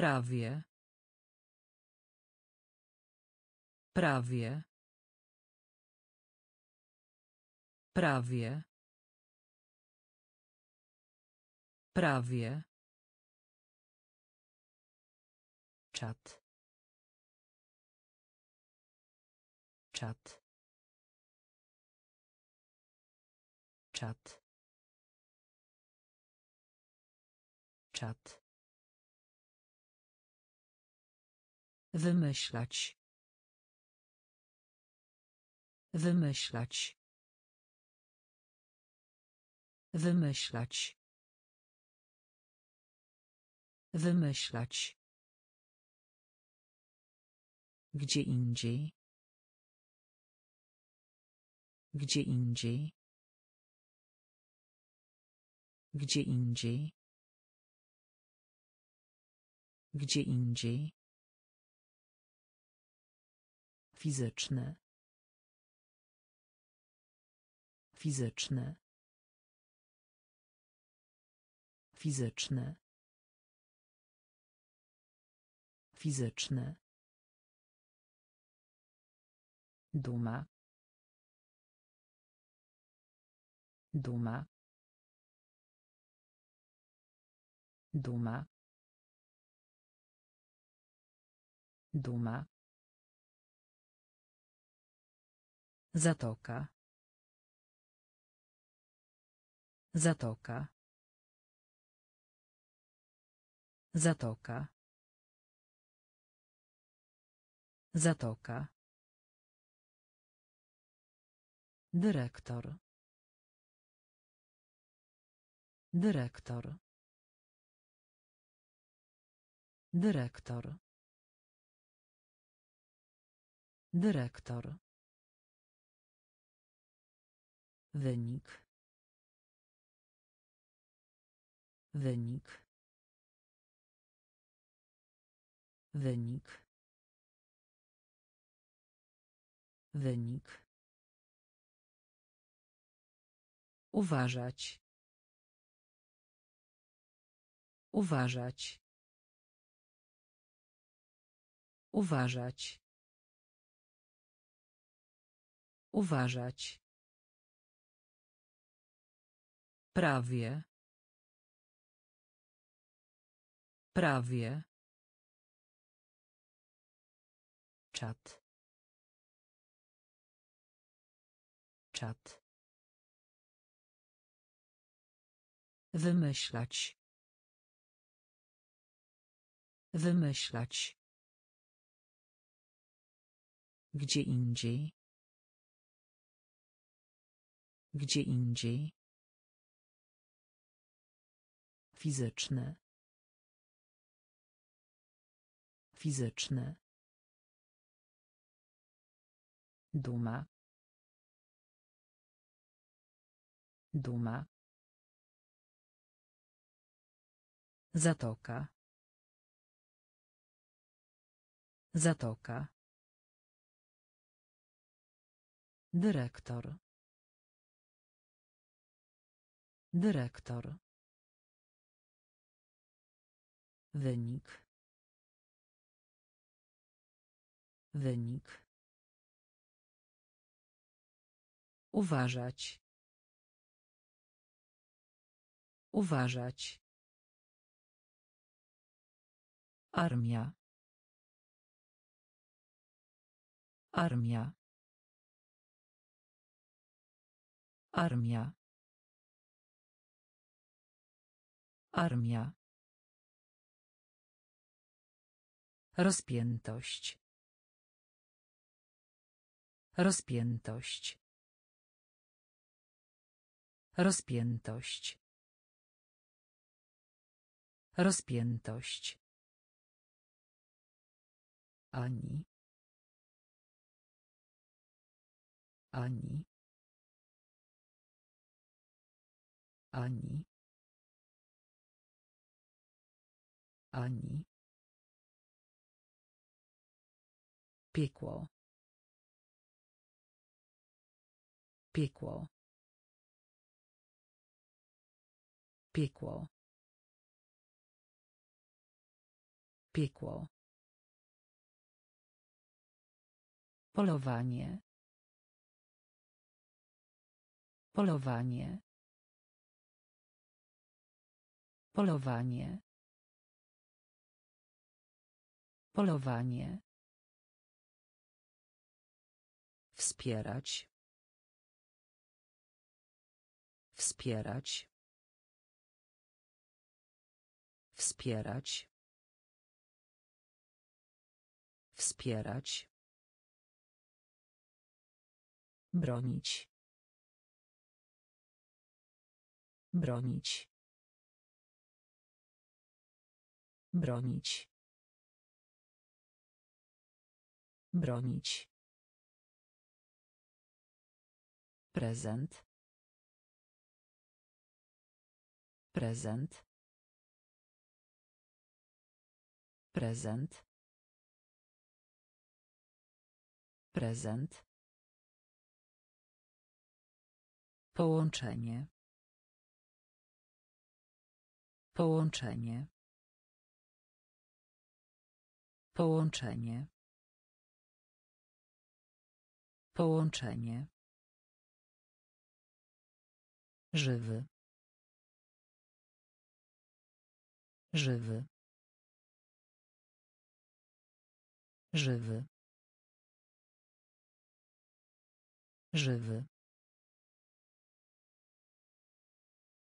Prawie. Prawie. Prawie. Prawie. Czat. Czat. Czat. Czat. Wymyślać. Wymyślać. Wymyślać. Wymyślać. Gdzie indziej. Gdzie indziej. Gdzie indziej. Gdzie indziej. Fizyczne. Fizyczne. Fizyczne. Fizyczne. Duma. Duma. Duma. Duma. Zatoka. Zatoka. Zatoka. Zatoka. Dyrektor. Dyrektor. Dyrektor. Dyrektor. Wynik. Wynik. Wynik. Wynik. Uważać. Uważać. Uważać. Uważać. Prawie. Prawie. Czat. Czat. Wymyślać. Wymyślać. Gdzie indziej. Gdzie indziej. Fizyczne. Fizyczne. Duma. Duma. Zatoka. Zatoka. Dyrektor. Dyrektor. Wynik. Wynik. Uważać. Uważać. Armia. Armia. Armia. Armia. Rozpiętość. Rozpiętość. Rozpiętość. Rozpiętość. Ani. Ani. Ani. Ani. Piekło. Piekło. Piekło. Piekło. Polowanie. Polowanie. Polowanie. Polowanie. Wspierać. Wspierać. Wspierać. Wspierać. Bronić. Bronić. Bronić. Bronić. Prezent. Prezent. Prezent. Prezent. Połączenie. Połączenie. Połączenie. Połączenie. Żywy. Żywy. Żywy. Żywy.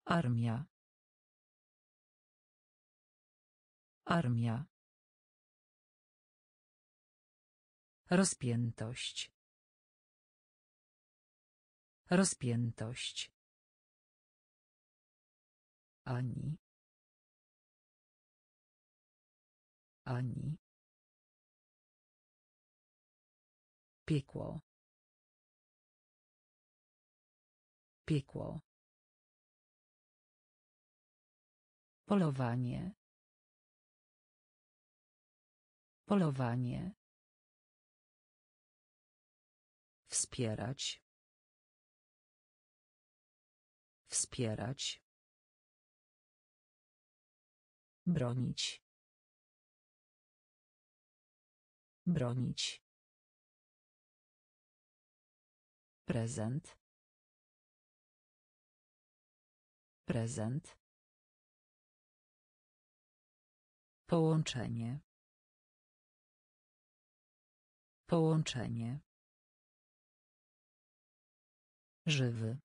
Armia. Armia. Rozpiętość. Rozpiętość. Ani. Ani. Piekło. Piekło. Polowanie. Polowanie. Wspierać. Wspierać. Bronić. Bronić. Prezent. Prezent. Połączenie. Połączenie. Żywy.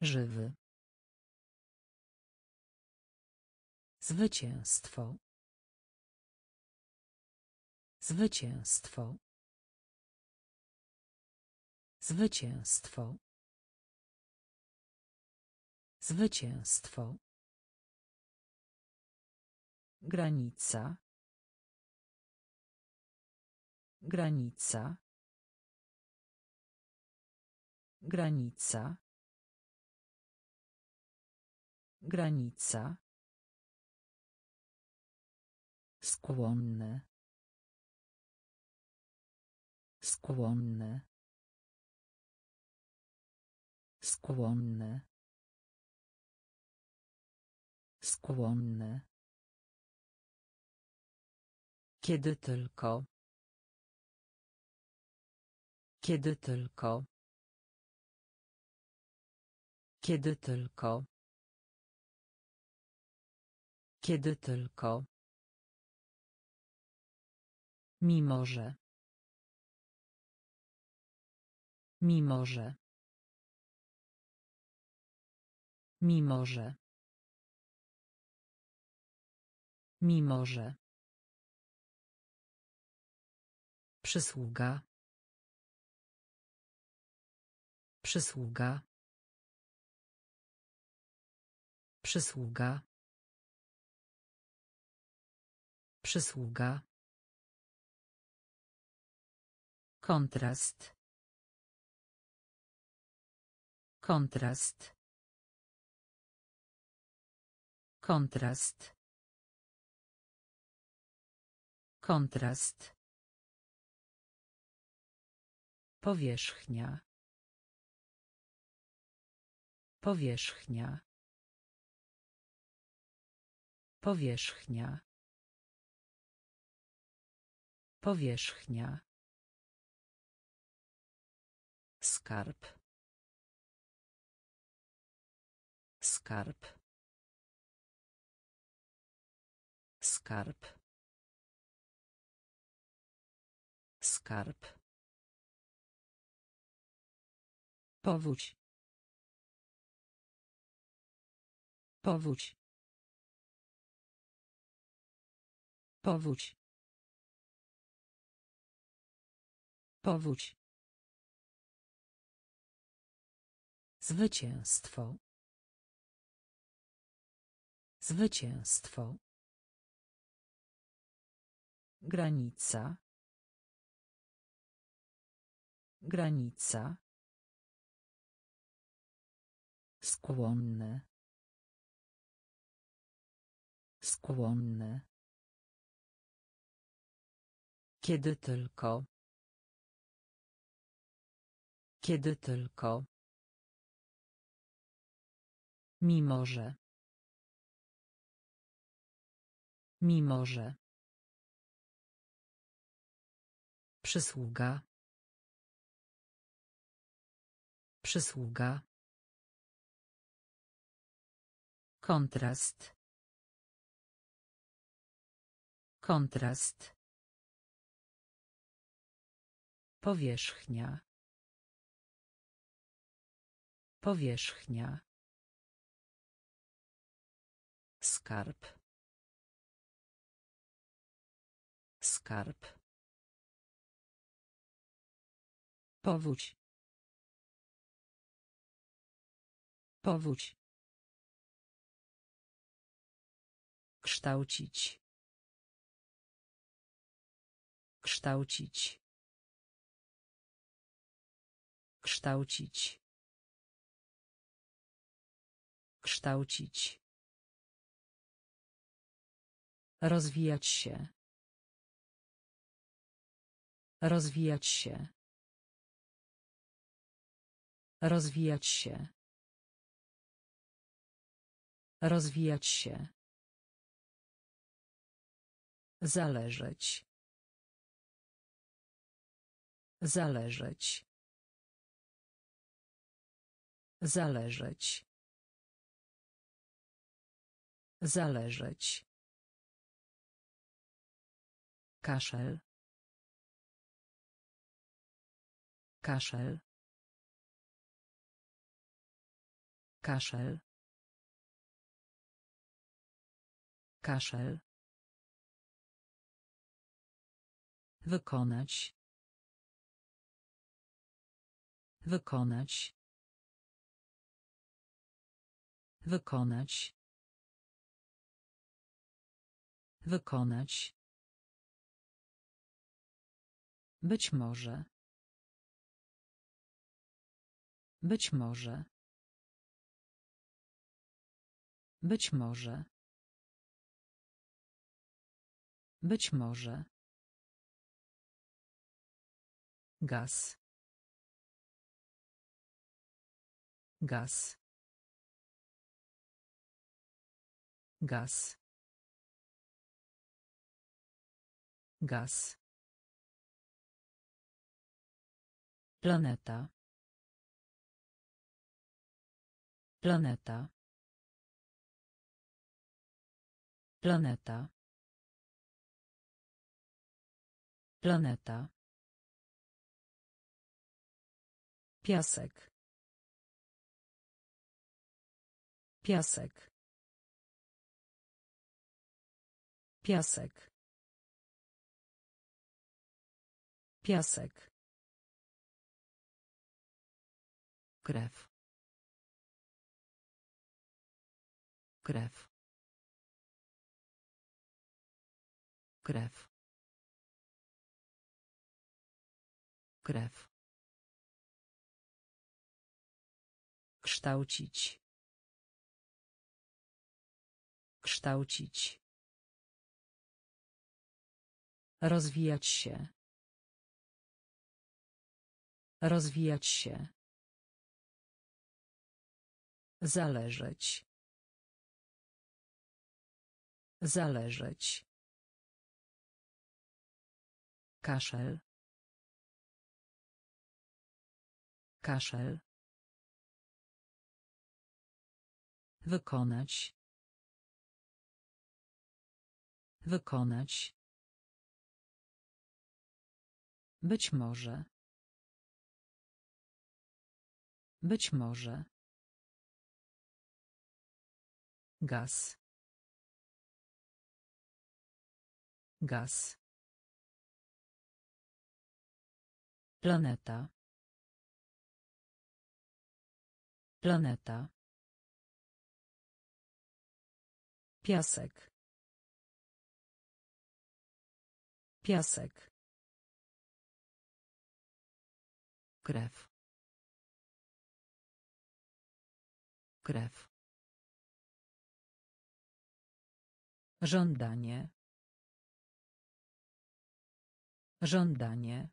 Żywy. Zwycięstwo. Zwycięstwo. Zwycięstwo. Zwycięstwo. Granica. Granica. Granica. Granica. Skłonny. Skłonny. Skłonny. Skłonny. Kiedy tylko. Kiedy tylko. Kiedy tylko. Kiedy tylko. Mimo że. Mimo że. Mimo że. Mimo że. Przysługa. Przysługa. Przysługa. Przysługa. Kontrast. Kontrast. Kontrast. Kontrast. Powierzchnia. Powierzchnia. Powierzchnia. Powierzchnia. Skarb. Skarb. Skarb. Skarb. Powódź. Powódź. Powódź. Powódź. Zwycięstwo. Zwycięstwo. Granica. Granica. Skłonny. Skłonny. Kiedy tylko. Kiedy tylko. Mimo że. Mimo że. Przysługa. Przysługa. Kontrast. Kontrast. Powierzchnia. Powierzchnia. Skarb. Skarb. Powódź. Powódź. Kształcić. Kształcić. Kształcić. Kształcić. Rozwijać się. Rozwijać się. Rozwijać się. Rozwijać się. Zależeć. Zależeć. Zależeć. Zależeć. Kaszel. Kaszel. Kaszel. Kaszel. Wykonać. Wykonać. Wykonać. Wykonać. Być może. Być może. Być może. Być może. Gaz. Gaz. Gaz. Gaz. Planeta. Planeta. Planeta. Planeta. Piasek. Piasek. Piasek. Piasek. Krew. Krew. Krew. Krew. Kształcić. Kształcić. Rozwijać się. Rozwijać się Zależeć. Zależeć. Kaszel. Kaszel. Wykonać. Wykonać. Być może. Być może. Gaz. Gaz. Planeta. Planeta. Piasek. Piasek. Krew. Krew. Żądanie. Żądanie.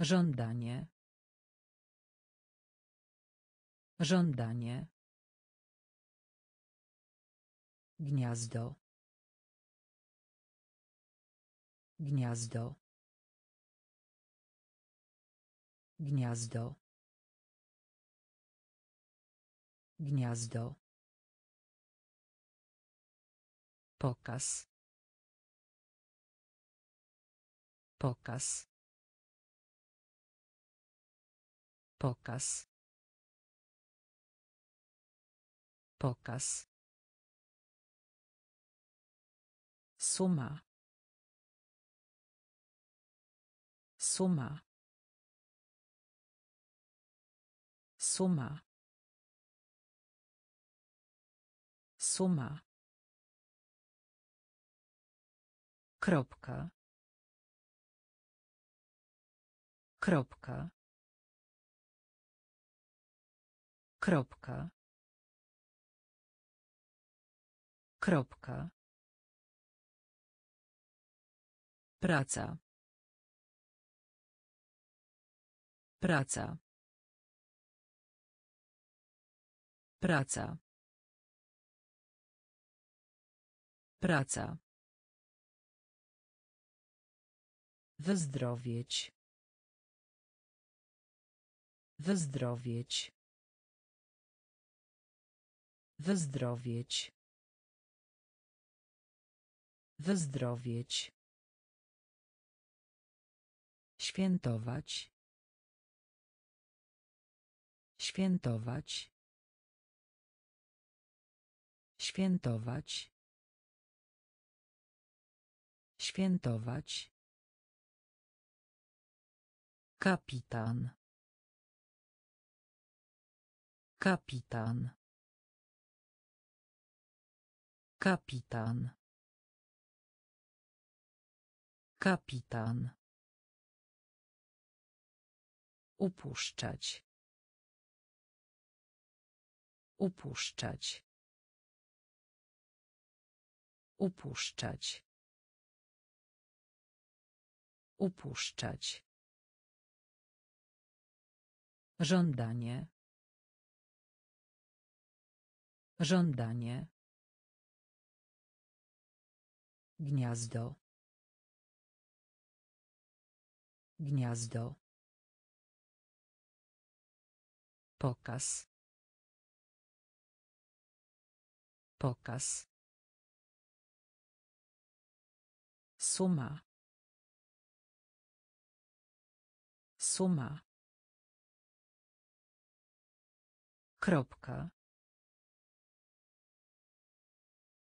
Żądanie. Żądanie. Gniazdo. Gniazdo. Gniazdo. Gniazdo. Pokaz. Pokaz. Pokaz. Pokaz. Suma. Suma. Suma. Suma. Kropka. Kropka. Kropka. Kropka. Praca. Praca. Praca. Praca. Wyzdrowieć. Wyzdrowieć. Wyzdrowieć. Wyzdrowieć. Świętować. Świętować. Świętować. Świętować. Kapitan. Kapitan. Kapitan. Kapitan. Upuszczać. Upuszczać. Upuszczać. Upuszczać. Żądanie. Żądanie. Gniazdo. Gniazdo. Pokaz. Pokaz. Suma. Suma. Kropka.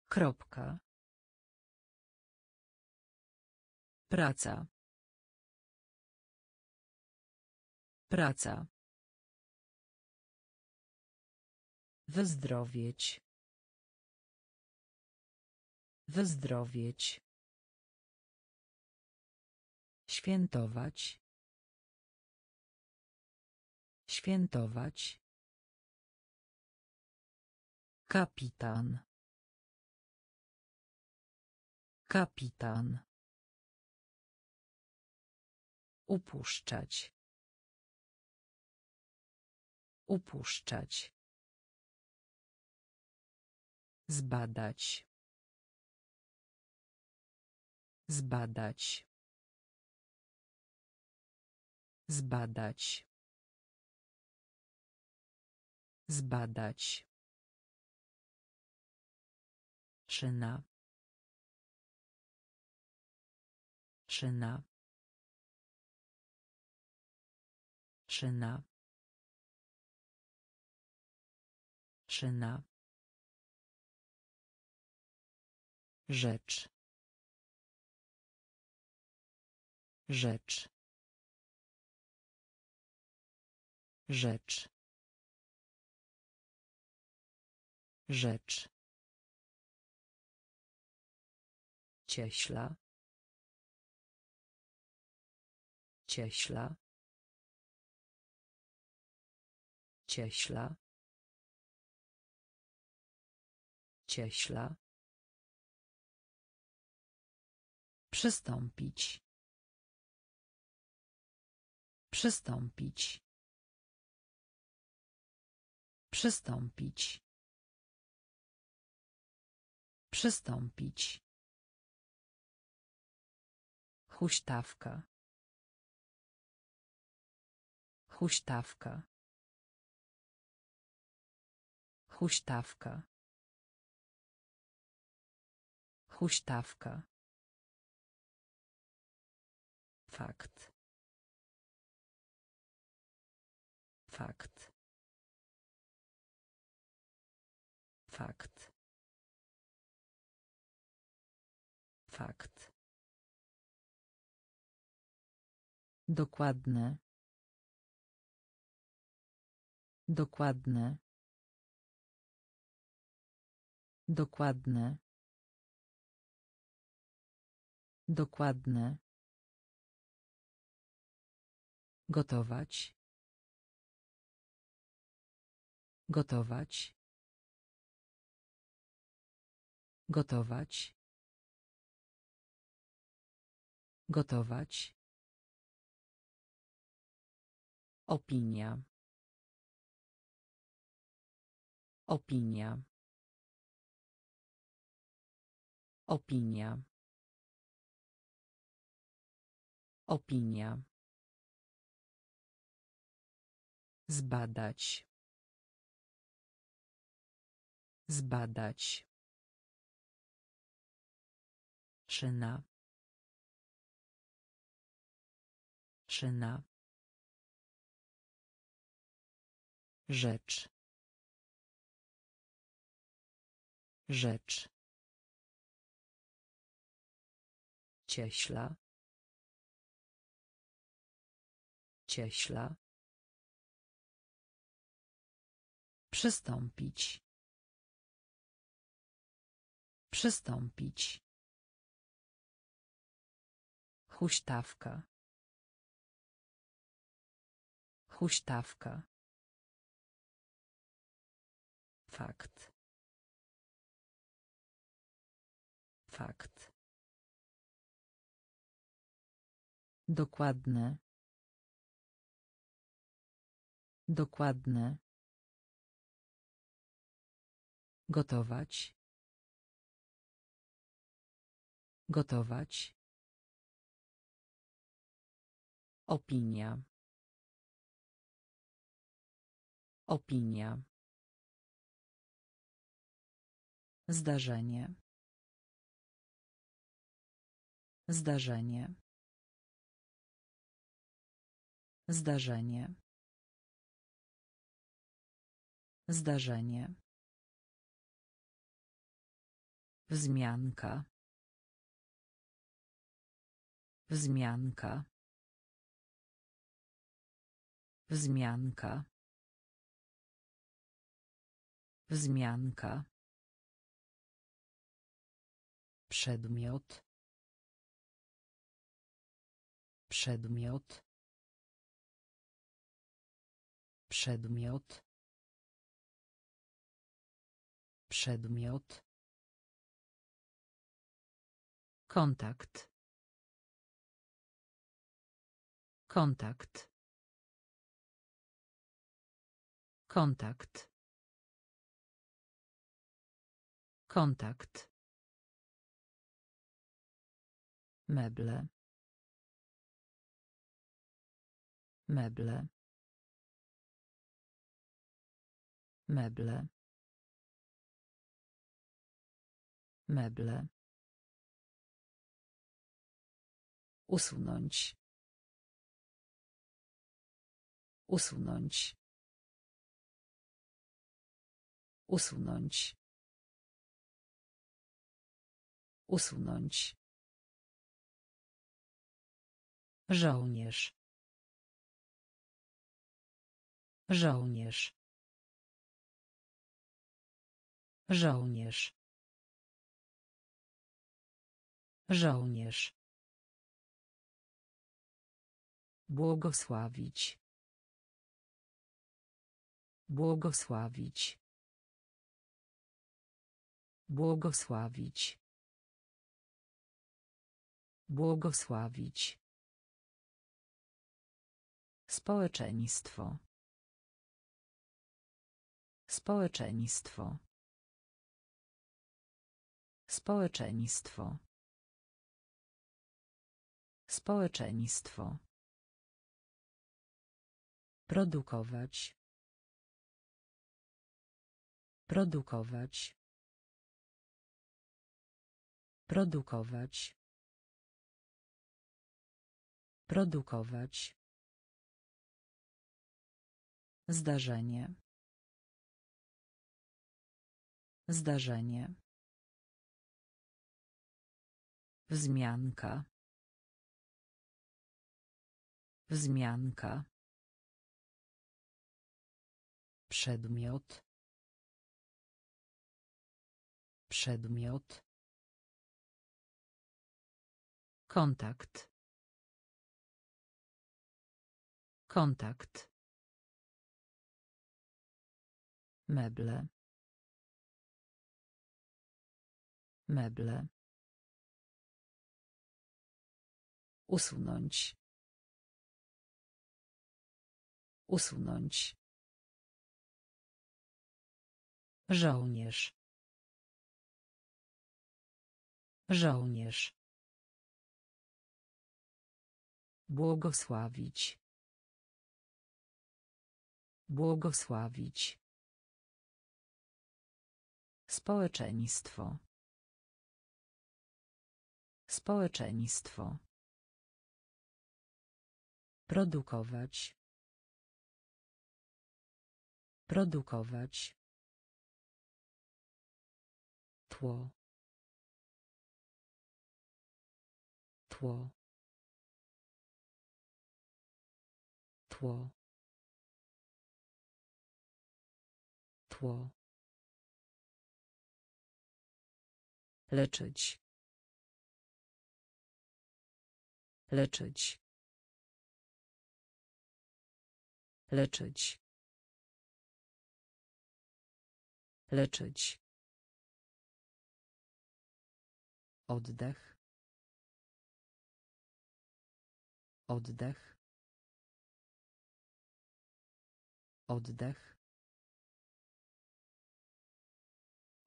Kropka. Praca. Praca. Wyzdrowieć. Wyzdrowieć. Świętować. Świętować. Kapitan. Kapitan. Upuszczać. Upuszczać. Zbadać. Zbadać. Zbadać. Zbadać. Szyna. Szyna. Szyna. Szyna. Rzecz. Rzecz. Rzecz. Rzecz. Cieśla. Cieśla. Cieśla. Cieśla. Przystąpić. Przystąpić. Przystąpić. Przystąpić. Huśtawka. Huśtawka. Huśtawka. Huśtawka. Fakt. Fakt. Fakt. Fakt. Dokładne. Dokładne. Dokładne. Dokładne. Gotować. Gotować. Gotować. Gotować. Opinia. Opinia. Opinia. Opinia. Zbadać. Zbadać. Szyna. Szyna. Rzecz. Rzecz. Cieśla. Cieśla. Przystąpić. Przystąpić. Huśtawka. Huśtawka. Fakt. Fakt. Dokładne. Dokładne. Gotować. Gotować. Opinia. Opinia. Zdarzenie. Zdarzenie. Zdarzenie. Zdarzenie. Wzmianka. Wzmianka. Wzmianka. Wzmianka. Przedmiot. Przedmiot. Przedmiot. Przedmiot. Kontakt. Kontakt. Kontakt. Kontakt. Meble. Meble. Meble. Meble. Usunąć. Usunąć. Usunąć. Usunąć. Żołnierz. Żołnierz. Żołnierz. Żołnierz. Błogosławić. Błogosławić. Błogosławić. Błogosławić. Społeczeństwo. Społeczeństwo. Społeczeństwo. Społeczeństwo. Produkować. Produkować. Produkować. Produkować. Zdarzenie. Zdarzenie. Wzmianka. Wzmianka. Przedmiot. Przedmiot. Kontakt. Kontakt. Meble. Meble. Usunąć. Usunąć. Żołnierz. Żołnierz. Błogosławić. Błogosławić. Społeczeństwo. Społeczeństwo. Produkować. Produkować. Tło. Tło. Tło. Tło. Leczyć. Leczyć. Leczyć. Leczyć. Oddech. Oddech. Oddech.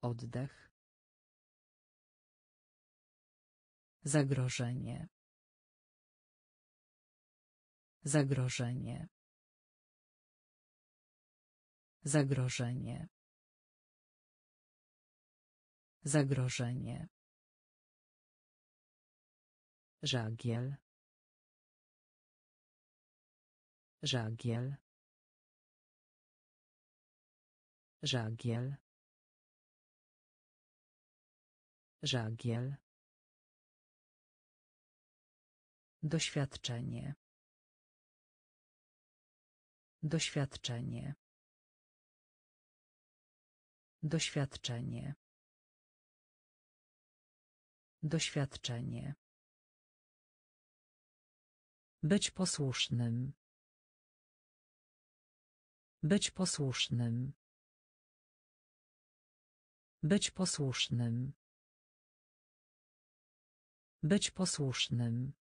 Oddech. Zagrożenie. Zagrożenie. Zagrożenie. Zagrożenie. Żagiel. Żagiel. Żagiel. Żagiel. Doświadczenie. Doświadczenie. Doświadczenie. Doświadczenie. Być posłusznym. Być posłusznym. Być posłusznym. Być posłusznym.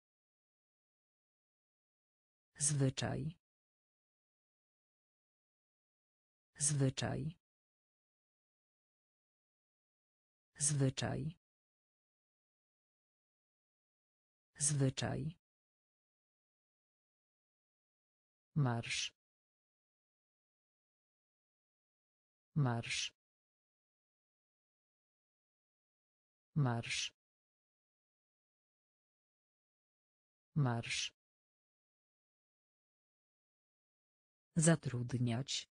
Zwyczaj. Zwyczaj. Zwyczaj. Zwyczaj. Marsz. Marsz. Marsz. Marsz. Zatrudniać.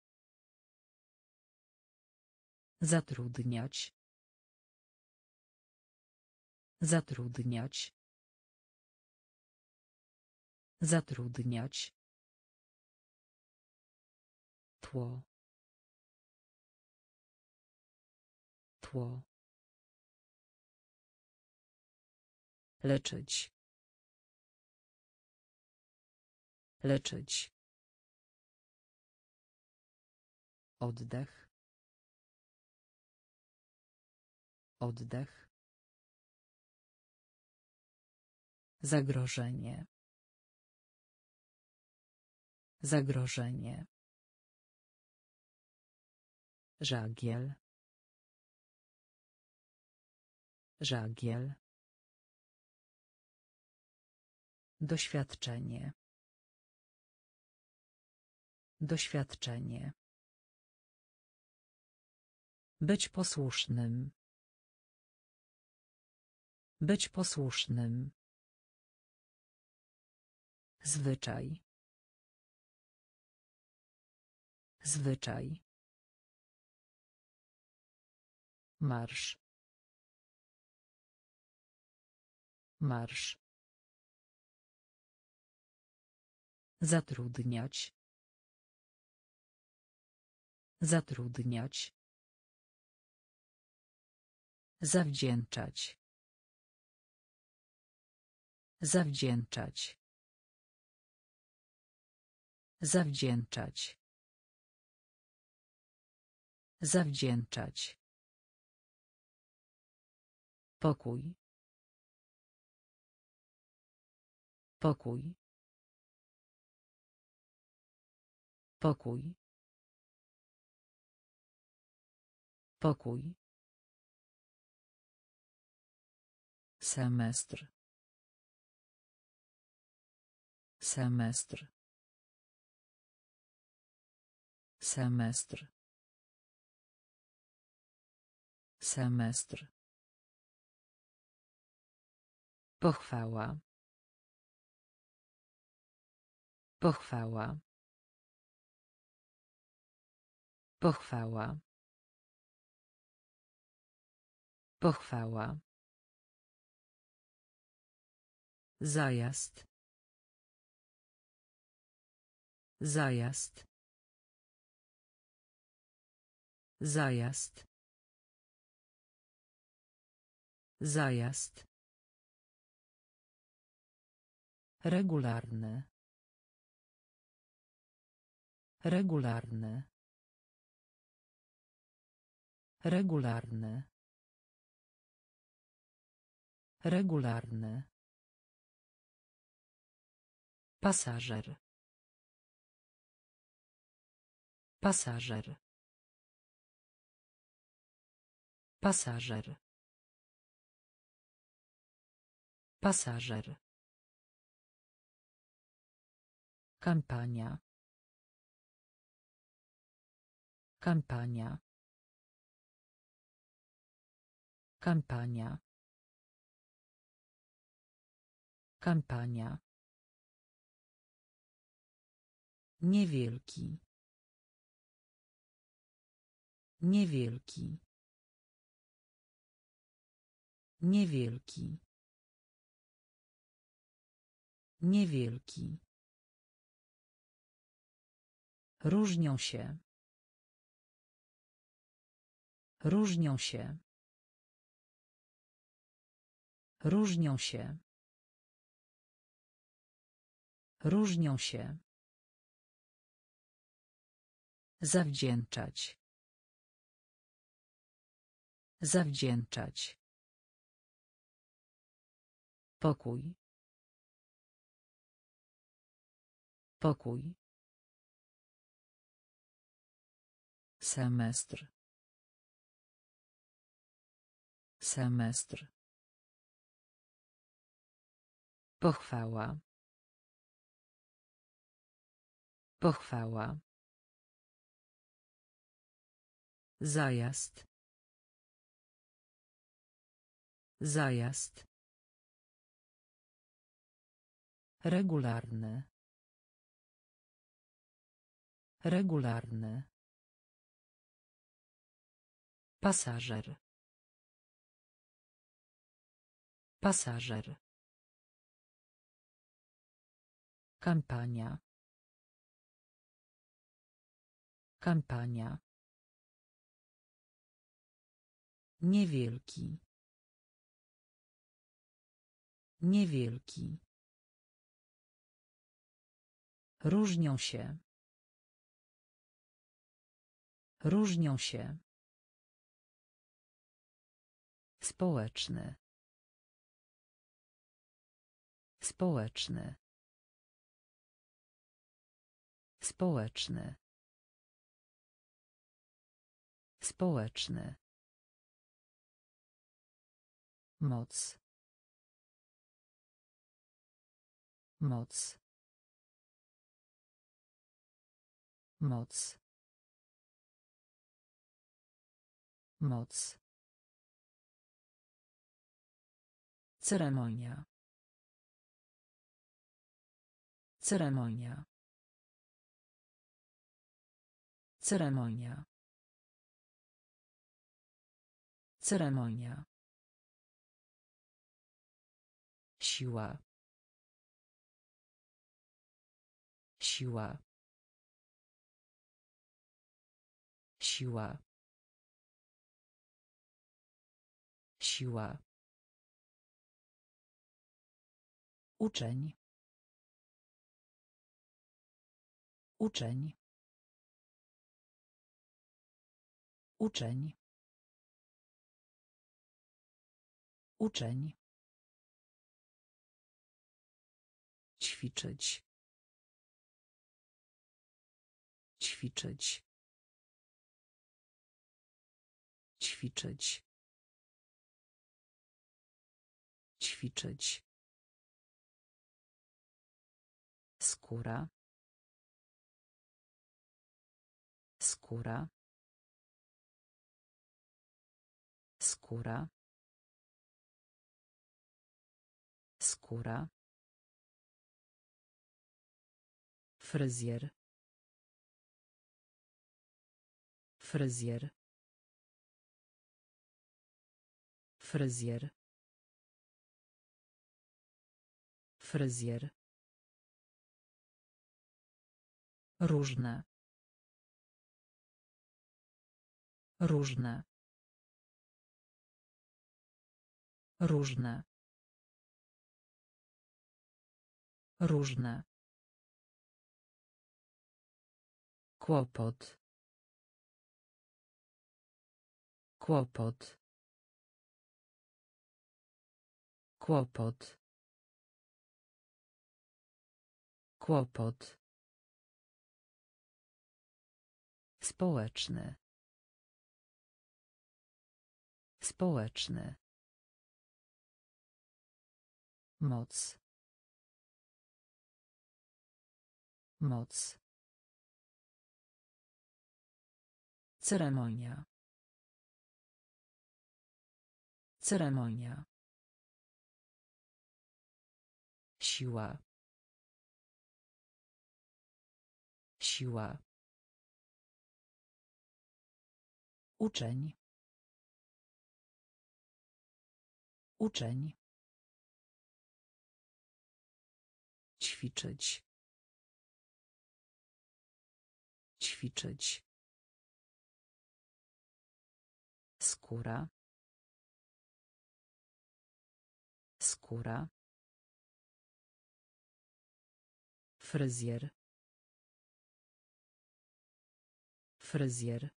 Zatrudniać. Zatrudniać. Zatrudniać. Tło. Tło. Leczyć. Leczyć. Oddech. Oddech. Zagrożenie. Zagrożenie. Żagiel. Żagiel. Doświadczenie. Doświadczenie. Być posłusznym. Być posłusznym. Zwyczaj. Zwyczaj. Marsz. Marsz. Zatrudniać. Zatrudniać. Zawdzięczać. Zawdzięczać. Zawdzięczać. Zawdzięczać. Pokój. Pokój. Pokój. Pokój. Semestr. Semestr. Semestr. Semestr. Pochwała. Pochwała. Pochwała. Pochwała. Zajazd. Zajazd. Zajazd. Zajazd. Regularny. Regularny. Regularny. Regularny. Pasażer. Pasażer. Pasażer. Pasażer. Kampania. Kampania. Kampania. Kampania. Niewielki. Niewielki. Niewielki. Niewielki. Różnią się. Różnią się. Różnią się. Różnią się. Zawdzięczać. Zawdzięczać. Pokój. Pokój. Semestr. Semestr. Pochwała. Pochwała. Zajazd. Zajazd. Regularny. Regularny. Pasażer. Pasażer. Kampania. Kampania. Niewielki. Niewielki. Różnią się. Różnią się. Społeczny. Społeczny. Społeczny. Społeczny. Moc. Moc. Moc. Moc. Ceremonia. Ceremonia. Ceremonia. Ceremonia. Siła. Siła. Siła. Siła. Uczeń. Uczeń. Uczeń. Uczeń. Ćwiczyć. Ćwiczyć. Ćwiczyć. Ćwiczyć. Skóra. Skóra. Skóra. Skóra. Fryzjer. Fryzjer. Fryzjer. Fryzjer. Różne. Różne. Różne. Różne. Kłopot. Kłopot. Kłopot. Kłopot. Społeczny. Społeczny. Moc. Moc. Ceremonia. Ceremonia. Siła. Siła. Uczeń. Uczeń. Ćwiczyć. Ćwiczyć. Skóra. Skóra. Fryzjer. Fryzjer.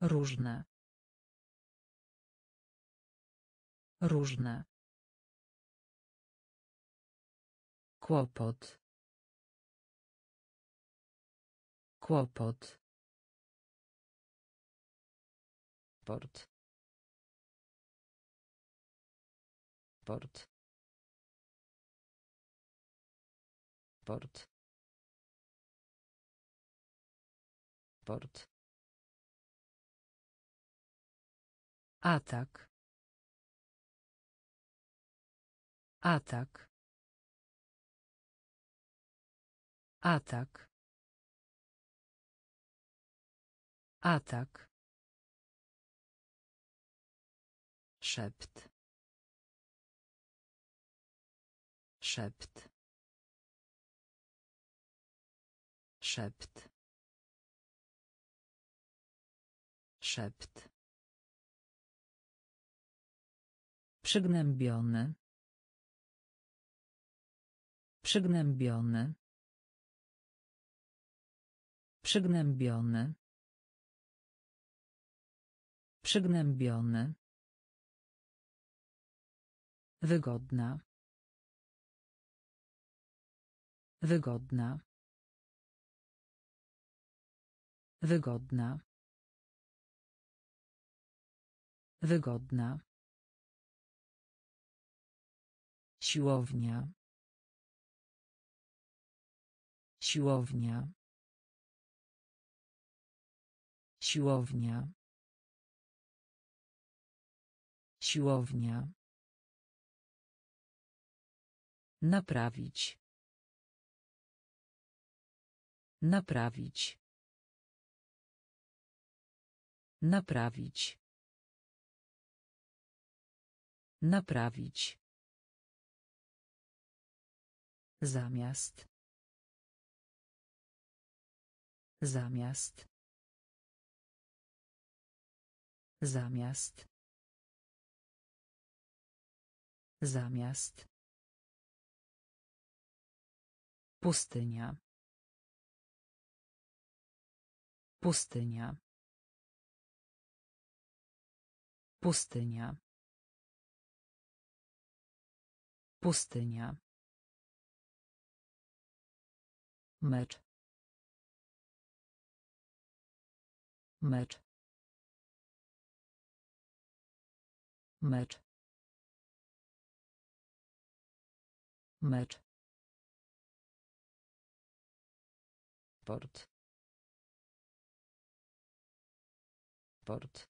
Różne. Różne. Kłopot. Kłopot. Port port port port atak. Atak. Atak. Atak szept szept szept szept Przygnębiony. Przygnębiony. Przygnębiony. Przygnębiony. Wygodna. Wygodna. Wygodna. Wygodna. Siłownia. Siłownia. Siłownia. Siłownia. Naprawić. Naprawić. Naprawić. Naprawić. Zamiast. Zamiast. Zamiast. Zamiast. Pustynia. Pustynia. Pustynia. Pustynia. mecz mecz mecz mecz port port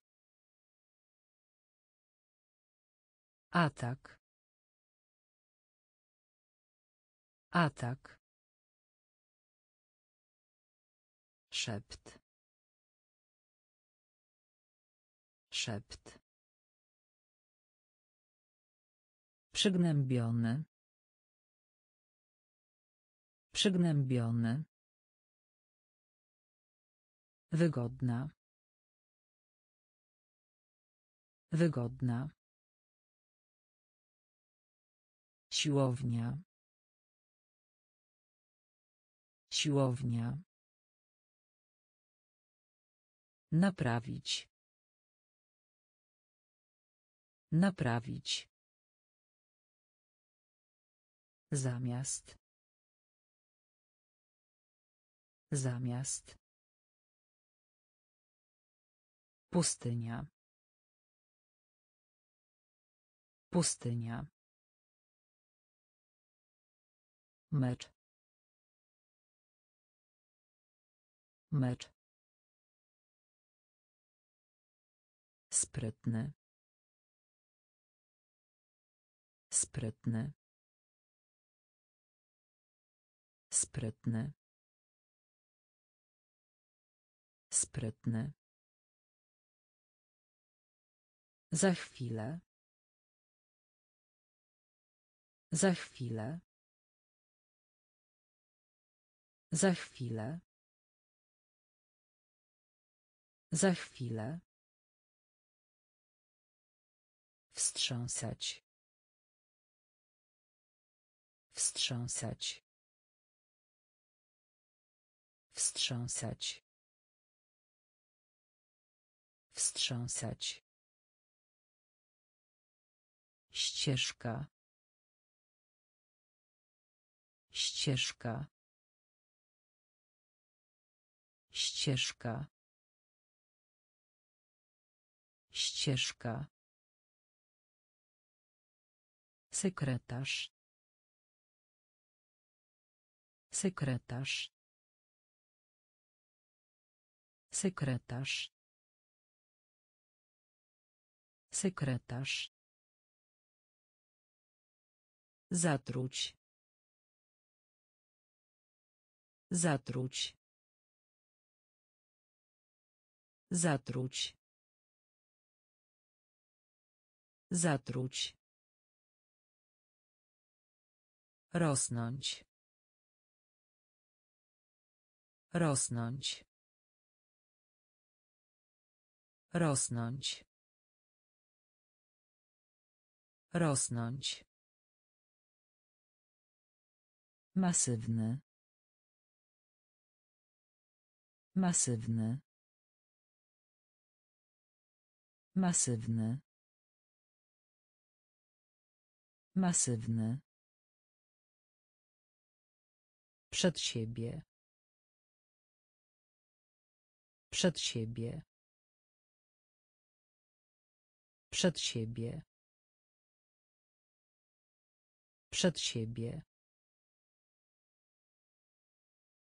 atak. Atak. Szept. Szept. Przygnębiony. Przygnębiony. Wygodna. Wygodna. Siłownia. Siłownia. Naprawić. Naprawić. Zamiast. Zamiast. Pustynia. Pustynia. Mecz. Mecz. Sprytny. Sprytny. Sprytny. Sprytny. Za chwilę. Za chwilę. Za chwilę. Za chwilę. Wstrząsać. Wstrząsać. Wstrząsać. Wstrząsać. Ścieżka. Ścieżka. Ścieżka. ścieżka sekretarz sekretarz sekretarz sekretarz Zatruć. Zatruć. Zatruć. Zatruć. Rosnąć. Rosnąć. Rosnąć. Rosnąć. Masywny. Masywny. Masywny. Masywny. Przed siebie. Przed siebie. Przed siebie. Przed siebie.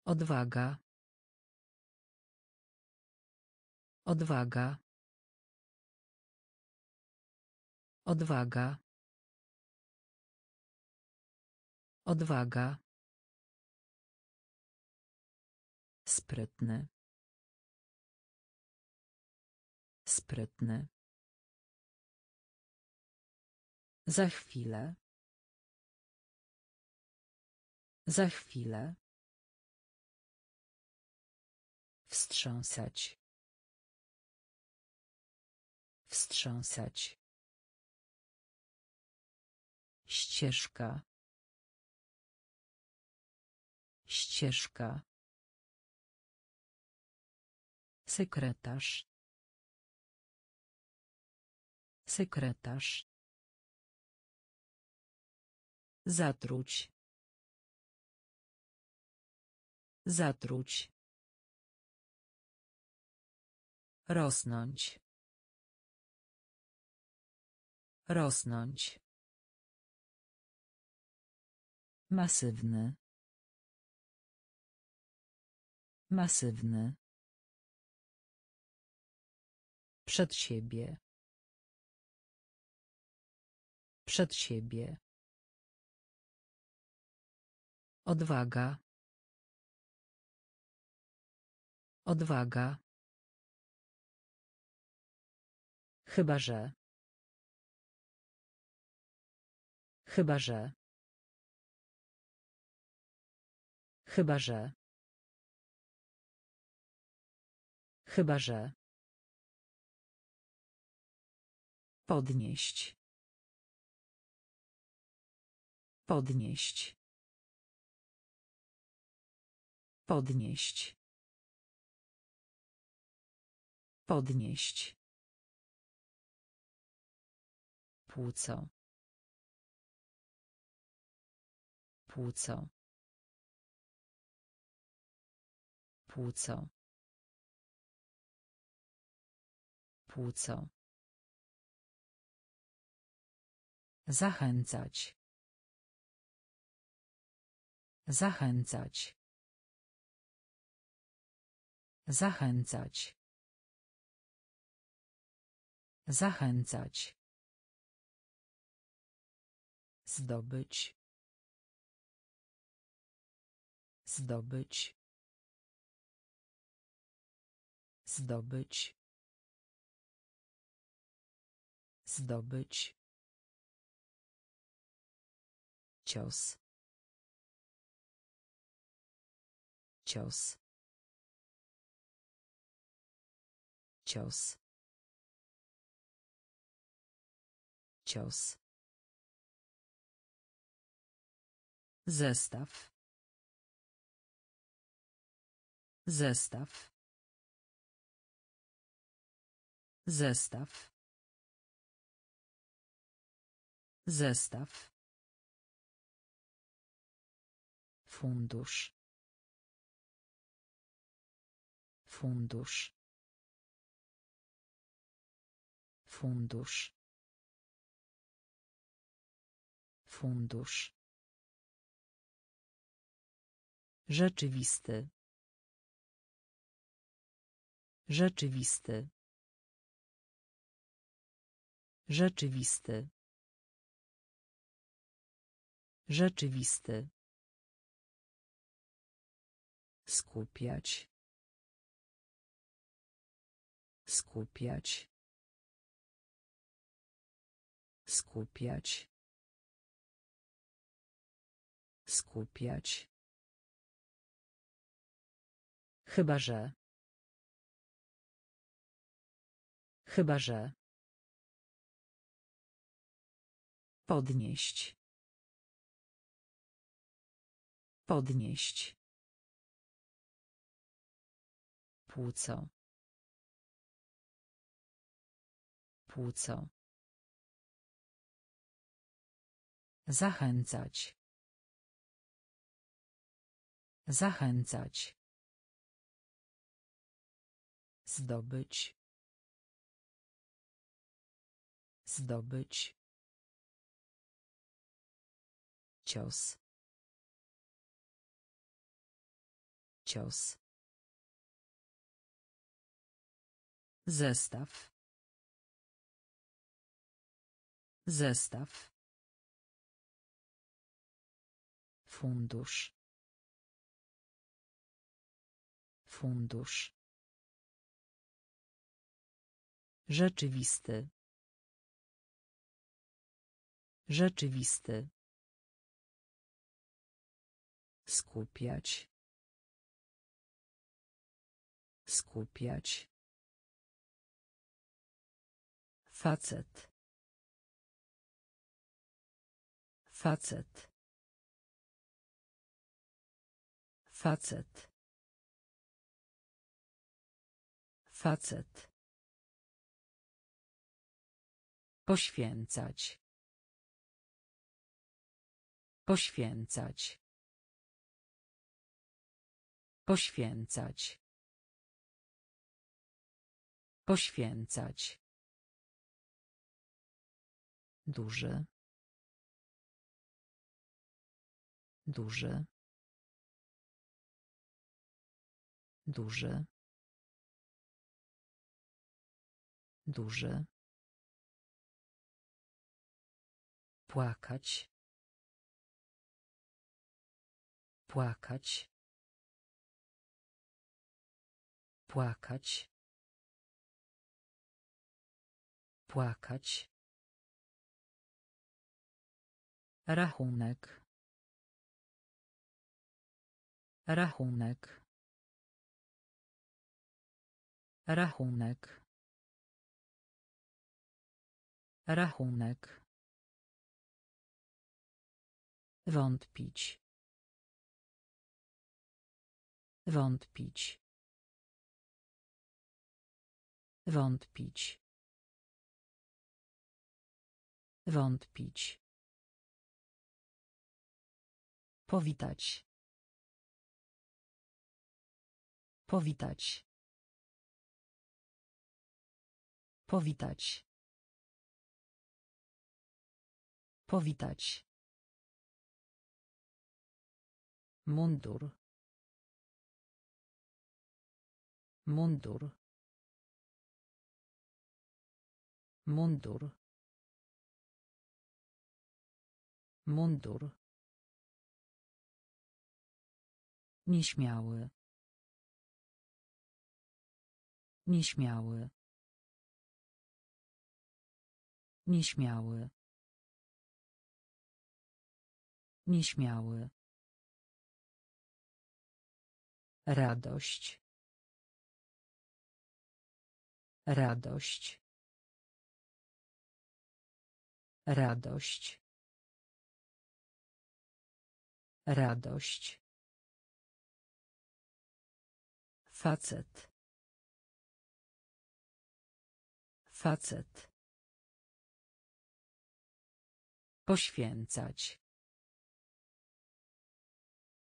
Odwaga. Odwaga. Odwaga. Odwaga. Sprytny. Sprytny. Za chwilę. Za chwilę. Wstrząsać. Wstrząsać. Ścieżka. Ścieżka. Sekretarz. Sekretarz. Zatruć. Zatruć. Rosnąć. Rosnąć. Masywny. Masywny. Przed siebie. Przed siebie. Odwaga. Odwaga. Chyba że. Chyba że. Chyba że. Chyba że. Podnieść. Podnieść. Podnieść. Podnieść. Płuco. Płuco. Płuco. Płuco. Zachęcać. Zachęcać. Zachęcać. Zachęcać. Zdobyć. Zdobyć. Zdobyć. Zdobyć. Cios. Cios. Cios. Cios. Zestaw. Zestaw. Zestaw. Zestaw. Fundusz. Fundusz. Fundusz. Fundusz. Rzeczywisty. Rzeczywisty. Rzeczywisty. Rzeczywisty. Skupiać. Skupiać. Skupiać. Skupiać. Chyba że. Chyba że. Podnieść. Podnieść. Płuco. Płuco. Zachęcać. Zachęcać. Zdobyć. Zdobyć. Cios. Cios. Zestaw. Zestaw. Fundusz. Fundusz. Rzeczywisty. Rzeczywisty. Skupiać. Skupiać. Facet. Facet. Facet. Facet. Poświęcać. Poświęcać. Poświęcać. Poświęcać. Duży. Duży. Duży. Duży. Płakać. Płakać. Płakać. Płakać. Rachunek. Rachunek. Rachunek. Rachunek. Wątpić. Wątpić. Wątpić. Wątpić. Powitać. Powitać. Powitać. Powitać. Mundur. Mundur. Mundur. Mundur. Nieśmiały. Nieśmiały. Nieśmiały. Nieśmiały. Radość. Radość. Radość. Radość. Facet. Facet. Poświęcać.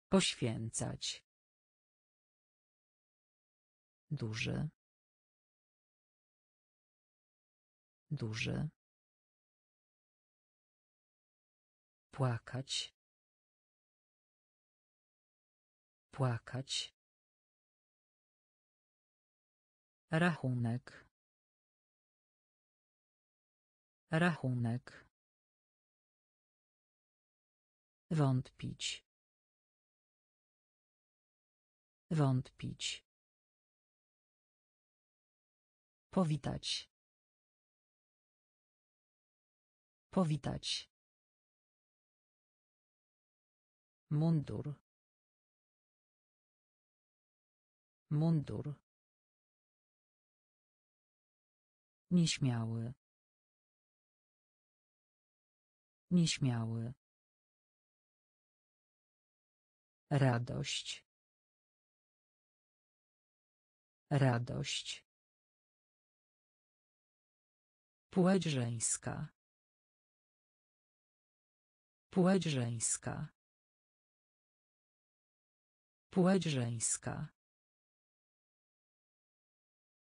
Poświęcać. Duży. Duży. Płakać. Płakać. Rachunek. Rachunek. Wątpić. Wątpić. Powitać. Powitać. Mundur. Mundur. Nieśmiały. Nieśmiały. Radość. Radość. Płeć żeńska. Płeć żeńska. Płeć żeńska.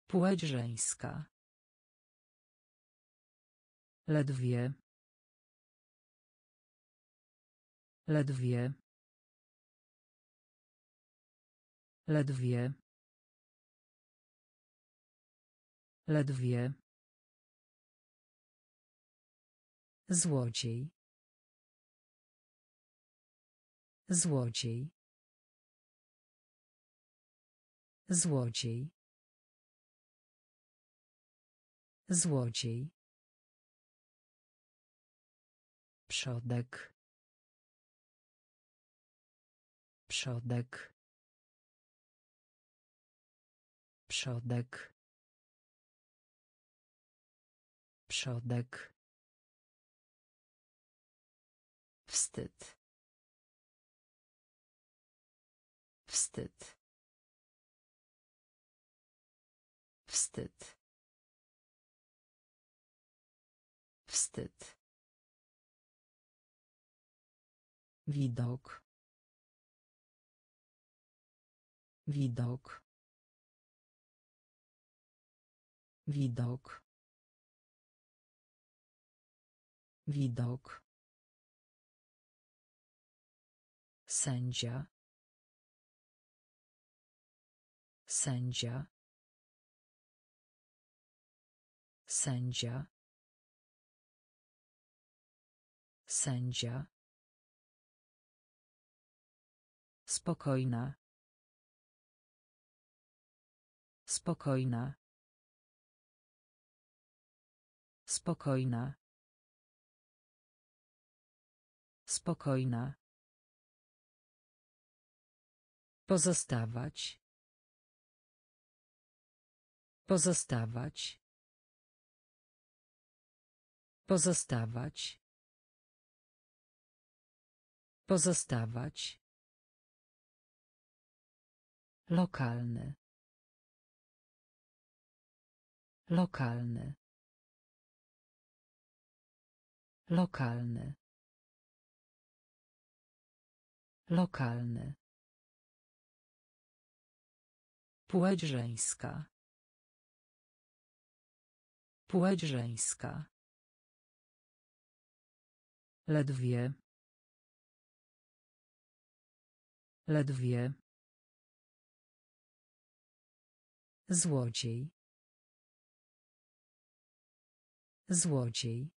Płeć żeńska. Ledwie. Ledwie. Ledwie. Ledwie. Złodziej. Złodziej. Złodziej. Złodziej. Przodek. Przodek. Przodek. Przodek. Wstyd. Wstyd. Wstyd. Wstyd. Widok. Widok. Widok. Widok. Sędzia. Sędzia. Sędzia. Sędzia. Spokojna. Spokojna. Spokojna. Spokojna. Pozostawać. Pozostawać. Pozostawać. Pozostawać. Lokalny. Lokalny. Lokalny. Lokalny. Płeć żeńska. Płeć żeńska. Ledwie. Ledwie. Złodziej. Złodziej.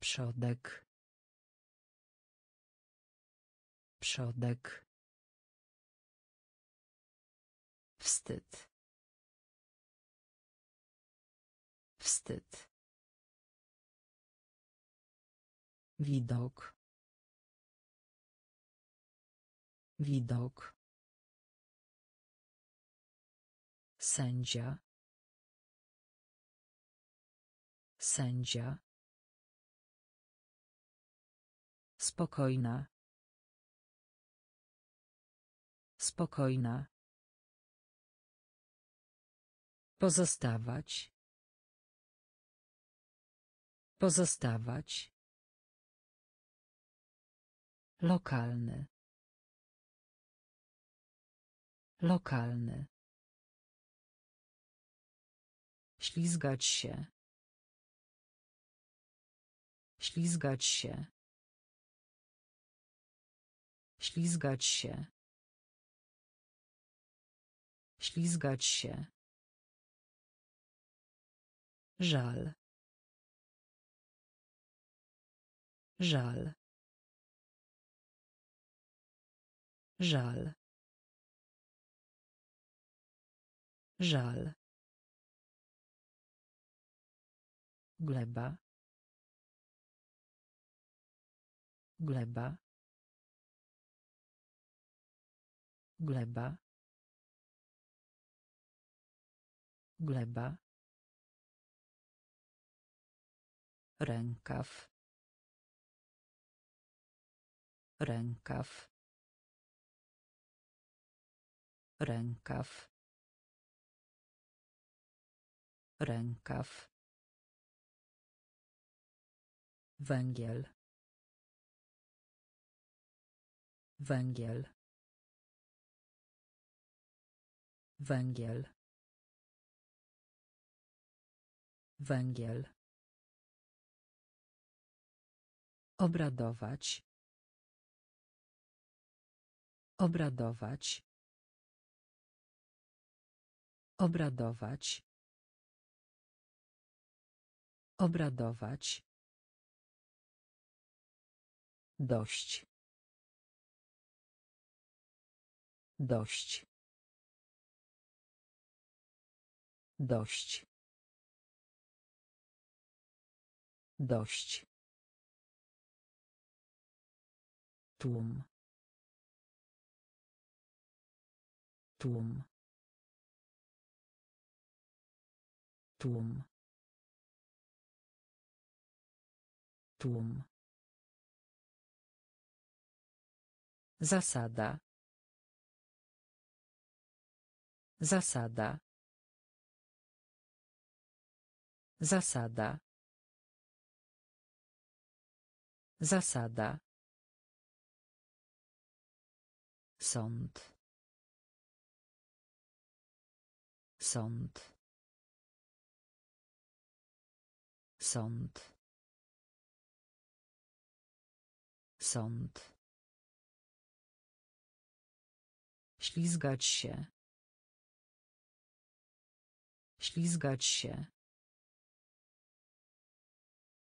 Przodek. Przodek. Wstyd. Wstyd. Widok. Widok. Sędzia. Sędzia. Spokojna. Spokojna. Pozostawać. Pozostawać. Lokalny. Lokalny. Ślizgać się. Ślizgać się. Ślizgać się. Ślizgać się. Żal. Żal. Żal. Żal. Gleba. Gleba. Gleba. Gleba. Rękaw. Rękaw. Rękaw. Rękaw. Węgiel. Węgiel. Węgiel. Węgiel. Obradować. Obradować. Obradować. Obradować. Dość. Dość. Dość. Dość. Tłum. Tłum. Tłum. Tłum. Zasada. Zasada. Zasada. Zasada. Sąd. Sąd. Sąd. Sąd. Ślizgać się. Ślizgać się.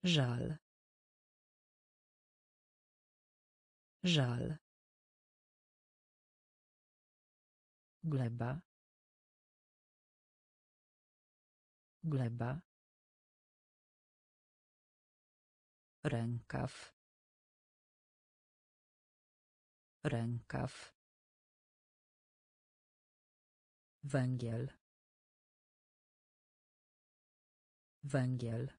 Żal. Żal. Gleba. Gleba. Rękaw. Rękaw. Węgiel. Węgiel.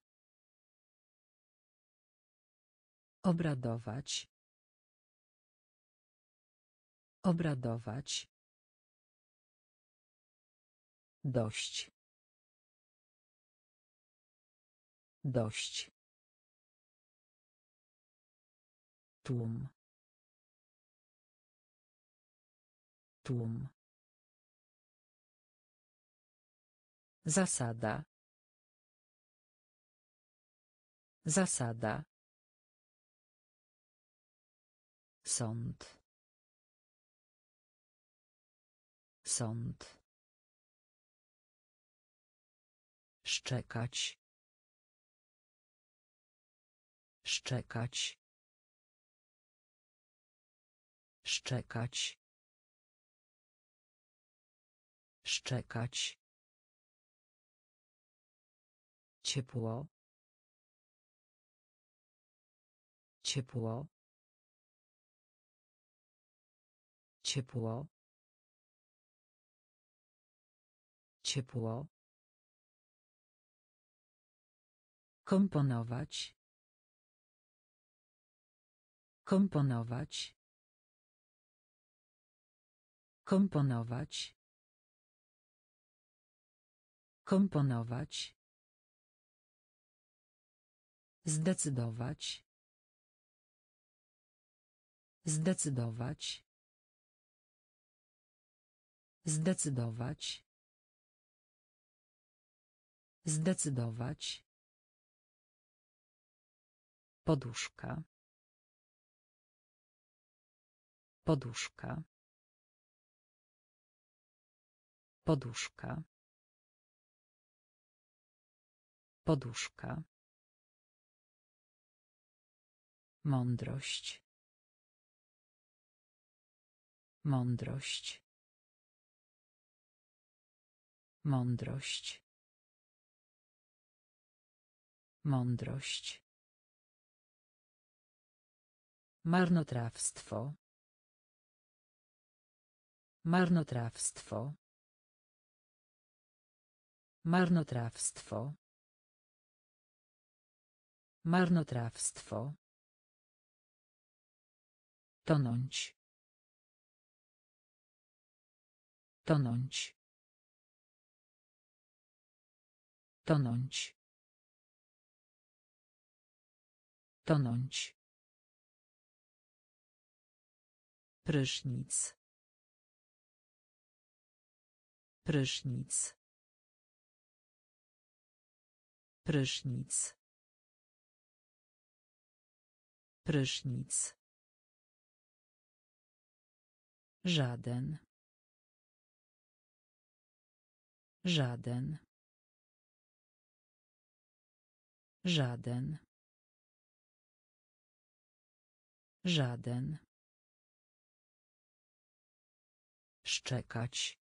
Obradować. Obradować. Dość. Dość. Tłum. Tłum. Zasada. Zasada. Sąd. Sąd. Szczekać. Szczekać. Szczekać. Szczekać. Ciepło. Ciepło. Ciepło. Ciepło. Komponować. Komponować. Komponować. Komponować. Zdecydować. Zdecydować. Zdecydować. Zdecydować. Poduszka. Poduszka. Poduszka. Poduszka. Mądrość. Mądrość. Mądrość. Mądrość. Marnotrawstwo. Marnotrawstwo. Marnotrawstwo. Marnotrawstwo. Tonąć. Tonąć. Tonąć. Tonąć. Prysznic. Prysznic. Prysznic. Prysznic. Żaden. Żaden. Żaden. Żaden. Szczekać.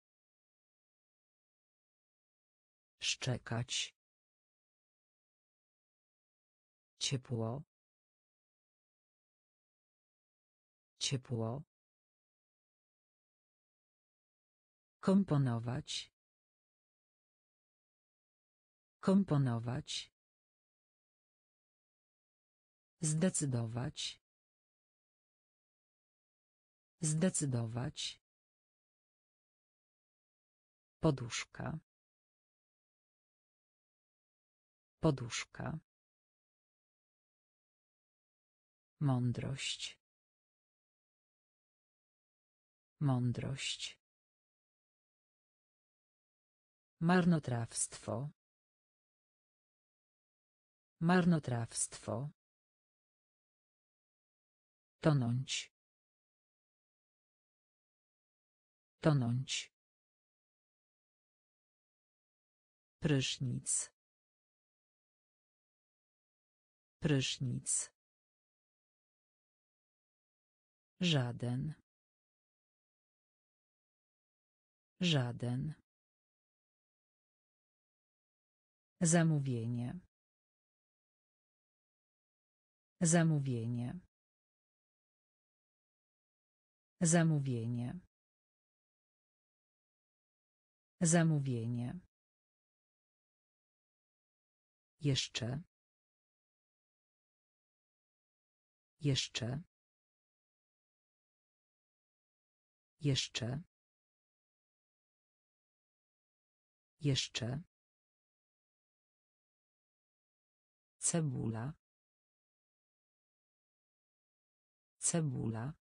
Szczekać. Ciepło. Ciepło. Komponować. Komponować. Zdecydować. Zdecydować. Poduszka. Poduszka. Mądrość. Mądrość. Marnotrawstwo. Marnotrawstwo. Tonąć. Tonąć. Prysznic. Prysznic. Żaden. Żaden. Zamówienie. Zamówienie. Zamówienie. Zamówienie. Jeszcze. Jeszcze. Jeszcze. Jeszcze. Cebula. Cebula.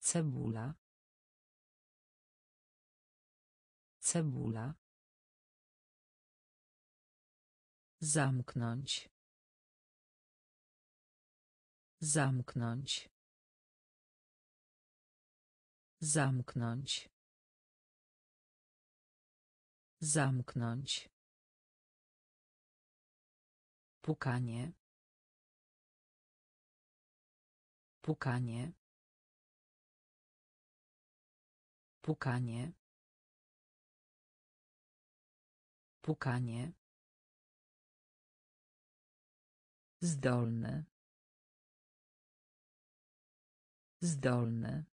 Cebula. Cebula. Zamknąć. Zamknąć. Zamknąć. Zamknąć. Pukanie. Pukanie. Pukanie. Pukanie. Zdolny. Zdolny.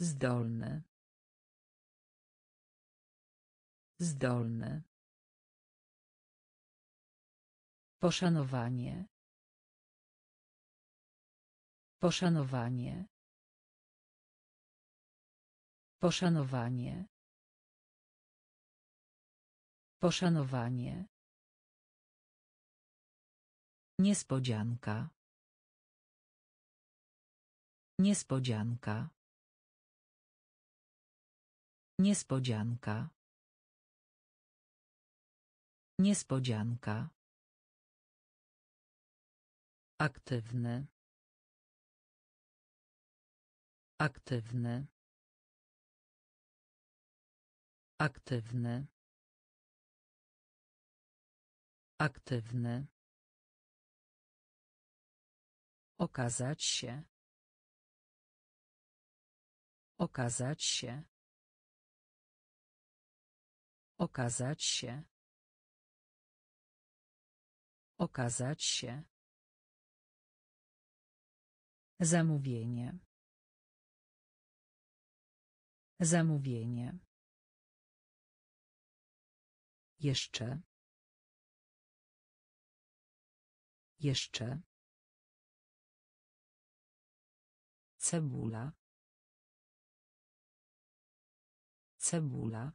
Zdolny. Zdolny. Poszanowanie. Poszanowanie. Poszanowanie. Poszanowanie. Niespodzianka. Niespodzianka. Niespodzianka. Niespodzianka. Aktywny. Aktywny. Aktywny. Aktywny. Okazać się. Okazać się. Okazać się. Okazać się. Zamówienie. Zamówienie. Jeszcze. Jeszcze. Cebula. Cebula.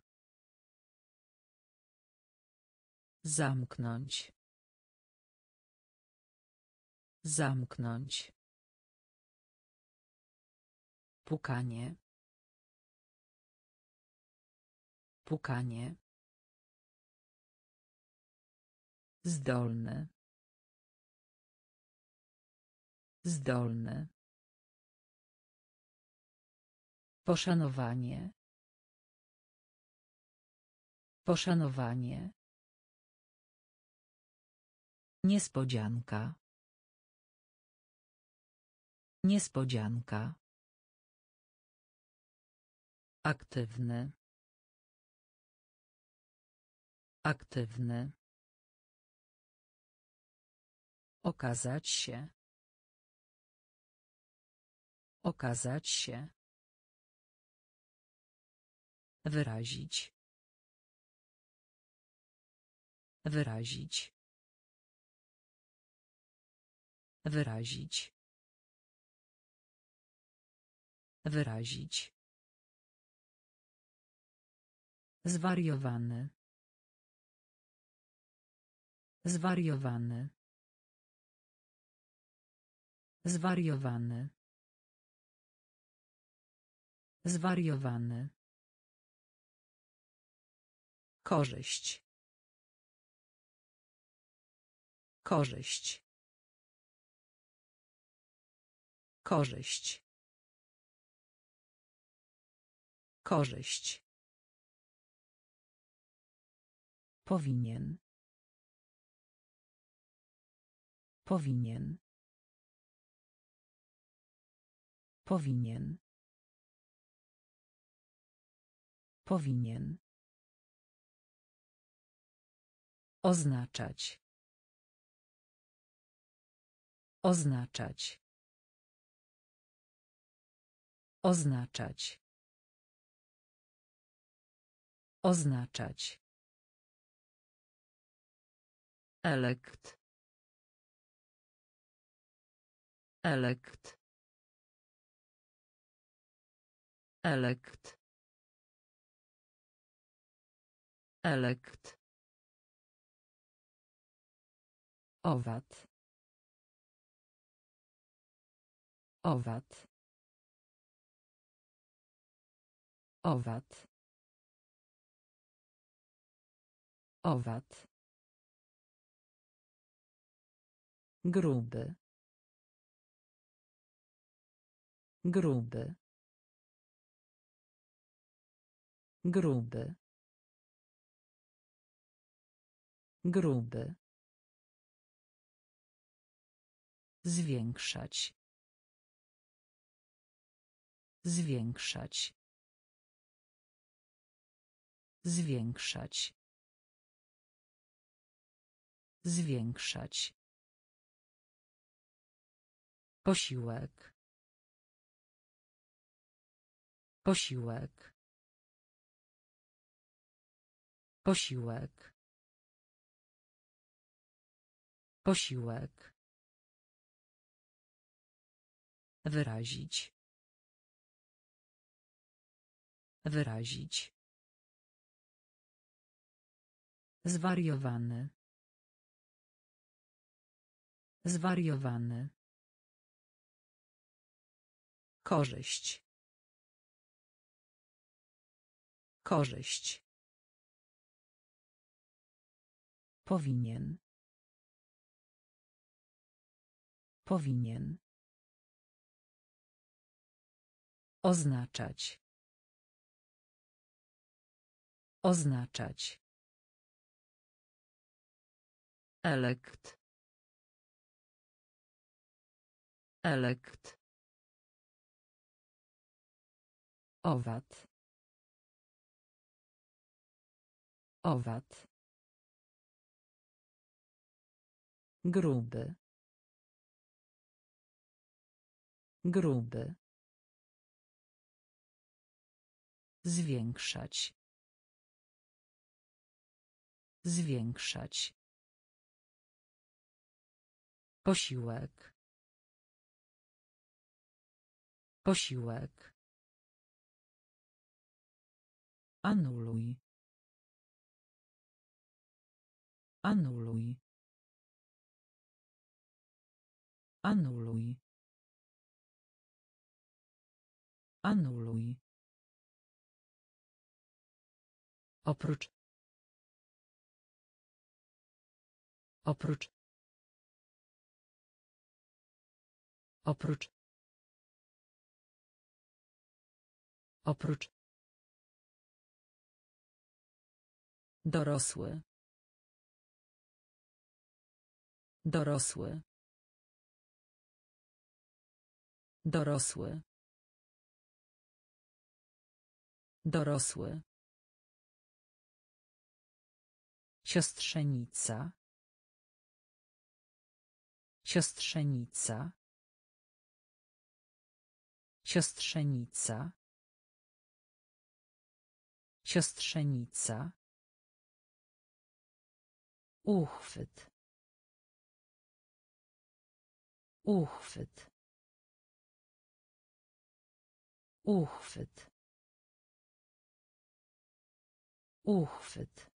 Zamknąć. Zamknąć. Pukanie. Pukanie. Zdolny. Zdolny. Poszanowanie. Poszanowanie. Niespodzianka. Niespodzianka. Aktywny. Aktywny. Okazać się. Okazać się. Wyrazić. Wyrazić. Wyrazić. Wyrazić. Zwariowany. Zwariowany. Zwariowany. Zwariowany. Korzyść. Korzyść. Korzyść. Korzyść. Powinien. Powinien. Powinien. Powinien. Oznaczać. Oznaczać. Oznaczać. Oznaczać. Elekt. Elekt. Elekt. Elekt. Owad. Owad. Owad. Owad. Gruby. Gruby. Gruby. Gruby. Zwiększać. Zwiększać. Zwiększać. Zwiększać. Posiłek. Posiłek. Posiłek. Posiłek. Wyrazić. Wyrazić. Zwariowany. Zwariowany. Korzyść. Korzyść. Powinien. Powinien. Oznaczać. Oznaczać. Elekt. Elekt. Owad. Owad. Gruby. Gruby. Zwiększać. Zwiększać. Posiłek. Posiłek. Anuluj. Anuluj. Anuluj. Anuluj. Oprócz. Oprócz. Oprócz. Oprócz. Dorosły. Dorosły. Dorosły. Dorosły. Siostrzenica. Siostrzenica. Siostrzenica. Siostrzenica. Uchwyt. Uchwyt. Uchwyt. Uchwyt.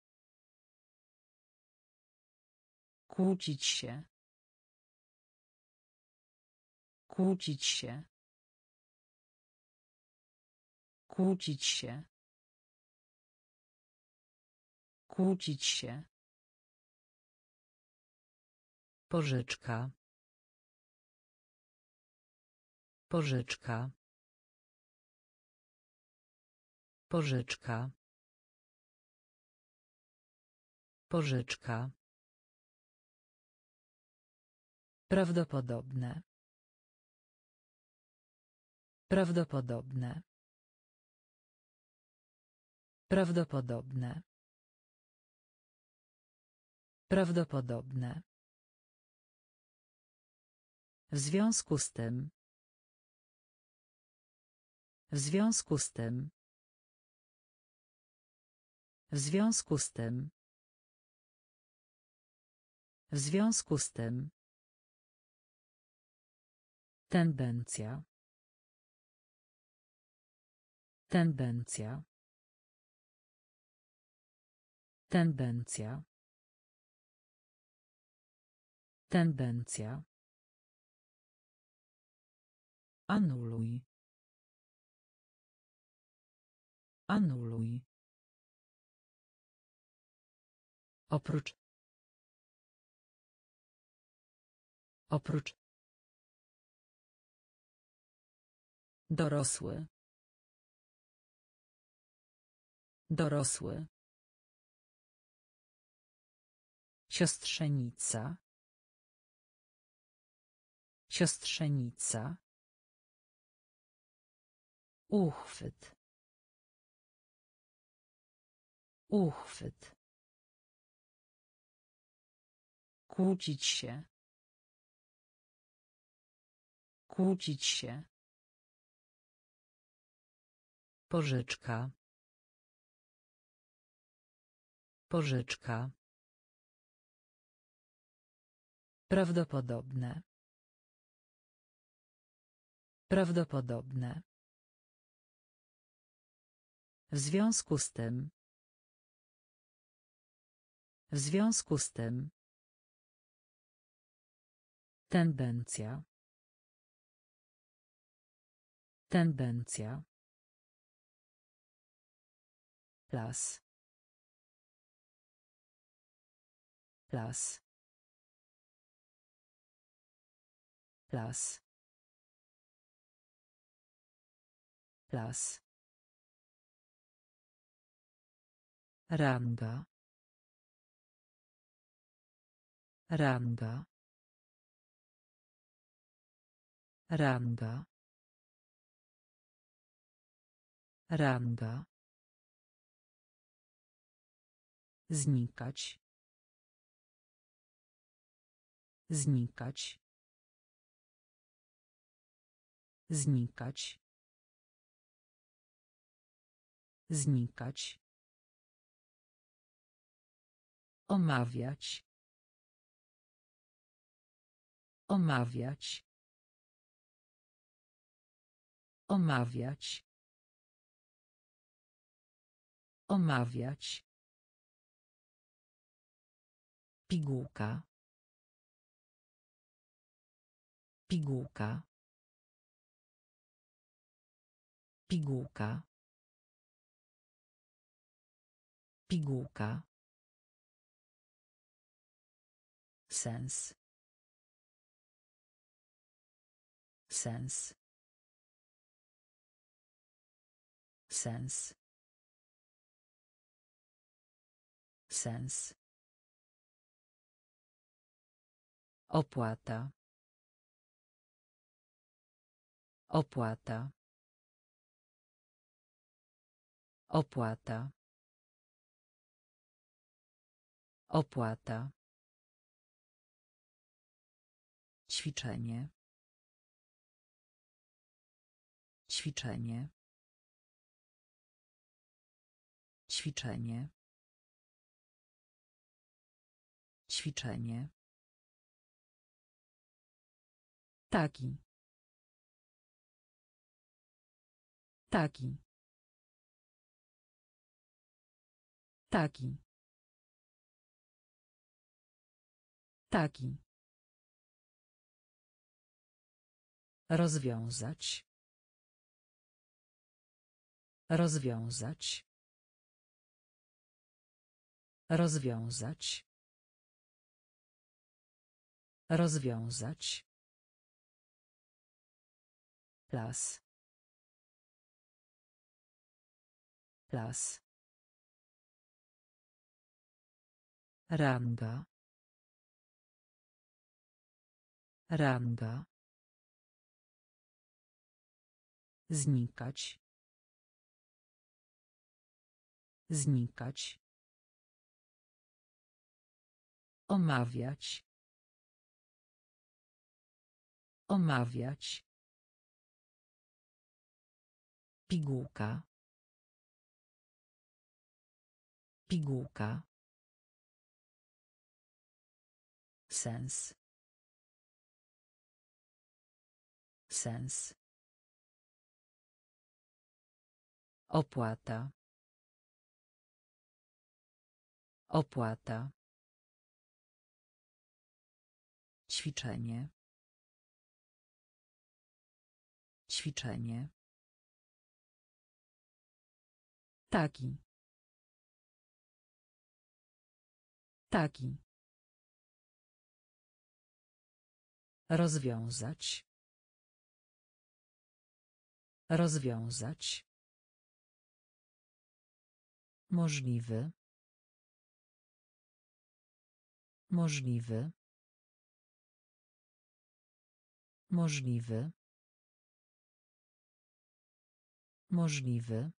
Kłócić się. Kłócić się. Kłócić się. Kłócić się. Pożyczka. Pożyczka. Pożyczka. Pożyczka. Prawdopodobne. Prawdopodobne. Prawdopodobne. Prawdopodobne. W związku z tym. W związku z tym. W związku z tym. W związku z tym. Tendencja. Tendencja. Tendencja. Tendencja. Anuluj. Anuluj. Oprócz. Oprócz. Dorosły. Dorosły. Siostrzenica. Siostrzenica. Uchwyt. Uchwyt. Kłócić się. Kłócić się. Pożyczka. Pożyczka. Prawdopodobne. Prawdopodobne. W związku z tym. W związku z tym. Tendencja. Tendencja. Las. Las. Las. Las. Ranga. Ranga. Ranga. Ranga. Znikać. Znikać. Znikać. Znikać. Omawiać. Omawiać. Omawiać. Omawiać. Pigułka. Pigułka. Pigułka. Pigułka. Sens. Sens. Sens. Sens. Opłata. Opłata. Opłata. Opłata. Ćwiczenie. Ćwiczenie. Ćwiczenie. Ćwiczenie. Taki. Taki. Taki. Taki. Rozwiązać. Rozwiązać. Rozwiązać. Rozwiązać. Las. Las. Ranga. Ranga. Znikać. Znikać. Omawiać. Omawiać. Pigułka. Pigułka. Sens. Sens. Opłata. Opłata. Ćwiczenie. Ćwiczenie. Taki. Taki. Rozwiązać. Rozwiązać. Możliwy. Możliwy. Możliwy. Możliwy.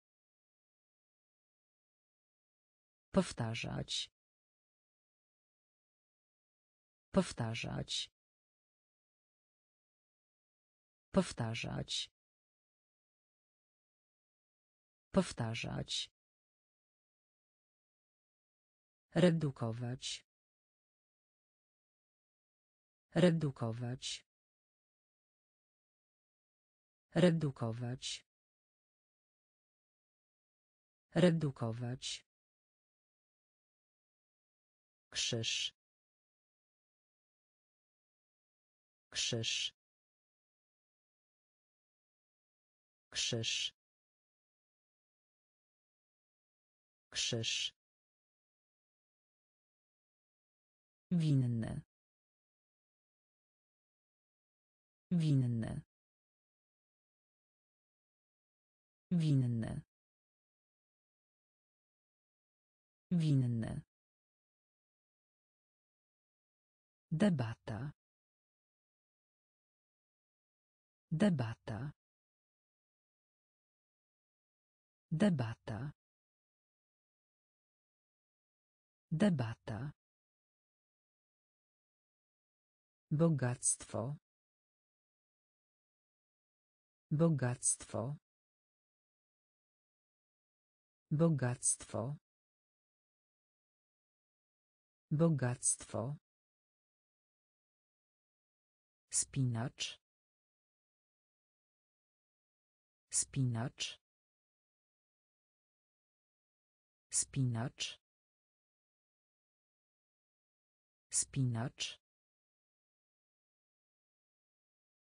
Powtarzać. Powtarzać. Powtarzać. Powtarzać. Redukować. Redukować. Redukować. Redukować. Krzyż. Krzyż. Krzyż. Krzyż. Winny. Winny. Winny. Winny. Debata. Debata. Debata. Debata. Bogactwo. Bogactwo. Bogactwo. Bogactwo. Spinacz. Spinacz. Spinacz. Spinacz.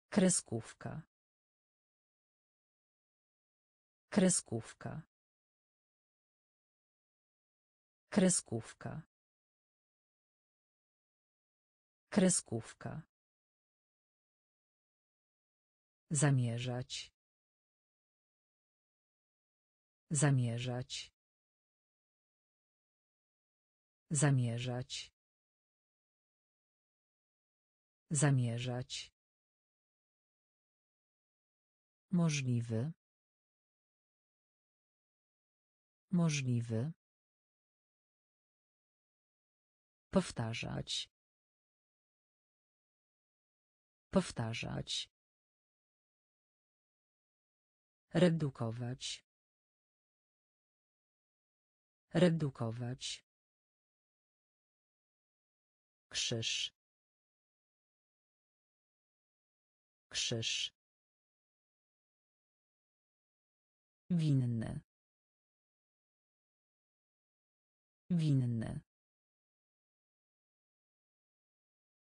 Kreskówka. Kreskówka. Kreskówka. Kreskówka. Zamierzać. Zamierzać. Zamierzać. Zamierzać. Możliwy. Możliwy. Powtarzać. Powtarzać. Redukować. Redukować. Krzyż. Krzyż. Winny. Winny.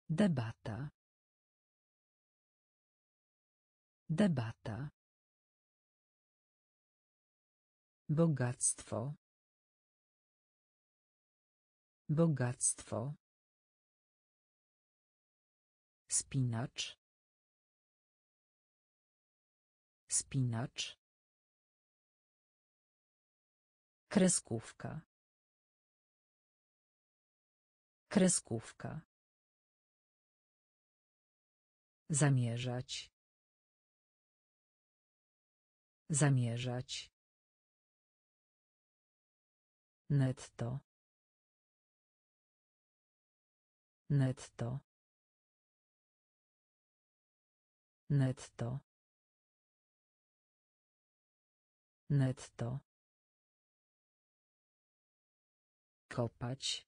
Debata. Debata. Bogactwo. Bogactwo. Spinacz. Spinacz. Kreskówka. Kreskówka. Zamierzać. Zamierzać. Netto. Netto. Netto. Netto. Kopać.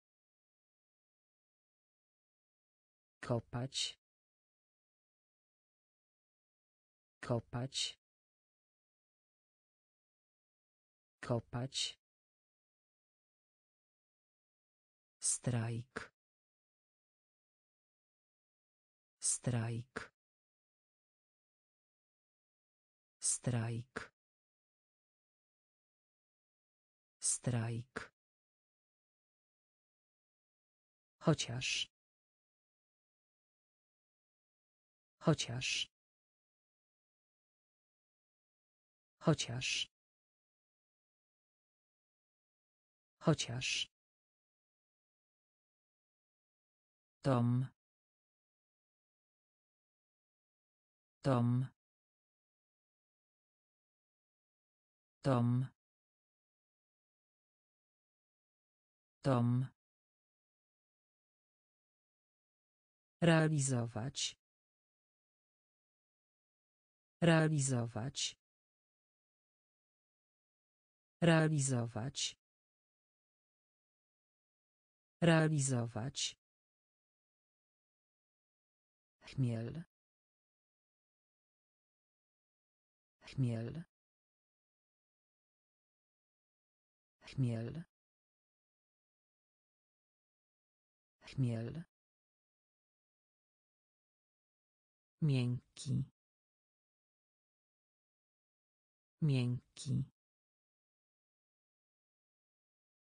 Kopać. Kopać. Kopać. Strajk. Strajk. Strajk. Strajk. Chociaż. Chociaż. Chociaż. Chociaż. Tom. Tom. Tom. Tom. Realizować. Realizować. Realizować. Realizować. Chmiel. Chmiel. Chmiel. Chmiel. Miękki. Miękki.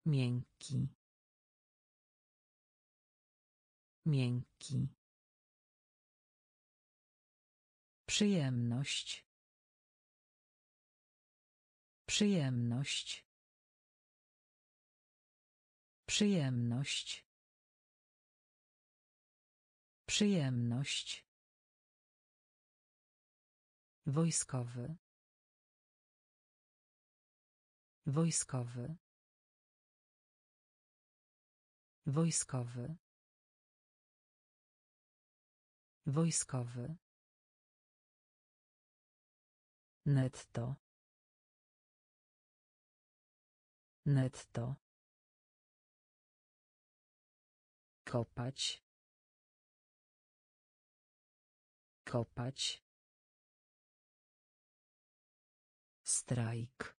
Miękki. Miękki. Przyjemność. Przyjemność. Przyjemność. Przyjemność. Wojskowy. Wojskowy. Wojskowy. Wojskowy. Netto. Netto. Kopać. Kopać. Strajk.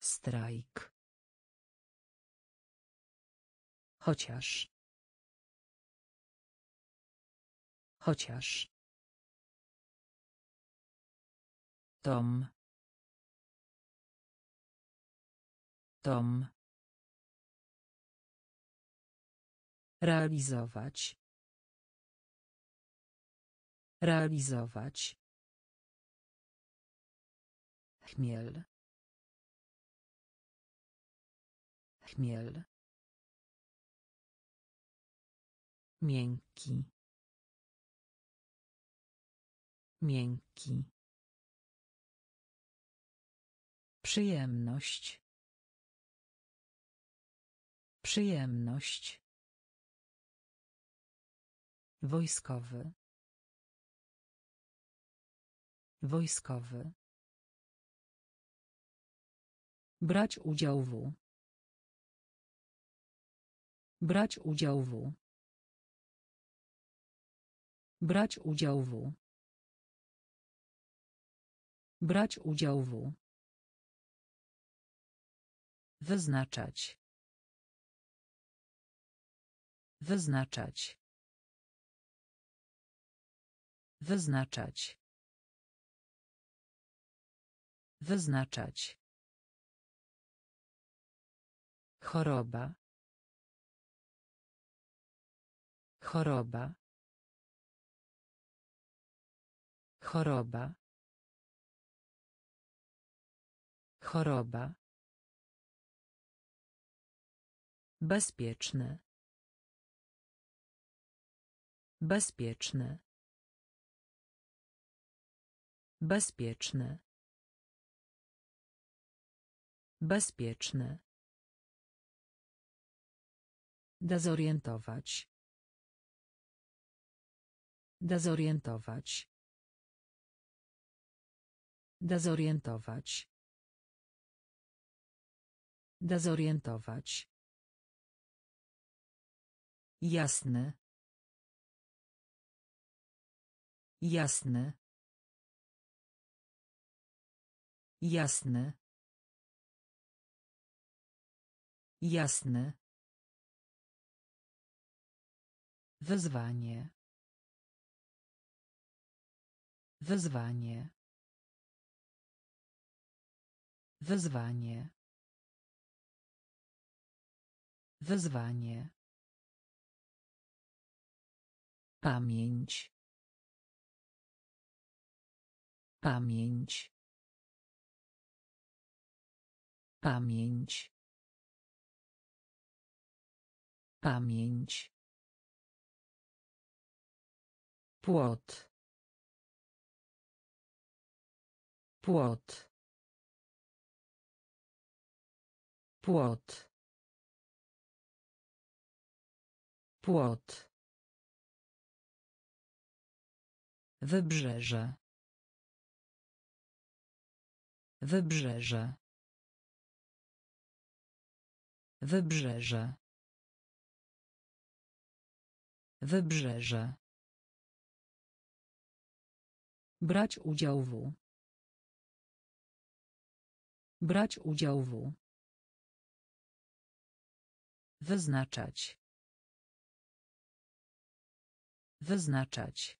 Strajk. Chociaż. Chociaż. Tom. Tom. Realizować. Realizować. Chmiel. Chmiel. Miękki. Miękki. Przyjemność. Przyjemność. Wojskowy. Wojskowy. Brać udział w. Brać udział w. Brać udział w. Brać udział w. Wyznaczać. Wyznaczać. Wyznaczać. Wyznaczać. Choroba. Choroba. Choroba. Choroba. Bezpieczny. Bezpieczny. Bezpieczny. Bezpieczny. Dezorientować. Dezorientować. Dezorientować. Dezorientować. Jasny. Jasny. Jasny. Jasny. Wyzwanie. Wyzwanie. Wyzwanie. Wyzwanie. Pamięć. Pamięć. Pamięć. Pamięć. Płot. Płot. Płot. Płot. Wybrzeże. Wybrzeże. Wybrzeże. Wybrzeże. Brać udział w. Brać udział w. Wyznaczać. Wyznaczać.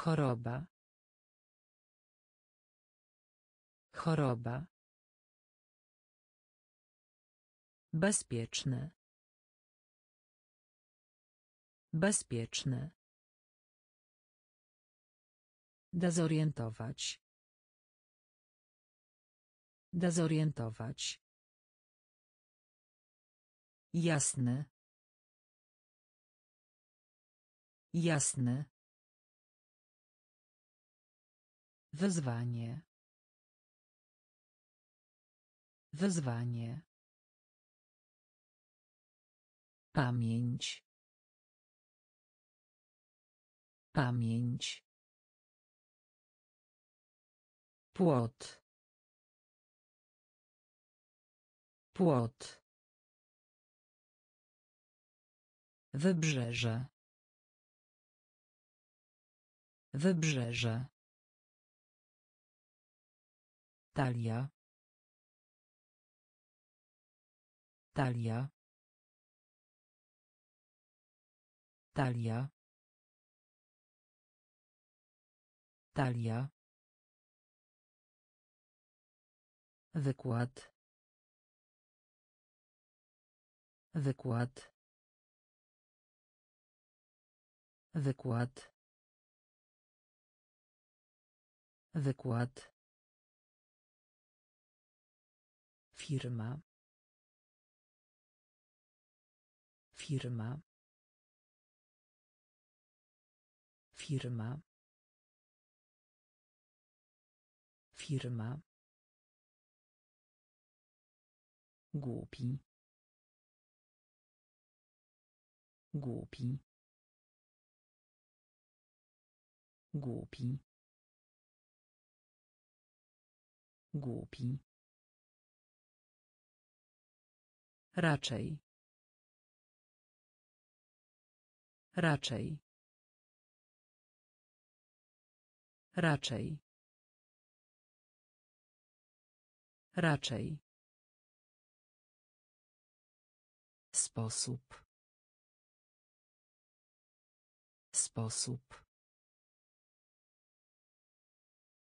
Choroba. Choroba. Bezpieczny. Bezpieczny. Dezorientować. Dezorientować. Jasny. Jasny. Wyzwanie. Wyzwanie. Pamięć. Pamięć. Płot. Płot. Wybrzeże. Wybrzeże. Talia. Talia. Talia. Talia. Wykład. Wykład. Wykład. Wykład. Firma. Firma. Firma. Firma. Głupi. Głupi. Głupi. Głupi. Raczej. Raczej. Raczej. Raczej. Sposób. Sposób.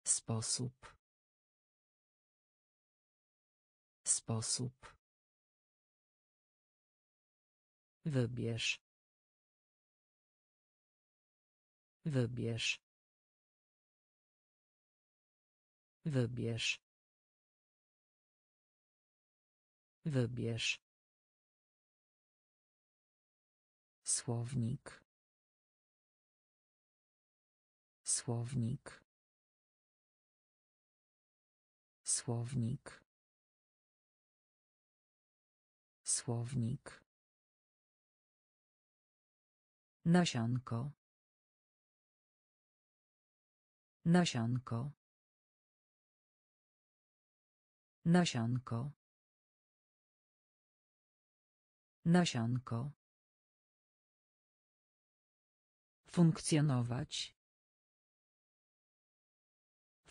Sposób. Sposób. Wybierz. Wybierz. Wybierz. Wybierz. Słownik. Słownik. Słownik. Słownik. Nasionko. Nasionko. Nasionko. Nasionko. Funkcjonować.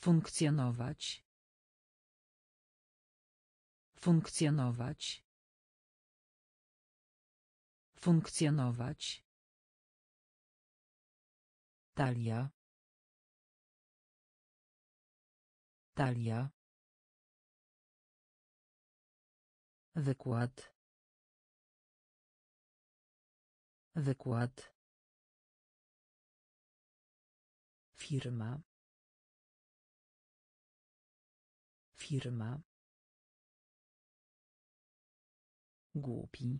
Funkcjonować. Funkcjonować. Funkcjonować. Talia. Talia. Wykład. Wykład. Firma. Firma. Głupi.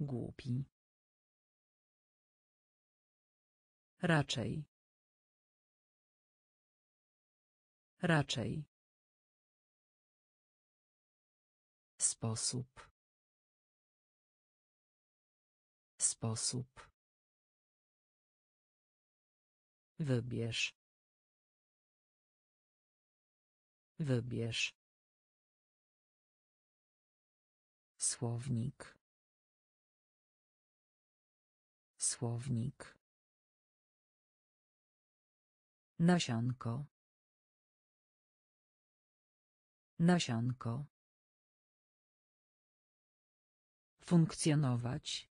Głupi. Raczej. Raczej. Sposób. Sposób. Wybierz. Wybierz. Słownik. Słownik. Nasionko. Nasionko. Funkcjonować.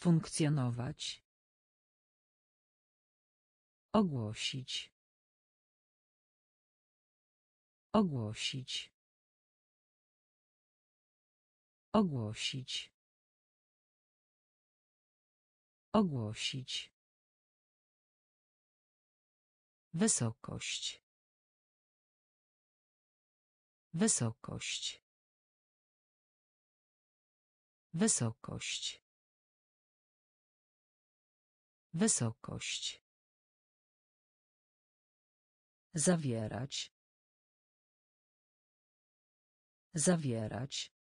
Funkcjonować. Ogłosić. Ogłosić. Ogłosić. Ogłosić. Wysokość. Wysokość. Wysokość. Wysokość. Zawierać. Zawierać.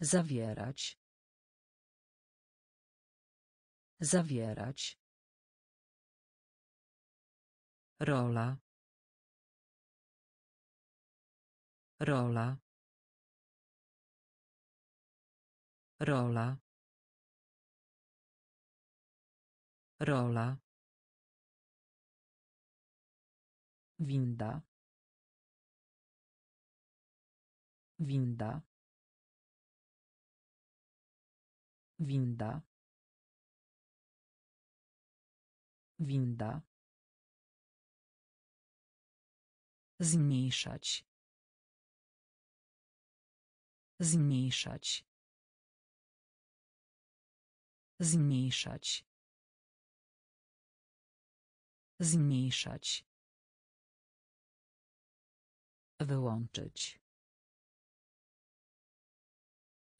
Zawierać. Zawierać. Rola. Rola. Rola. Rola. Winda. Winda. Winda. Winda. Zmniejszać. Zmniejszać. Zmniejszać. Zmniejszać. Wyłączyć.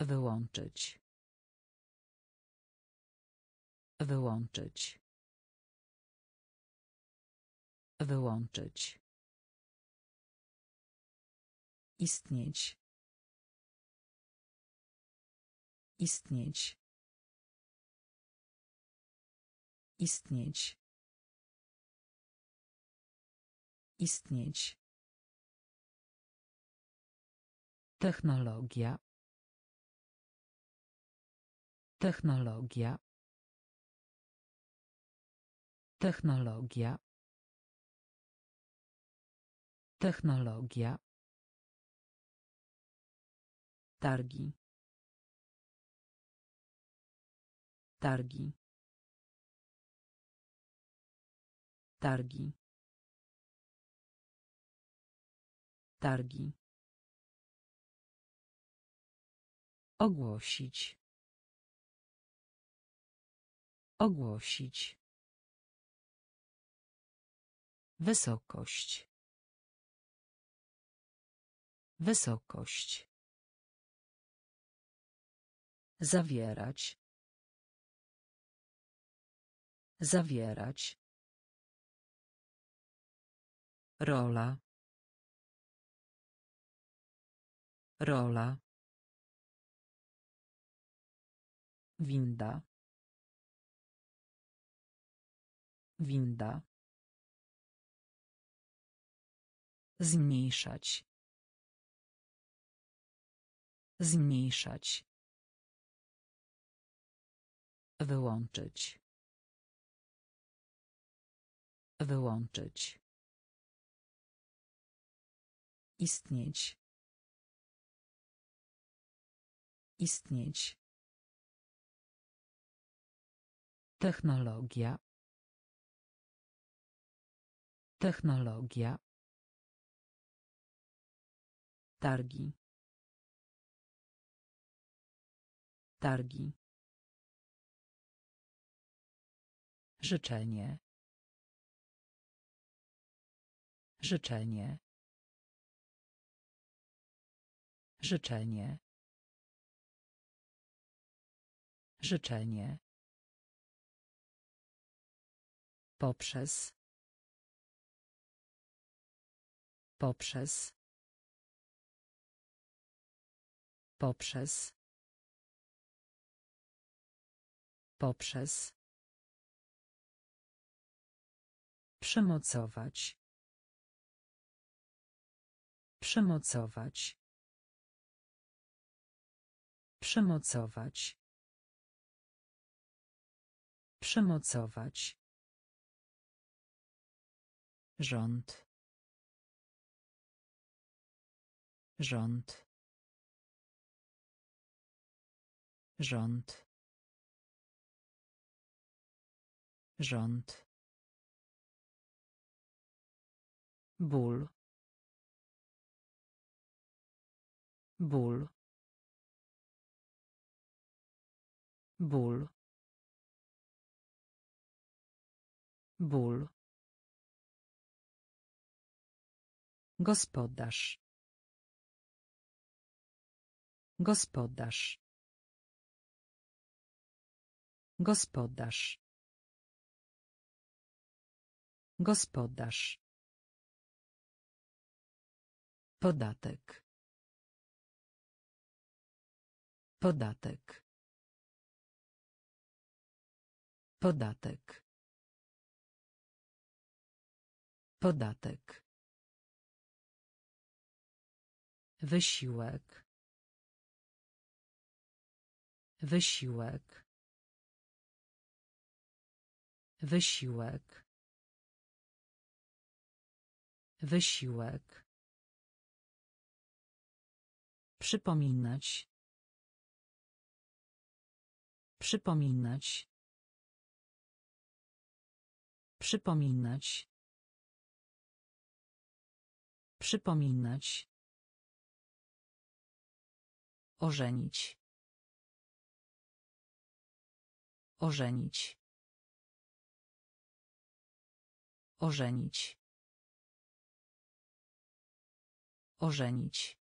Wyłączyć. Wyłączyć. Wyłączyć. Istnieć. Istnieć. Istnieć. Istnieć. Technologia. Technologia. Technologia. Technologia. Targi. Targi. Targi. Targi. Ogłosić. Ogłosić. Wysokość. Wysokość. Zawierać. Zawierać. Rola. Rola. Winda. Winda. Zmniejszać. Zmniejszać. Wyłączyć. Wyłączyć. Istnieć. Istnieć. Technologia. Technologia. Targi. Targi. Życzenie. Życzenie. Życzenie. Życzenie. Poprzez. Poprzez. Poprzez. Poprzez. Przymocować. Przymocować. Przymocować. Przymocować. Rząd. Rząd. Rząd. Rząd. Ból. Ból. Ból. Ból. Gospodarz. Gospodarz. Gospodarz. Gospodarz. Podatek. Podatek. Podatek. Podatek. Wysiłek. Wysiłek. Wysiłek. Wysiłek. Przypominać. Przypominać. Przypominać. Przypominać. Ożenić. Ożenić. Ożenić. Ożenić.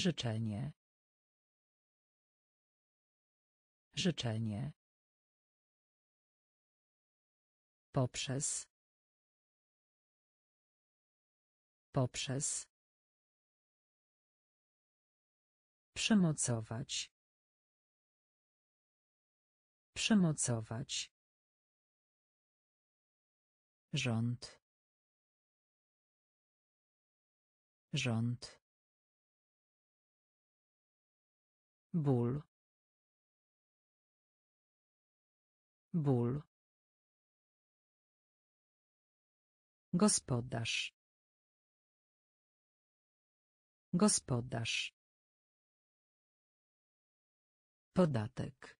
Życzenie. Życzenie. Poprzez. Poprzez. Przemocować. Przemocować. Rząd. Rząd. Ból. Ból. Gospodarz. Gospodarz. Podatek.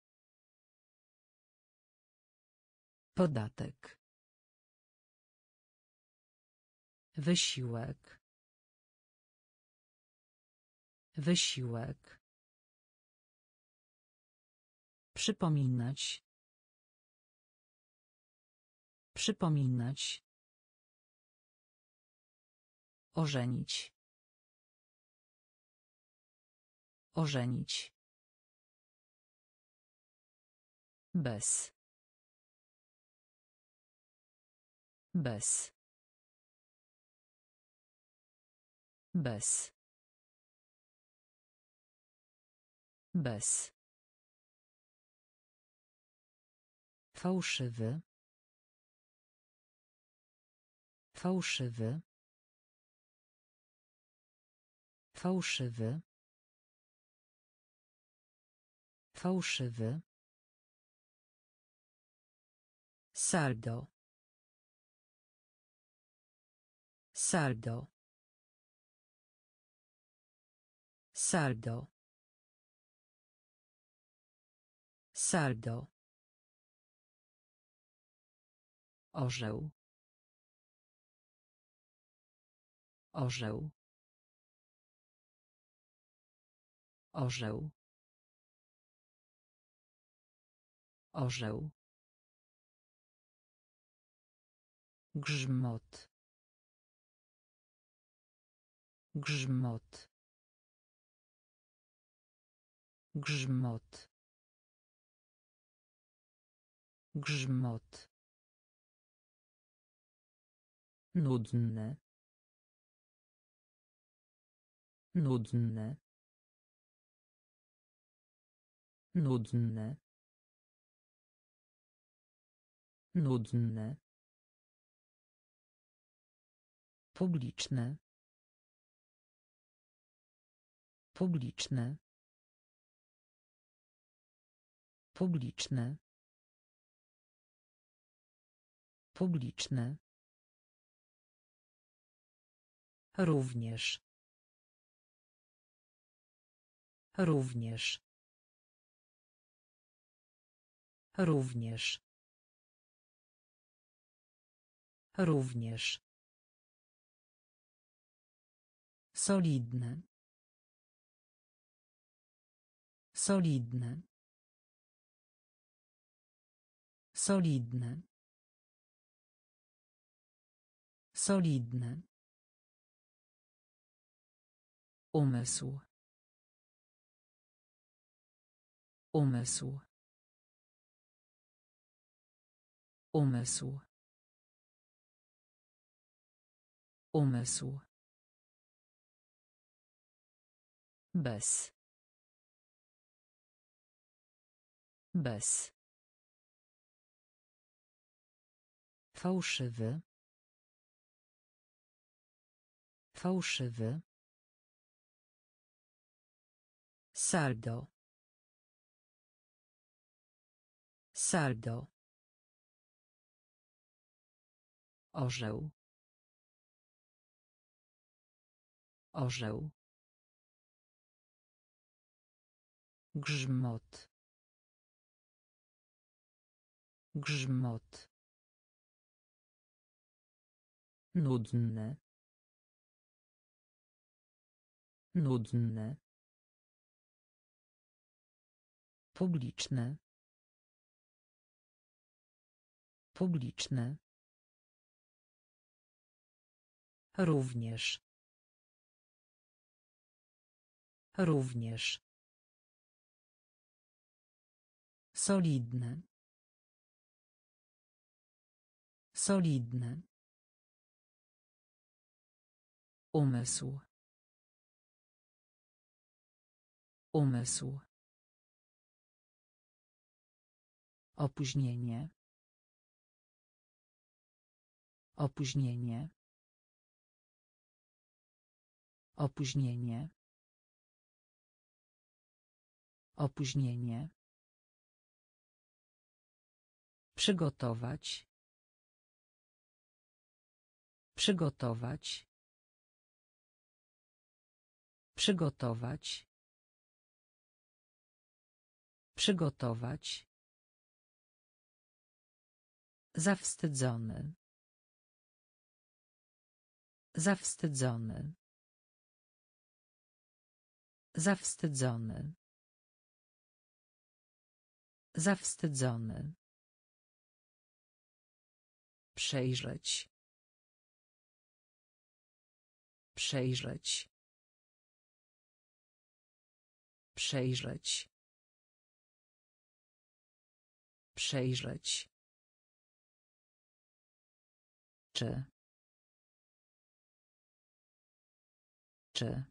Podatek. Wysiłek. Wysiłek. Przypominać. Przypominać. Ożenić. Ożenić. Bez. Bez. Bez. Bez. Fałszywy. Fałszywy. Fałszywy. Fałszywy. Saldo. Saldo. Saldo. Saldo. Orzeł. Orzeł. Orzeł. Orzeł. Grzmot. Grzmot. Grzmot. Grzmot. Nudne. Nudne. Nudne. Nudne. Publiczne. Publiczne. Publiczne. Publiczne. Również. Również. Również. Również. Solidny. Solidny. Solidny. Solidny. Umysł. Umysł. Umysł. Umysł. Bez. Bez. Fałszywy. Fałszywy. Saldo. Saldo. Orzeł. Orzeł. Grzmot. Grzmot. Nudny. Nudny. Publiczny. Publiczny. Również. Również. Solidny. Solidny. Umysł. Umysł. Opóźnienie. Opóźnienie. Opóźnienie. Opóźnienie. Przygotować. Przygotować. Przygotować. Przygotować. Zawstydzony. Zawstydzony. Zawstydzony. Zawstydzony. Przejrzeć. Przejrzeć. Przejrzeć. Przejrzeć. Czy. Czy.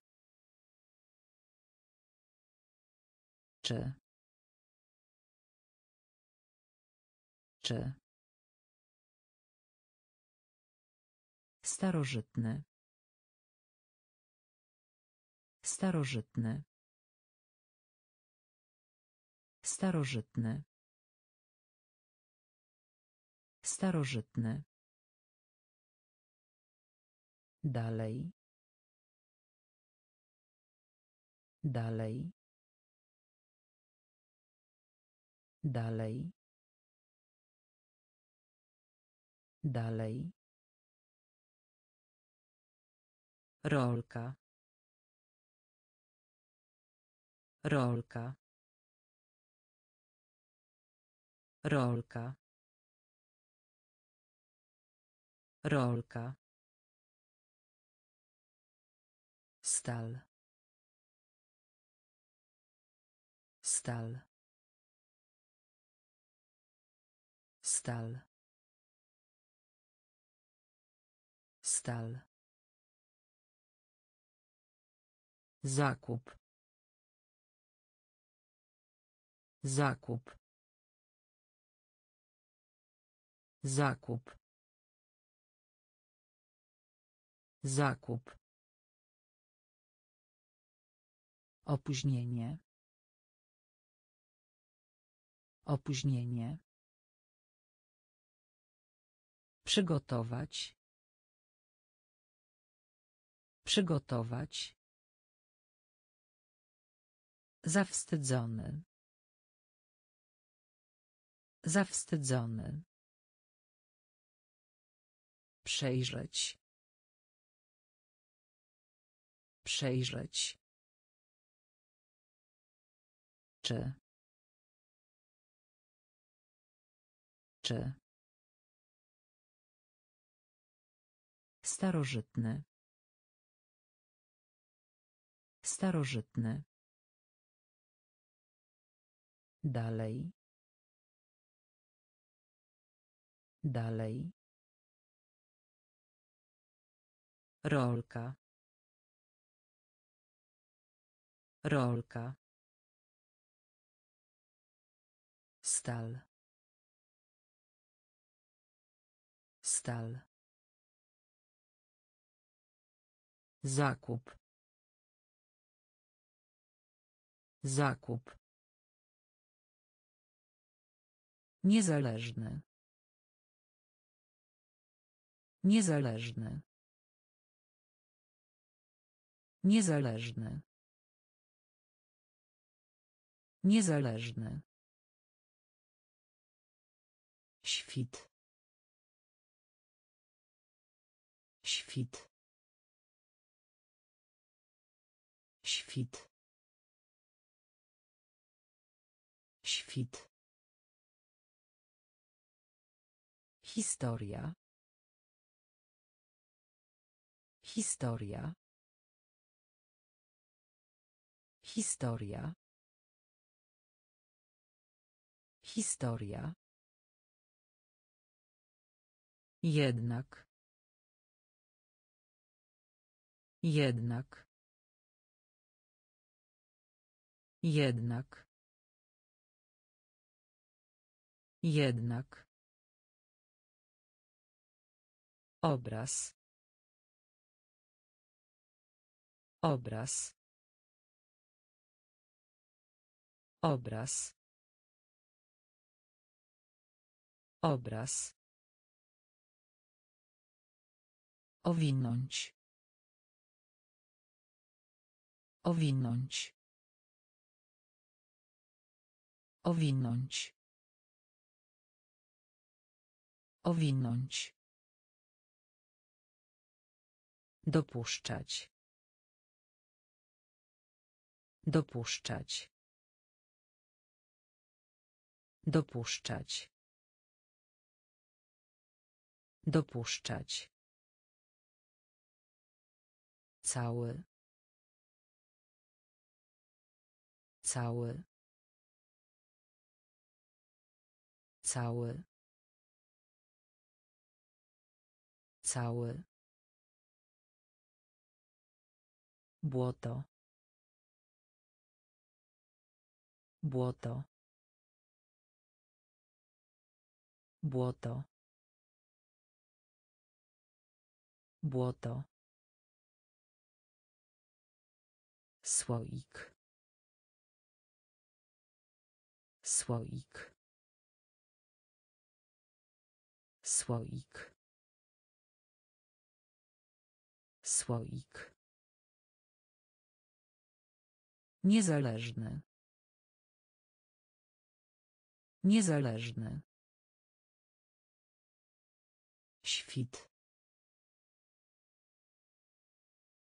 Czy. Czy. Starożytny. Starożytny. Starożytny. Starożytny. Dalej. Dalej. Dalej. Dalej. Rolka. Rolka. Rolka. Rolka. Stal. Stal. Stal. Stal. Zakup. Zakup. Zakup. Zakup. Opóźnienie. Opóźnienie. Przygotować. Przygotować. Zawstydzony. Zawstydzony. Przejrzeć. Przejrzeć. Czy. Czy. Starożytny. Starożytny. Dalej. Dalej. Rolka. Rolka. Stal. Stal. Zakup. Zakup. Niezależny. Niezależny. Niezależny. Niezależny. Świt. Świt. Świt. Świt. Historia. Historia. Historia. Historia. Jednak. Jednak. Jednak. Jednak. Obraz. Obraz. Obraz. Obraz. Owinąć. Owinąć. Owinąć. Owinąć. Dopuszczać. Dopuszczać. Dopuszczać. Dopuszczać. Cały. Cały. Cały. Cały. Błoto. Błoto. Błoto. Błoto. Słoik. Słoik. Słoik. Słoik. Niezależny. Niezależny. Świt.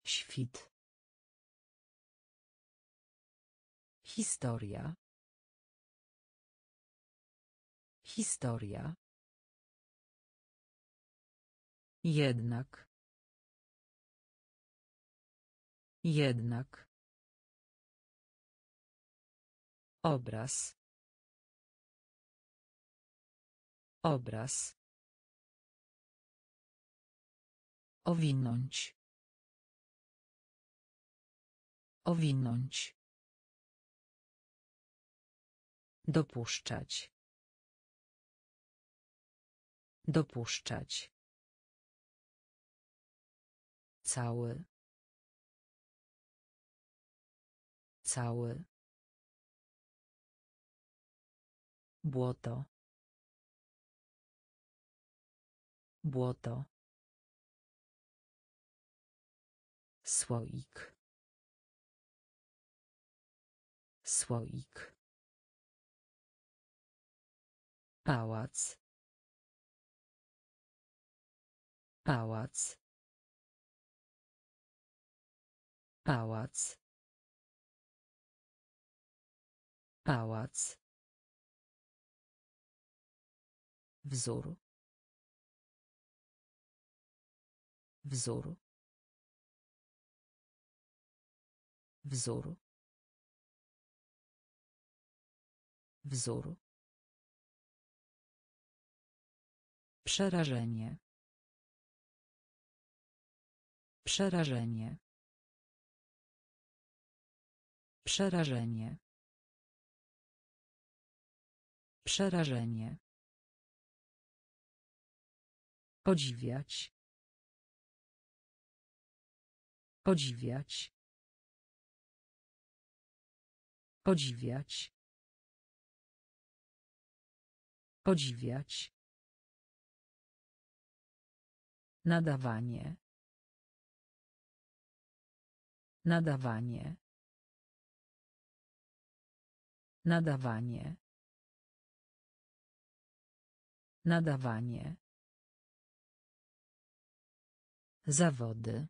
Świt. Historia. Historia. Jednak. Jednak. Obraz. Obraz. Owinąć. Owinąć. Dopuszczać. Dopuszczać. Cały. Cały. Błoto. Błoto. Słoik. Słoik. Pałac. Pałac. Pałac. Pałac. Wzór. Wzór. Wzór. Wzór. Przerażenie. Przerażenie. Przerażenie. Przerażenie. Podziwiać. Podziwiać. Podziwiać. Podziwiać. Nadawanie. Nadawanie. Nadawanie. Nadawanie. Zawody.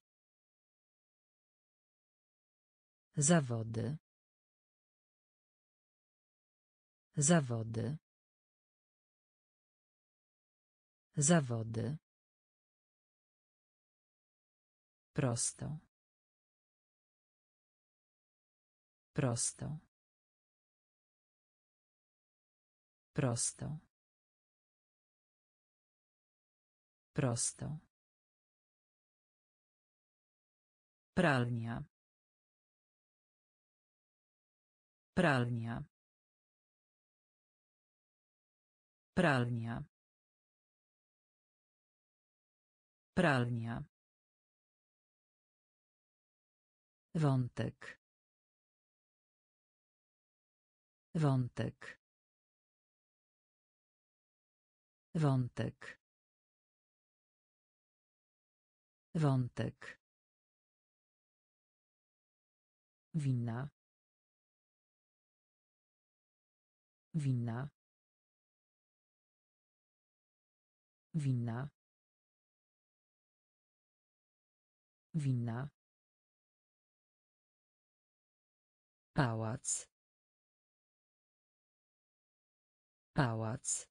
Zawody. Zawody. Zawody. Prosto. Prosto. Prosto. Prosto. Pralnia. Pralnia. Pralnia. Pralnia. Wątek. Wątek. Wątek. Wątek. Winna. Winna. Winna. Winna. Pałac. Pałac.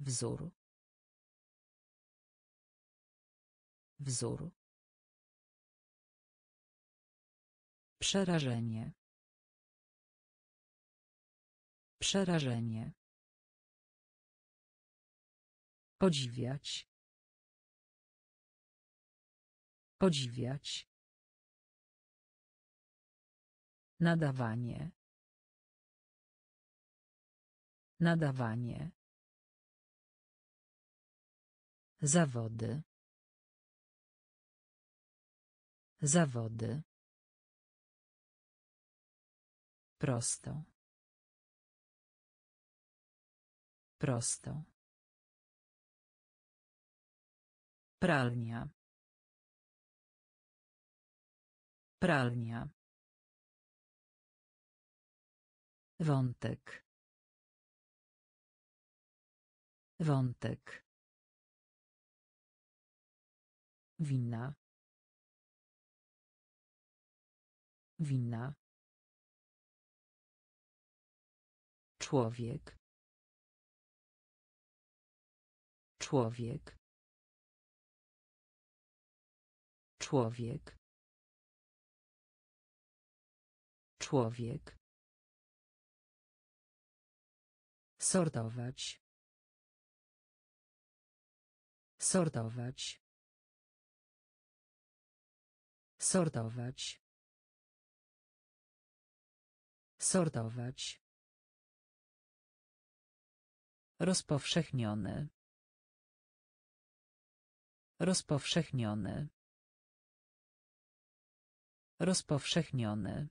Wzór. Wzór. Przerażenie. Przerażenie. Podziwiać. Podziwiać. Nadawanie. Nadawanie. Zawody. Zawody. Prosto. Prosto. Pralnia. Pralnia. Wątek. Wątek. Winna. Winna. Człowiek. Człowiek. Człowiek. Człowiek. Sortować. Sortować. Sortować. Sortować. Rozpowszechniony. Rozpowszechniony. Rozpowszechniony.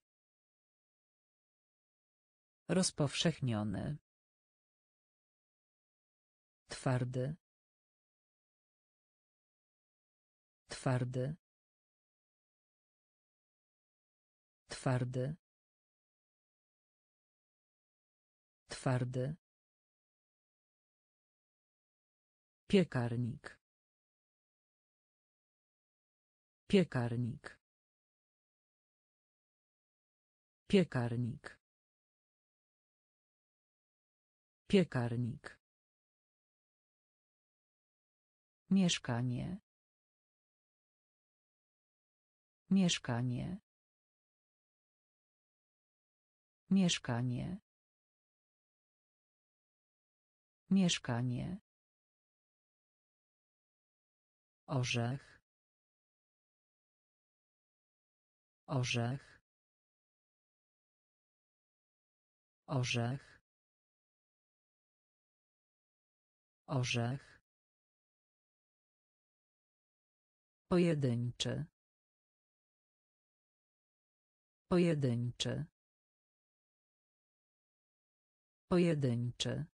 Rozpowszechniony. Twardy. Twardy. Twardy. Twardy. Piekarnik. Piekarnik. Piekarnik. Piekarnik. Mieszkanie. Mieszkanie. Mieszkanie. Mieszkanie. Orzech. Orzech. Orzech. Orzech. Pojedynczy. Pojedynczy. Pojedynczy.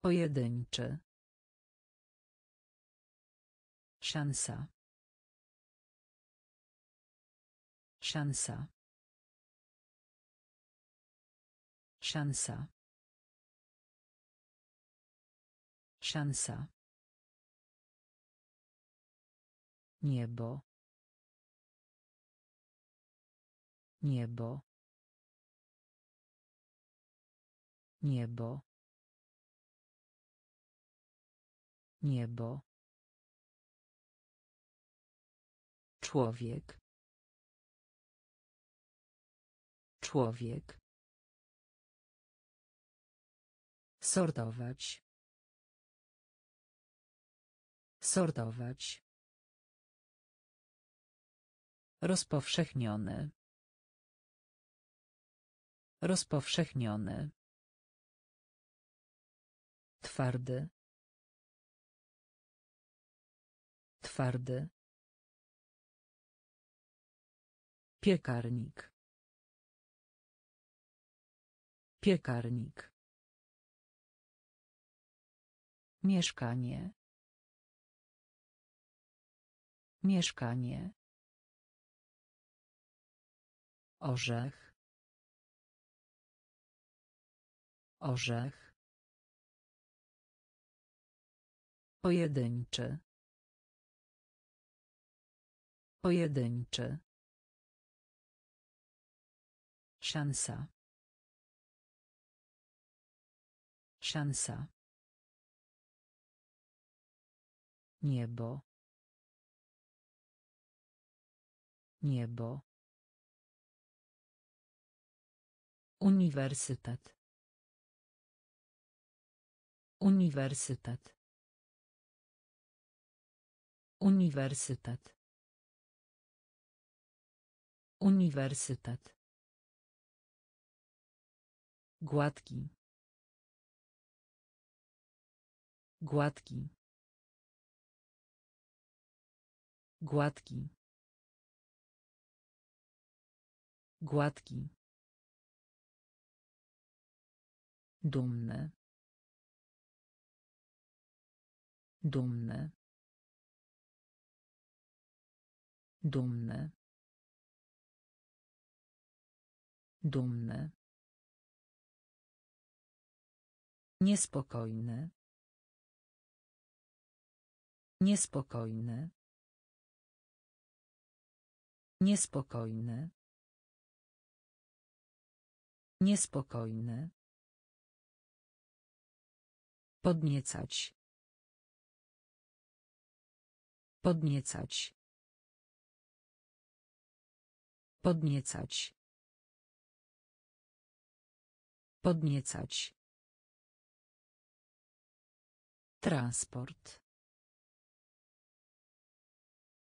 Pojedynczy. Szansa. Szansa. Szansa. Szansa. Niebo. Niebo. Niebo. Niebo. Człowiek. Człowiek. Sortować. Sortować. Rozpowszechniony. Rozpowszechniony. Twardy. Twardy. Piekarnik. Piekarnik. Mieszkanie. Mieszkanie. Orzech. Orzech. Pojedynczy. Pojedynczy. Szansa. Szansa. Niebo. Niebo. Uniwersytet. Uniwersytet. Uniwersytet. Uniwersytet. Gładki. Gładki. Gładki. Gładki. Dumny. Dumny. Dumny. Dumny. Niespokojny. Niespokojny. Niespokojny. Niespokojny. Podniecać. Podniecać. Podniecać. Podniecać. Transport.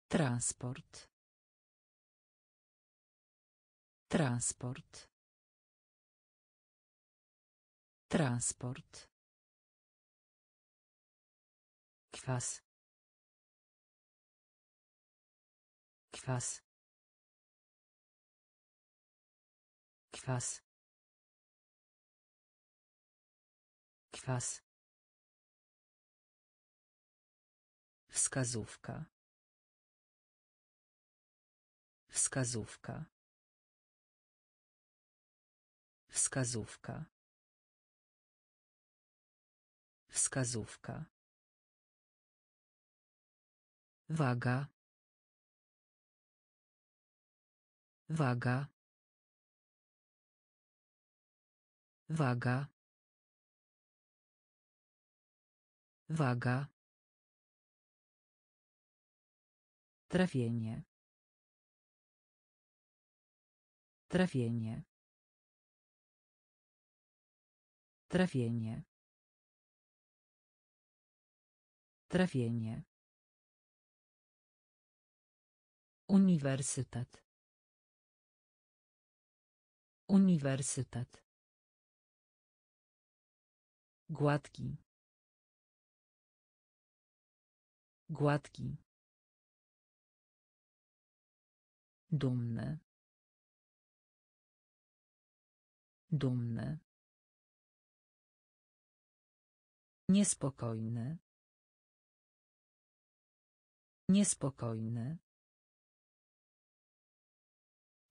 Transport. Transport. Transport. Kwas. Kwas. Kwas. Kwas. Wskazówka. Wskazówka. Wskazówka. Wskazówka. Waga. Waga. Waga. Waga. Trafienie. Trafienie. Trafienie. Trafienie. Uniwersytet. Uniwersytet. Gładki. Gładki. Dumny. Dumny. Niespokojny. Niespokojny.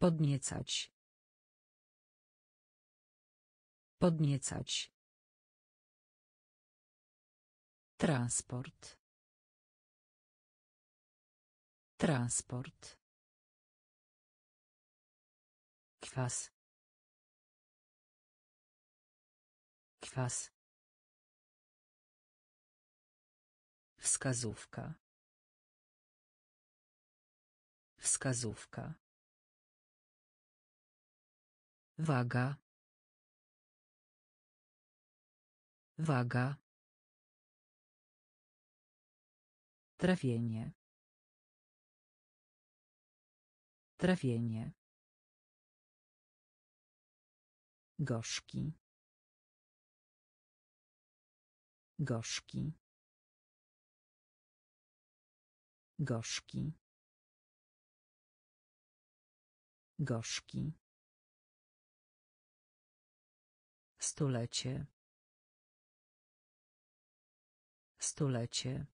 Podniecać. Podniecać. Transport. Transport. Kwas. Kwas. Wskazówka. Wskazówka. Waga. Waga. Trafienie. Trafienie. Gorzki. Gorzki. Gorzki. Gorzki. Stulecie. Stulecie.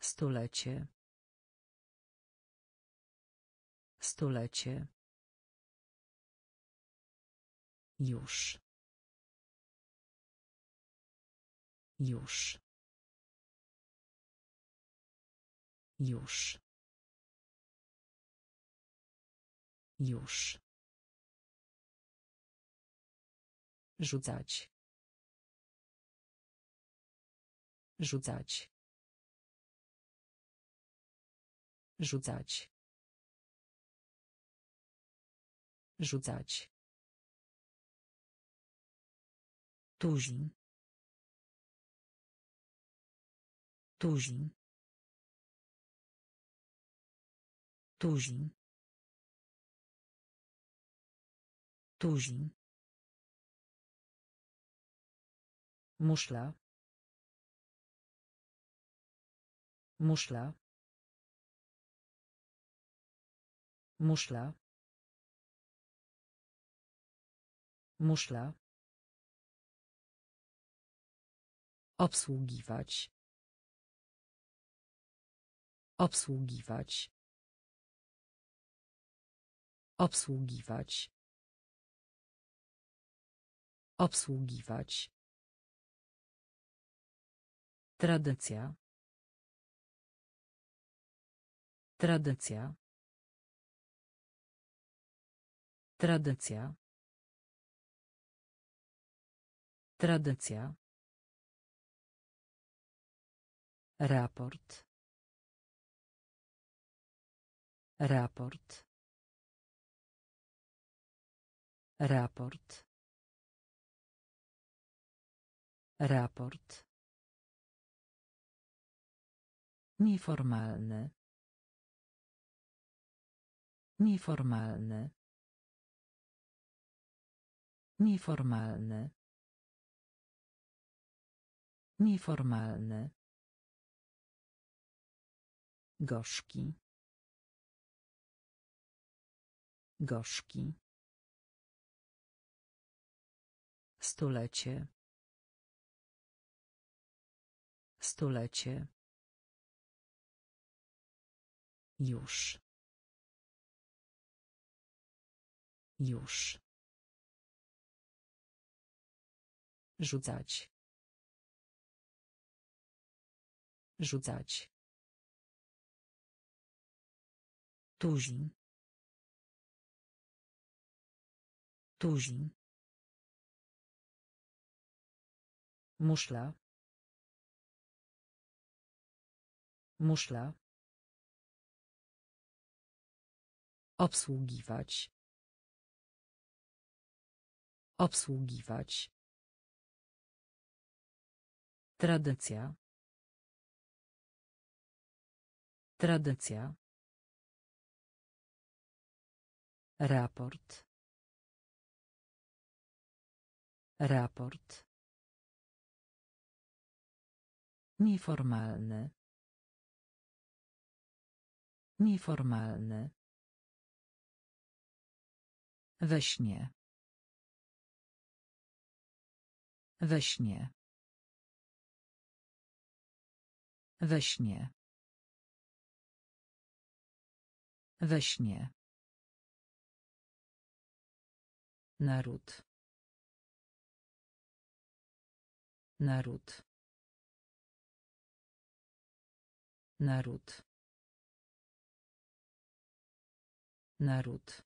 Stulecie. Stulecie. Już. Już. Już. Już. Rzucać. Rzucać. Rzucać. Rzucać. Tuzin. Tuzin. Tuzin. Tuzin. Muszla. Muszla. Muszla. Muszla. Obsługiwać. Obsługiwać. Obsługiwać. Obsługiwać. Tradycja. Tradycja. Tradycja. Tradycja. Raport. Raport. Raport. Raport. Nieformalny. Nieformalny. Nieformalny. Nieformalny. Gorzki. Gorzki. Stulecie. Stulecie. Już. Już. Rzucać. Rzucać. Tuzin. Tuzin. Muszla. Muszla. Obsługiwać. Obsługiwać. Tradycja. Tradycja. Raport. Raport. Nieformalny. Nieformalny. We śnie. We śnie. We śnie. We śnie. Naród. Naród. Naród. Naród.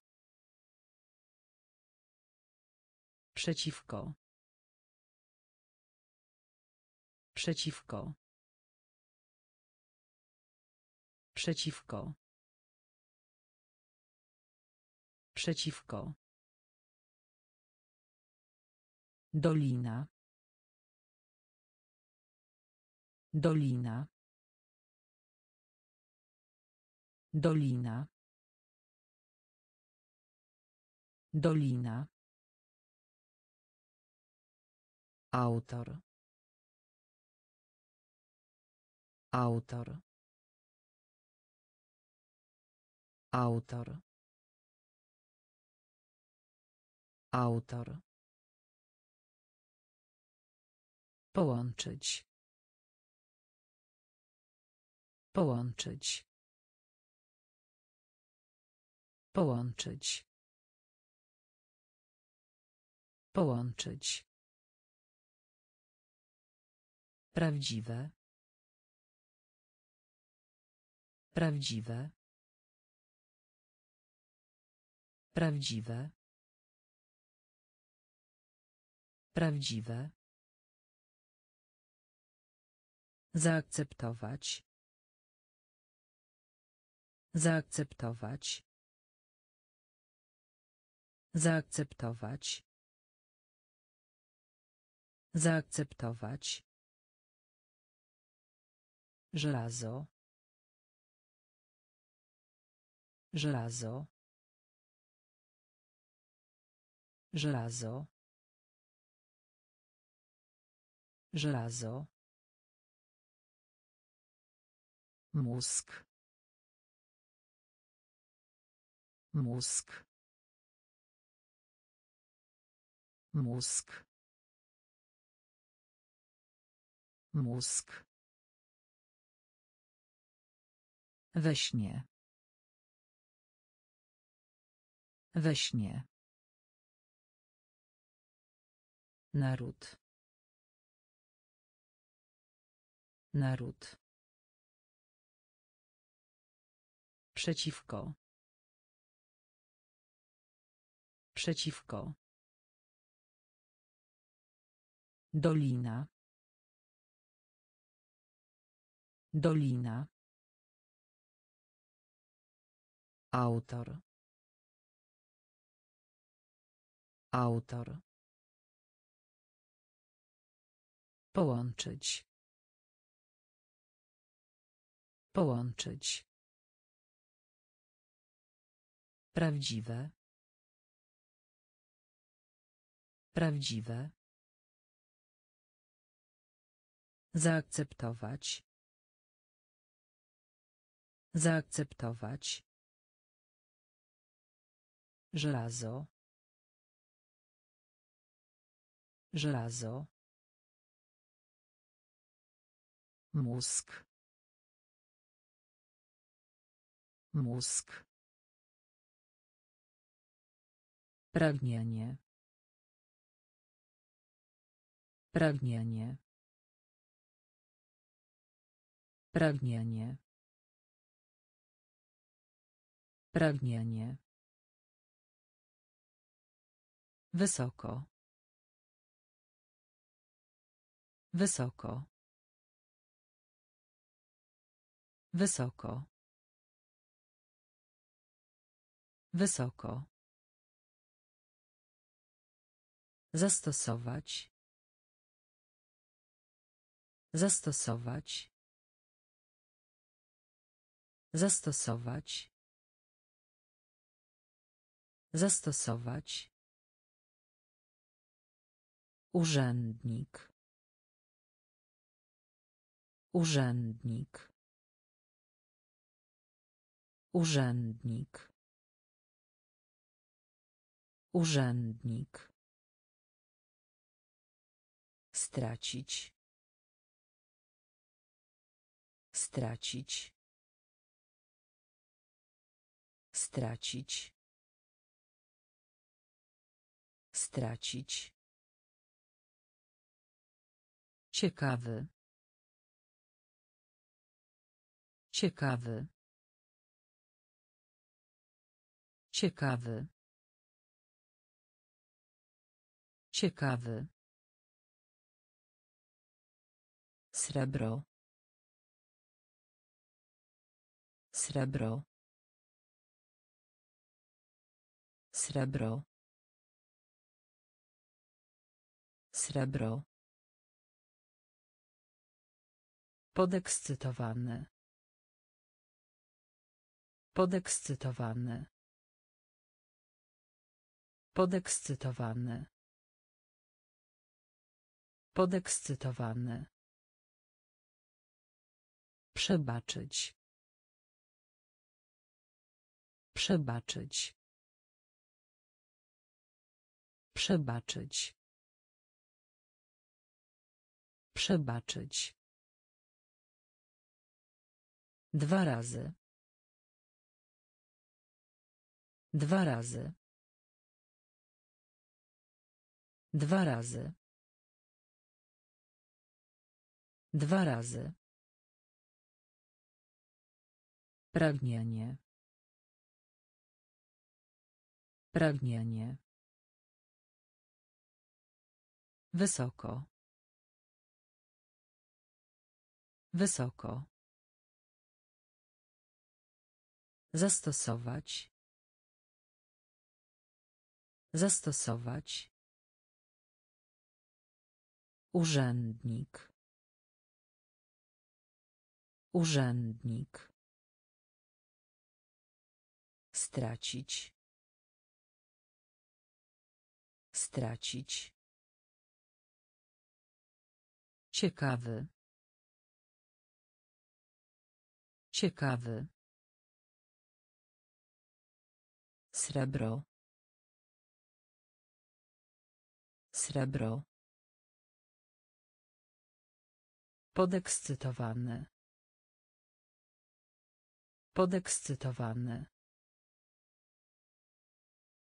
Przeciwko. Przeciwko. Przeciwko. Przeciwko. Dolina. Dolina. Dolina. Dolina. Autor. Autor. Autor. Autor. Połączyć. Połączyć. Połączyć. Połączyć. Prawdziwe. Prawdziwe. Prawdziwe. Prawdziwe. Zaakceptować. Zaakceptować. Zaakceptować. Zaakceptować. Żelazo. Żelazo. Żelazo. Żelazo. Mózg. Mózg. Mózg. Mózg. We śnie. We śnie. Naród. Naród. Przeciwko. Przeciwko. Dolina. Dolina. Autor. Autor. Połączyć. Połączyć. Prawdziwe. Prawdziwe. Zaakceptować. Zaakceptować. Żelazo. Żelazo. Mózg. Mózg. Pragnienie. Pragnienie. Pragnienie. Pragnienie. Wysoko. Wysoko. Wysoko. Wysoko. Zastosować. Zastosować. Zastosować. Zastosować. Urzędnik. Urzędnik. Urzędnik. Urzędnik. Stracić. Stracić. Stracić. Stracić. Ciekawy. Ciekawy. Ciekawy. Ciekawy. Srebro. Srebro. Srebro. Srebro. Podekscytowany. Podekscytowany. Podekscytowany. Podekscytowany. Przebaczyć. Przebaczyć. Przebaczyć. Przebaczyć. Dwa razy. Dwa razy. Dwa razy. Dwa razy. Pragnienie. Pragnienie. Wysoko. Wysoko. Zastosować. Zastosować. Urzędnik. Urzędnik. Stracić. Stracić. Ciekawy. Ciekawy. Srebro. Srebro. Podekscytowany. Podekscytowany.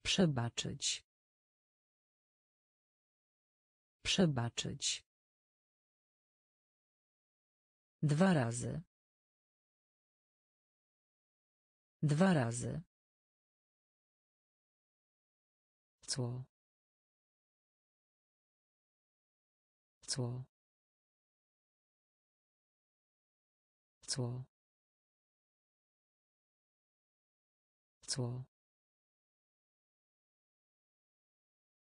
Przebaczyć. Przebaczyć. Dwa razy. Dwa razy. Cło. Cło. Cło. Cło.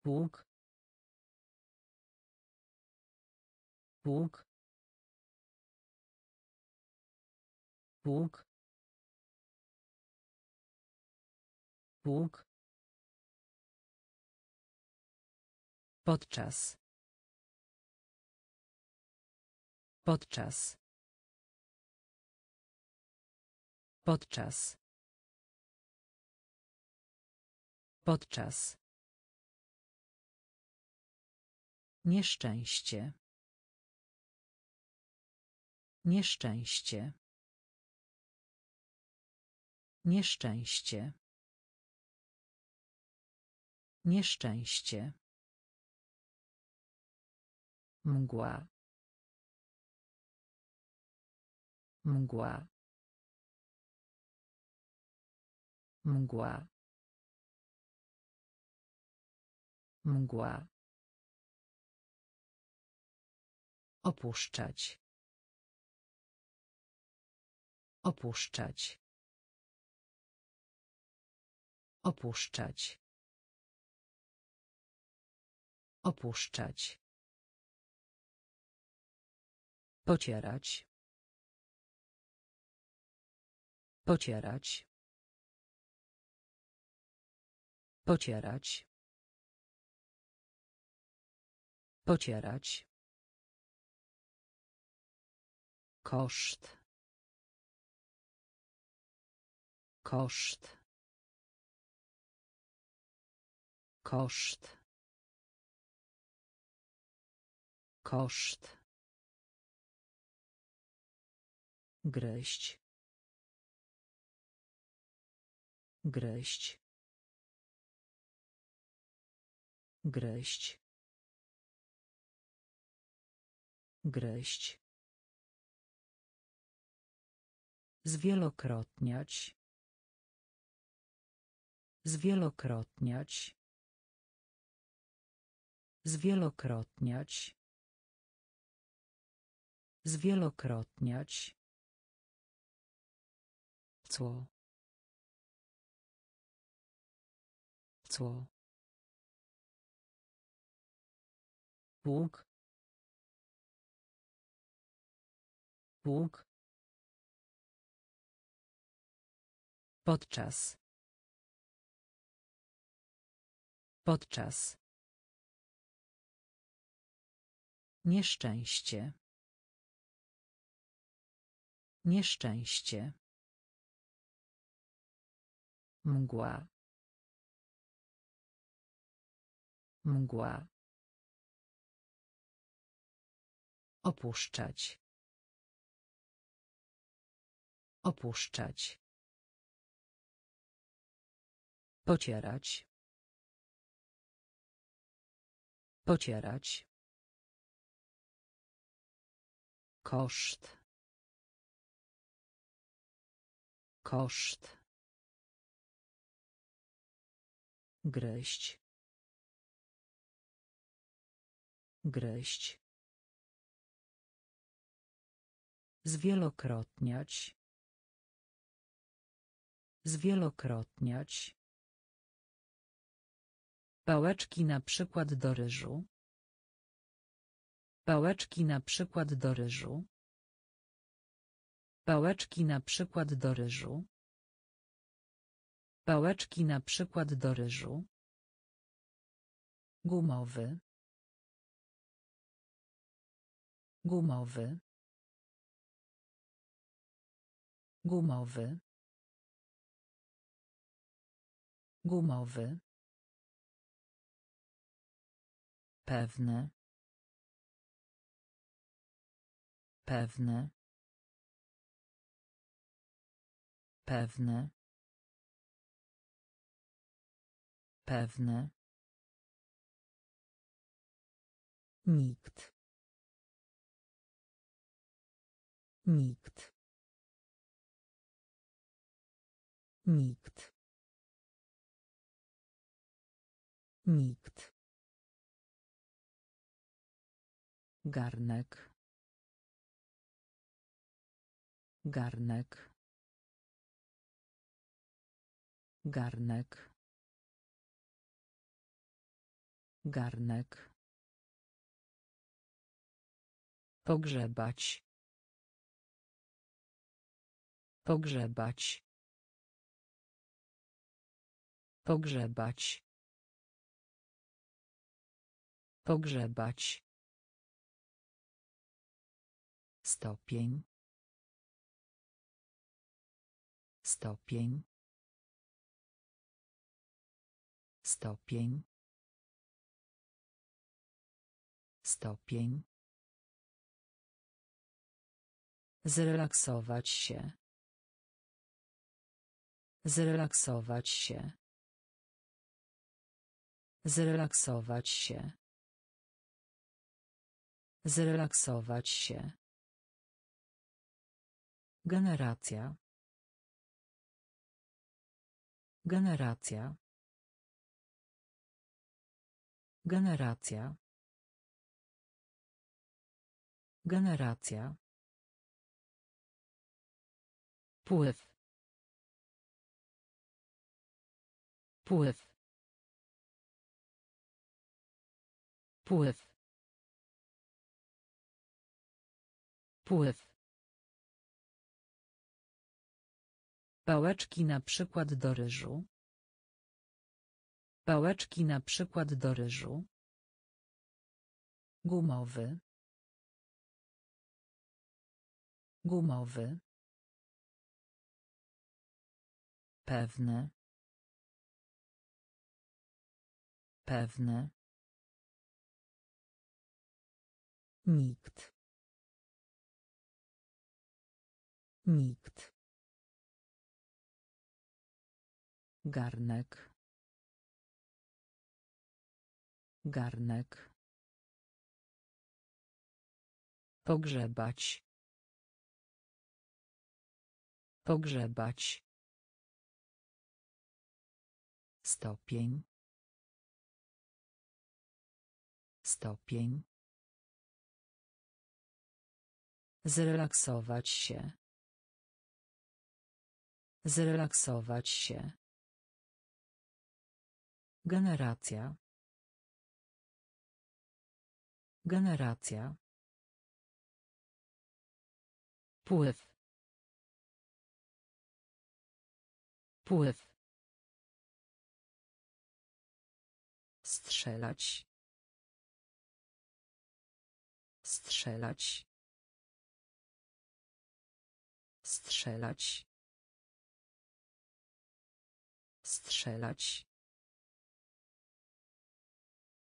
Łuk. Łuk. Łuk. Łuk. Podczas. Podczas. Podczas. Podczas. Nieszczęście. Nieszczęście. Nieszczęście. Nieszczęście. Mgła. Mgła. Mgła. Mgła. Opuszczać. Opuszczać. Opuszczać. Opuszczać. Pocierać. Pocierać. Pocierać. Pocierać. Koszt. Koszt. Koszt. Koszt. Gryźć. Gryźć. Gryźć. Gryźć. Zwielokrotniać. Zwielokrotniać. Zwielokrotniać. Zwielokrotniać. Cło. Cło. Bóg. Bóg. Podczas. Podczas. Nieszczęście. Nieszczęście. Mgła. Mgła. Opuszczać. Opuszczać. Pocierać. Pocierać. Koszt. Koszt. Gryźć. Gryźć. Zwielokrotniać. Zwielokrotniać. Pałeczki na przykład do ryżu. Pałeczki na przykład do ryżu. Pałeczki na przykład do ryżu. Pałeczki na przykład do ryżu. Gumowy. Gumowy. Gumowy. Gumowy. Pewne. Pewne. Pewne. Pewne. Nikt. Nikt. Nikt. Nikt. Garnek. Garnek. Garnek. Garnek. Pogrzebać. Pogrzebać. Pogrzebać. Pogrzebać. Stopień. Stopień. Stopień. Stopień. Zrelaksować się. Zrelaksować się. Zrelaksować się. Zrelaksować się. Generacja. Generacja. Generacja. Generacja. Pływ. Pływ. Pływ. Pływ. Pałeczki na przykład do ryżu. Pałeczki na przykład do ryżu. Gumowy. Gumowy. Pewne. Pewne. Nikt. Nikt. Garnek. Garnek. Pogrzebać. Pogrzebać. Stopień. Stopień. Zrelaksować się. Zrelaksować się. Generacja. Generacja. Pływ. Pływ. Strzelać. Strzelać. Strzelać. Strzelać.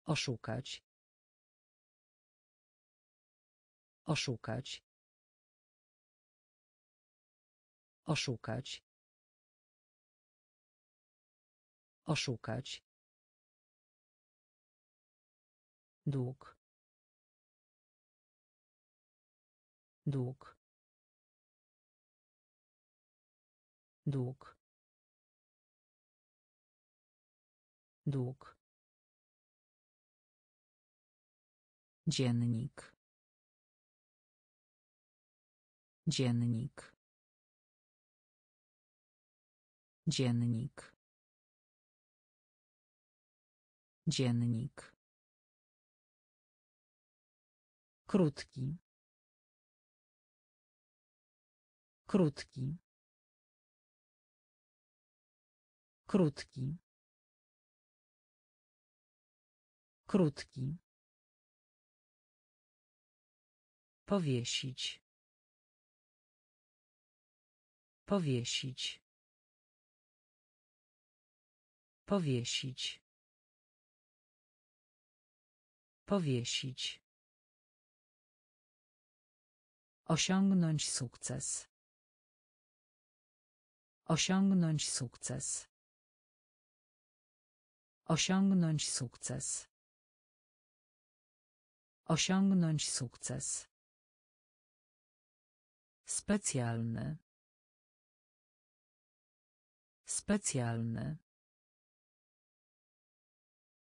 Oszukać. Oszukać. Oszukać. Oszukać. Dług. Dług. Dług. Dług. Dziennik. Dziennik. Dziennik. Dziennik. Krótki. Krótki. Krótki. Krótki. Powiesić. Powiesić. Powiesić. Powiesić. Osiągnąć sukces. Osiągnąć sukces. Osiągnąć sukces. Osiągnąć sukces. Specjalny. Specjalny.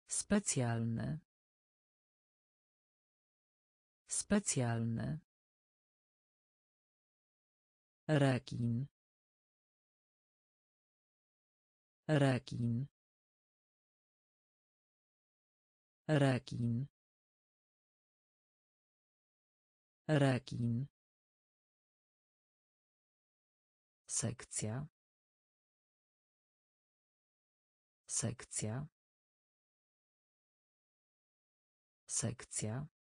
Specjalny. Specjalny. Rekin. Rekin. Rekin. Rekin. Sekcja. Sekcja. Sekcja.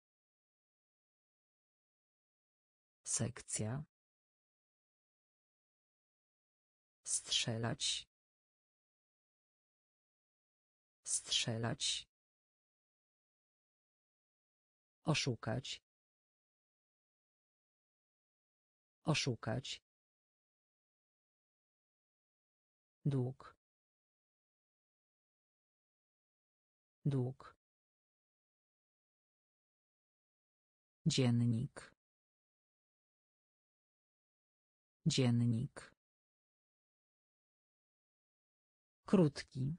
Sekcja. Strzelać. Strzelać. Oszukać. Oszukać. Dług. dług dziennik dziennik krótki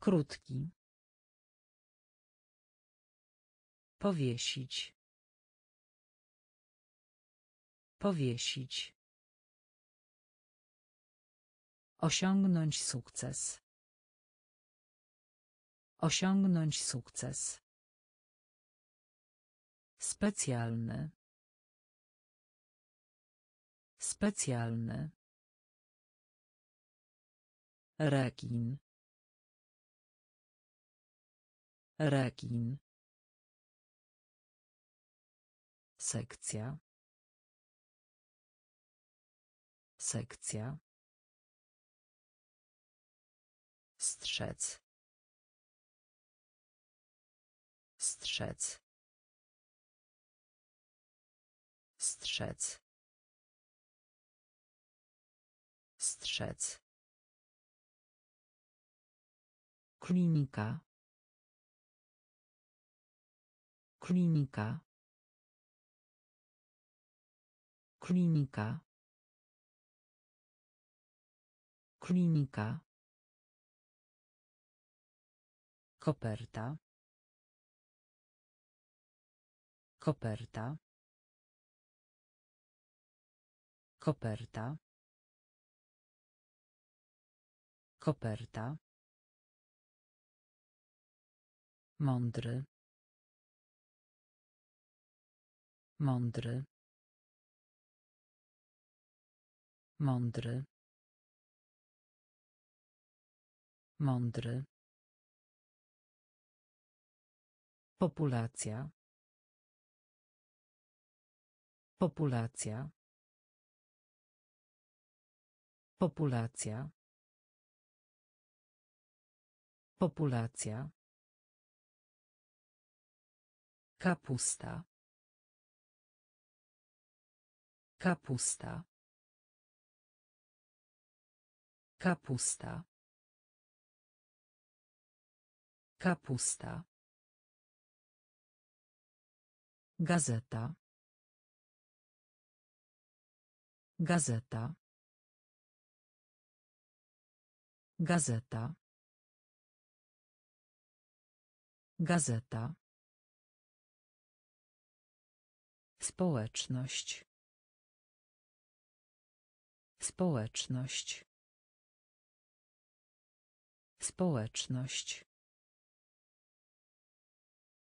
krótki powiesić powiesić Osiągnąć sukces. Osiągnąć sukces. Specjalny. Specjalny. Rekin. Rekin. Sekcja. Sekcja. Strzec. Strzec. Strzec. Strzec. Klinika. Klinika. Klinika. Klinika. Koperta. Koperta. Koperta. Koperta. Mądry. Mądry. Mądry. Mądry. Populacja. Populacja. Populacja. Populacja. Kapusta. Kapusta. Kapusta. Kapusta. Gazeta. Gazeta. Gazeta. Gazeta. Społeczność. Społeczność. Społeczność.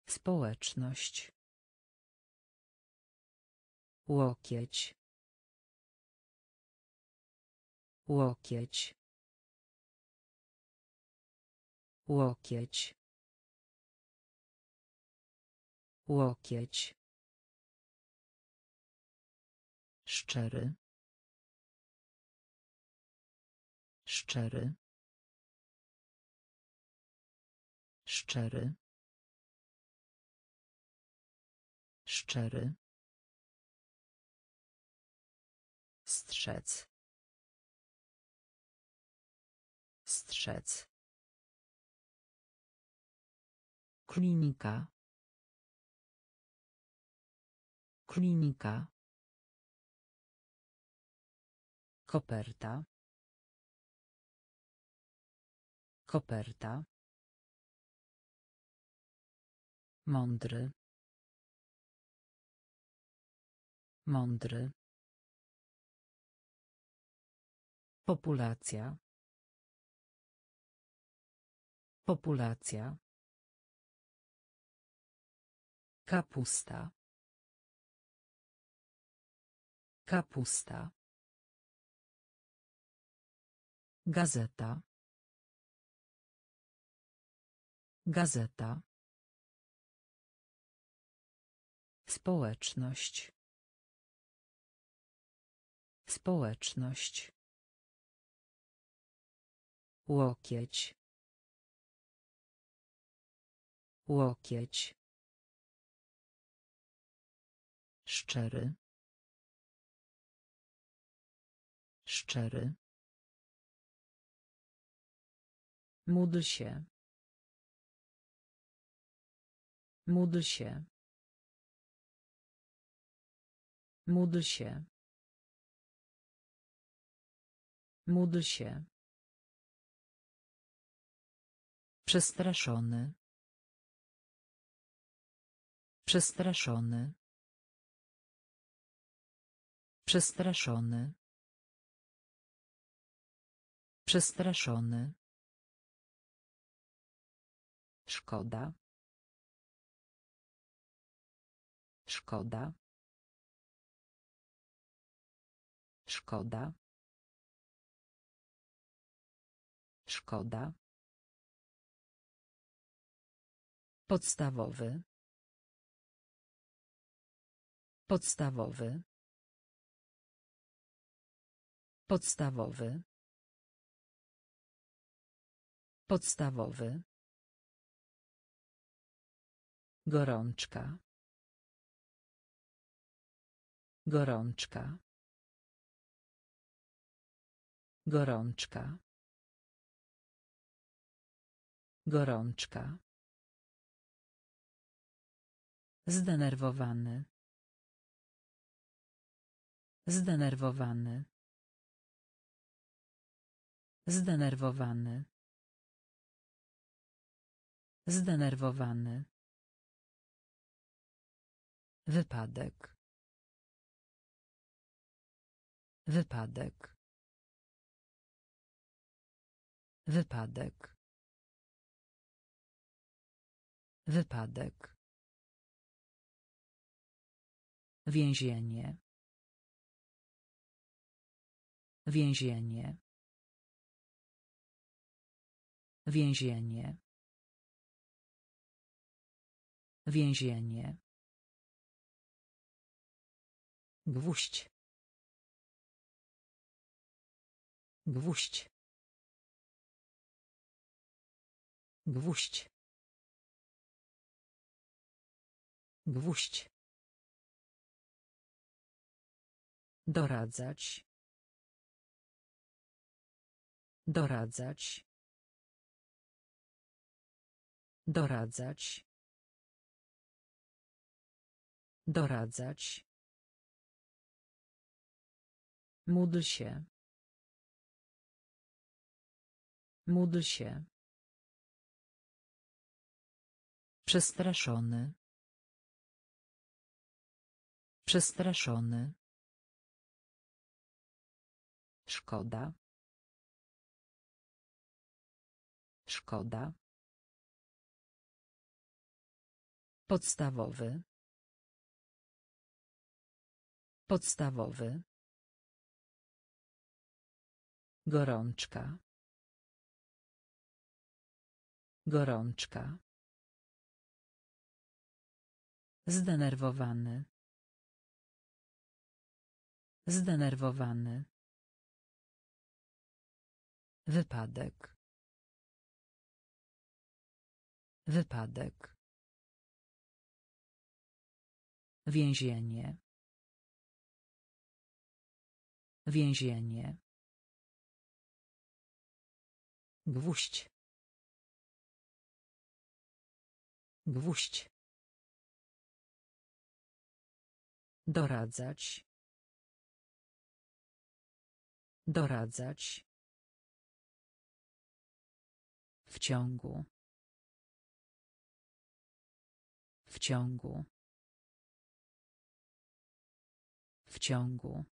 Społeczność. Łokieć. Łokieć. Łokieć. Łokieć. Szczery. Szczery. Szczery. Szczery. Strzec. Strzec. Klinika. Klinika. Koperta. Koperta. Mądry. Mądry. Populacja. Populacja. Kapusta. Kapusta. Gazeta. Gazeta. Społeczność. Społeczność. Łokieć. Łokieć. Szczery. Szczery. Módl się. Módl się. Módl się. Módl się. Przestraszony. Przestraszony. Przestraszony. Przestraszony. Szkoda. Szkoda. Szkoda. Szkoda. Podstawowy. Podstawowy. Podstawowy. Podstawowy. Gorączka. Gorączka. Gorączka. Gorączka. Zdenerwowany. Zdenerwowany. Zdenerwowany. Zdenerwowany. Wypadek. Wypadek. Wypadek. Wypadek. Więzienie. Więzienie. Więzienie. Więzienie. Gwóźdź. Gwóźdź. Gwóźdź. Gwóźdź. Doradzać. Doradzać. Doradzać. Doradzać. Módl się. Módl się. Przestraszony. Przestraszony. Szkoda. Szkoda. Podstawowy. Podstawowy. Gorączka. Gorączka. Zdenerwowany. Zdenerwowany. Wypadek. Wypadek. Więzienie. Więzienie. Gwóźdź. Gwóźdź. Doradzać. Doradzać. W ciągu. W ciągu. W ciągu.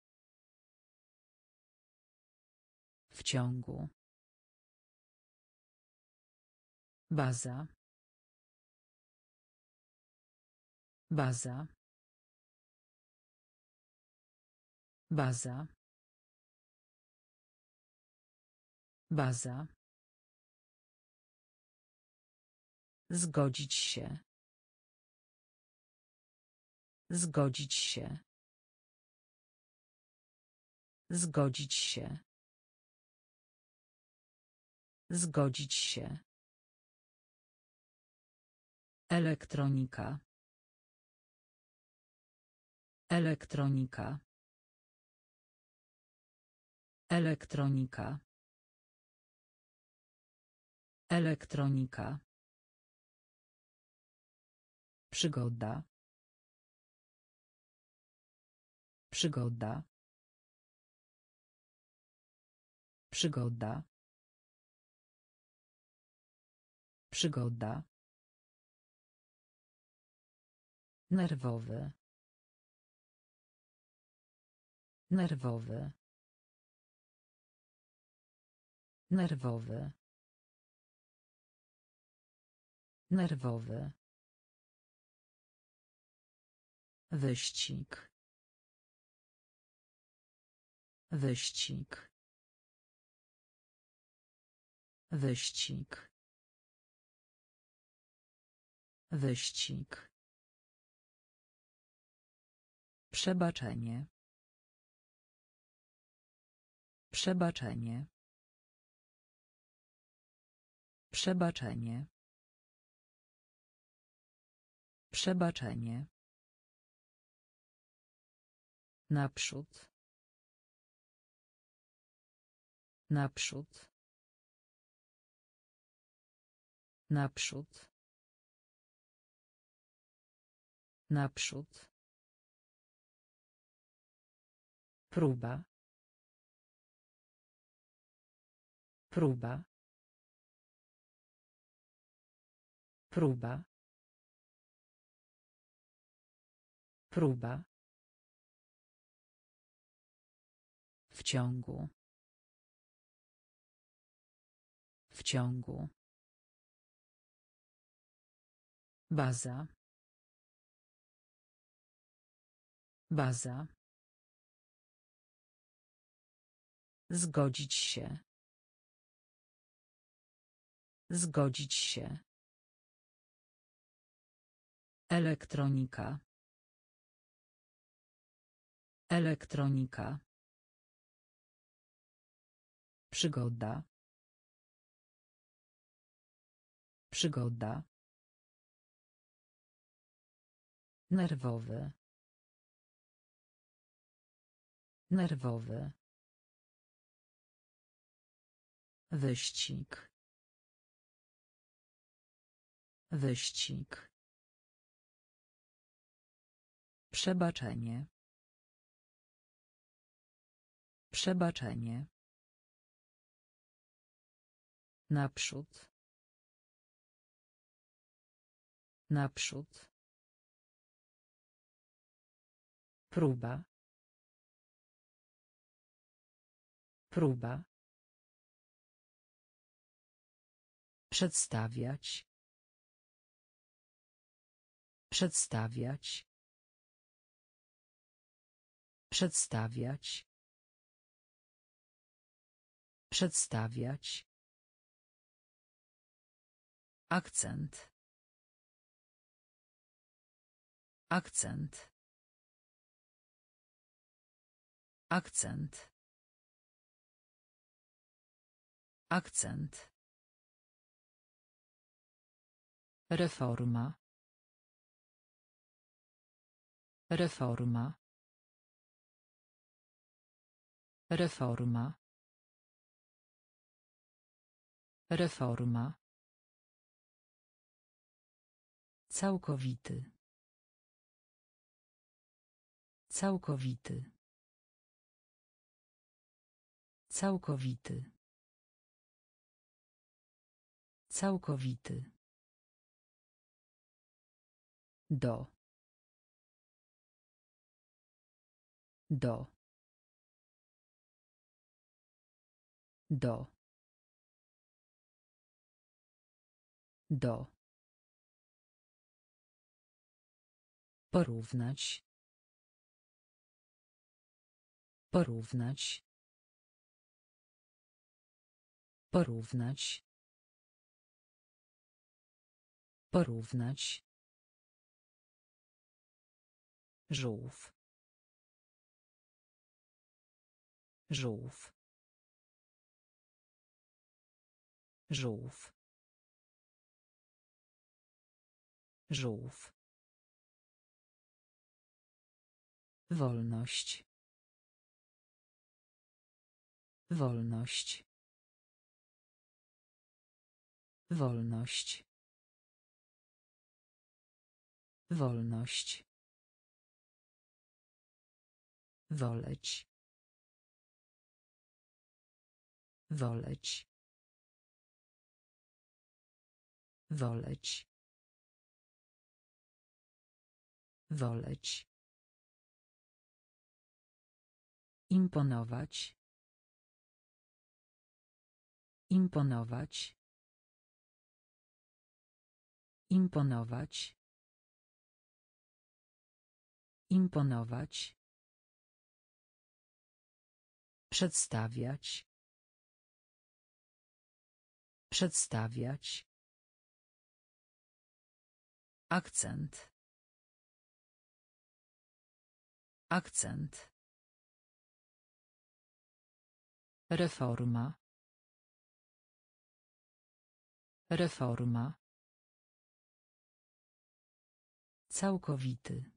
W ciągu. Baza. Baza. Baza. Baza. Zgodzić się. Zgodzić się. Zgodzić się. Zgodzić się. Elektronika. Elektronika. Elektronika. Elektronika. Przygoda. Przygoda. Przygoda. Przygoda. Nerwowy. Nerwowy. Nerwowy. Nerwowy. Wyścig. Wyścig. Wyścig. Wyścig. Przebaczenie. Przebaczenie. Przebaczenie. Przebaczenie. Naprzód. Naprzód. Naprzód. Naprzód. Próba. Próba. Próba. Próba. W ciągu. W ciągu. Baza. Baza. Zgodzić się. Zgodzić się. Elektronika. Elektronika. Przygoda. Przygoda. Nerwowy. Nerwowy. Wyścig. Wyścig. Przebaczenie. Przebaczenie. Naprzód. Naprzód. Próba. Próba. Przedstawiać. Przedstawiać. Przedstawiać. Przedstawiać. Akcent. Akcent. Akcent. Akcent. Reforma. Reforma. Reforma. Reforma. Całkowity. Całkowity. Całkowity. Całkowity. Do. Do. Do. Do. Porównać. Porównać. Porównać. Porównać. Żółw. Żółw. Żółw. Żółw. Wolność. Wolność. Wolność. Wolność. Woleć. Woleć. Woleć. Woleć. Imponować. Imponować. Imponować. Imponować. Przedstawiać. Przedstawiać. Akcent. Akcent. Reforma. Reforma. Całkowity.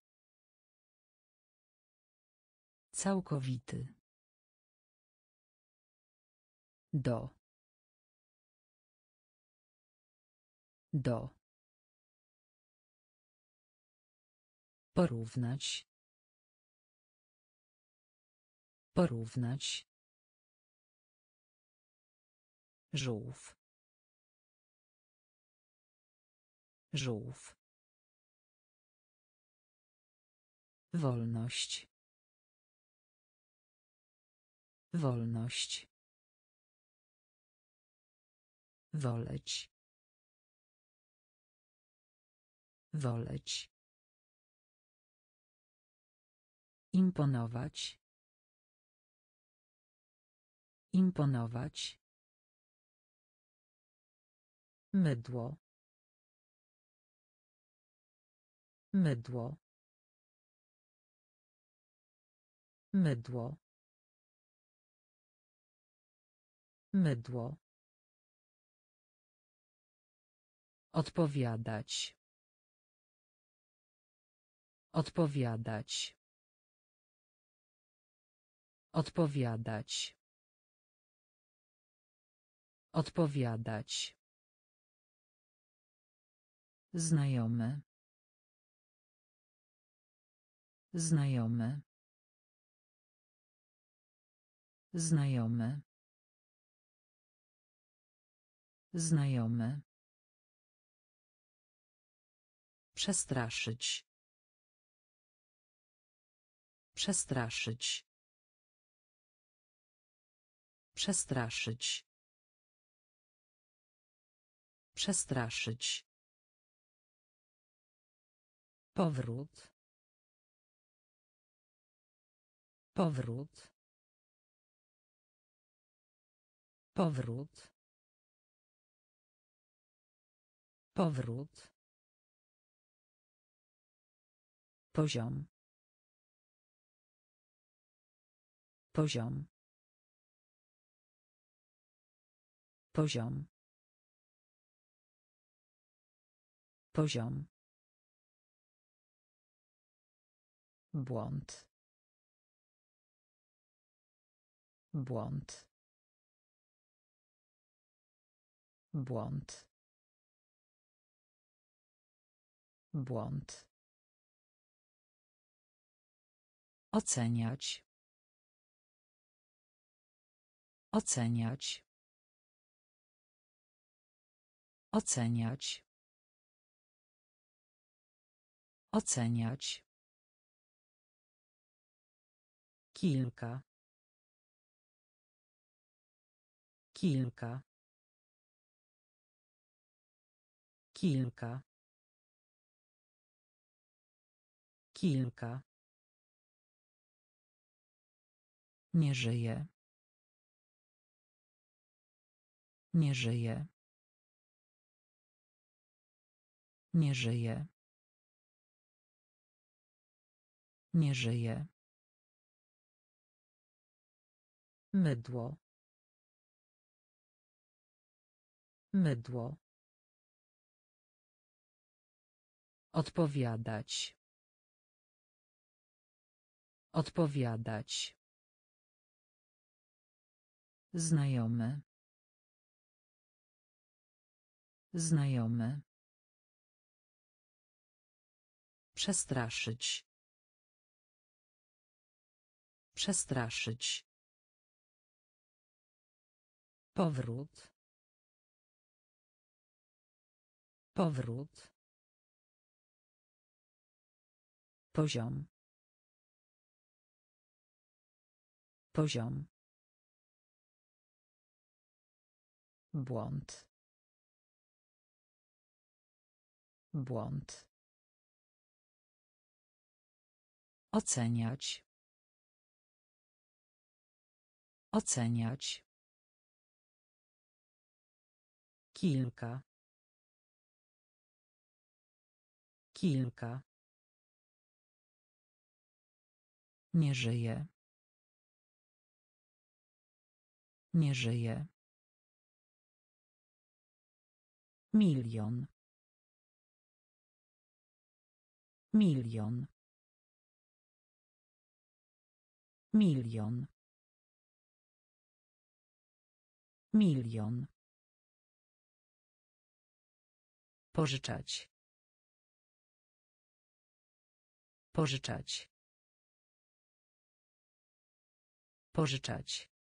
Całkowity. Do. Do. Porównać. Porównać. Żółw. Żółw. Wolność. Wolność. Woleć. Woleć. Imponować. Imponować. Mydło. Mydło. Mydło. Mydło. Odpowiadać. Odpowiadać. Odpowiadać. Odpowiadać. Znajomy. Znajomy. Znajomy. Znajomy. Przestraszyć. Przestraszyć. Przestraszyć. Przestraszyć. Powrót. Powrót. Powrót. Powrót. Poziom. Poziom. Poziom. Poziom. Błąd. Błąd. Błąd. Błąd. Oceniać. Oceniać. Oceniać. Oceniać. Kilka. Kilka. Kilka. Kilka. Nie żyje. Nie żyje. Nie żyje. Nie żyje. Mydło. Mydło. Odpowiadać. Odpowiadać. Znajomy. Znajomy. Przestraszyć. Przestraszyć. Powrót. Powrót. Poziom. Poziom. Błąd. Błąd. Oceniać. Oceniać. Kilka. Kilka. Nie żyje. Nie żyje. Milion. Milion. Milion. Milion. Pożyczać. Pożyczać. Pożyczać.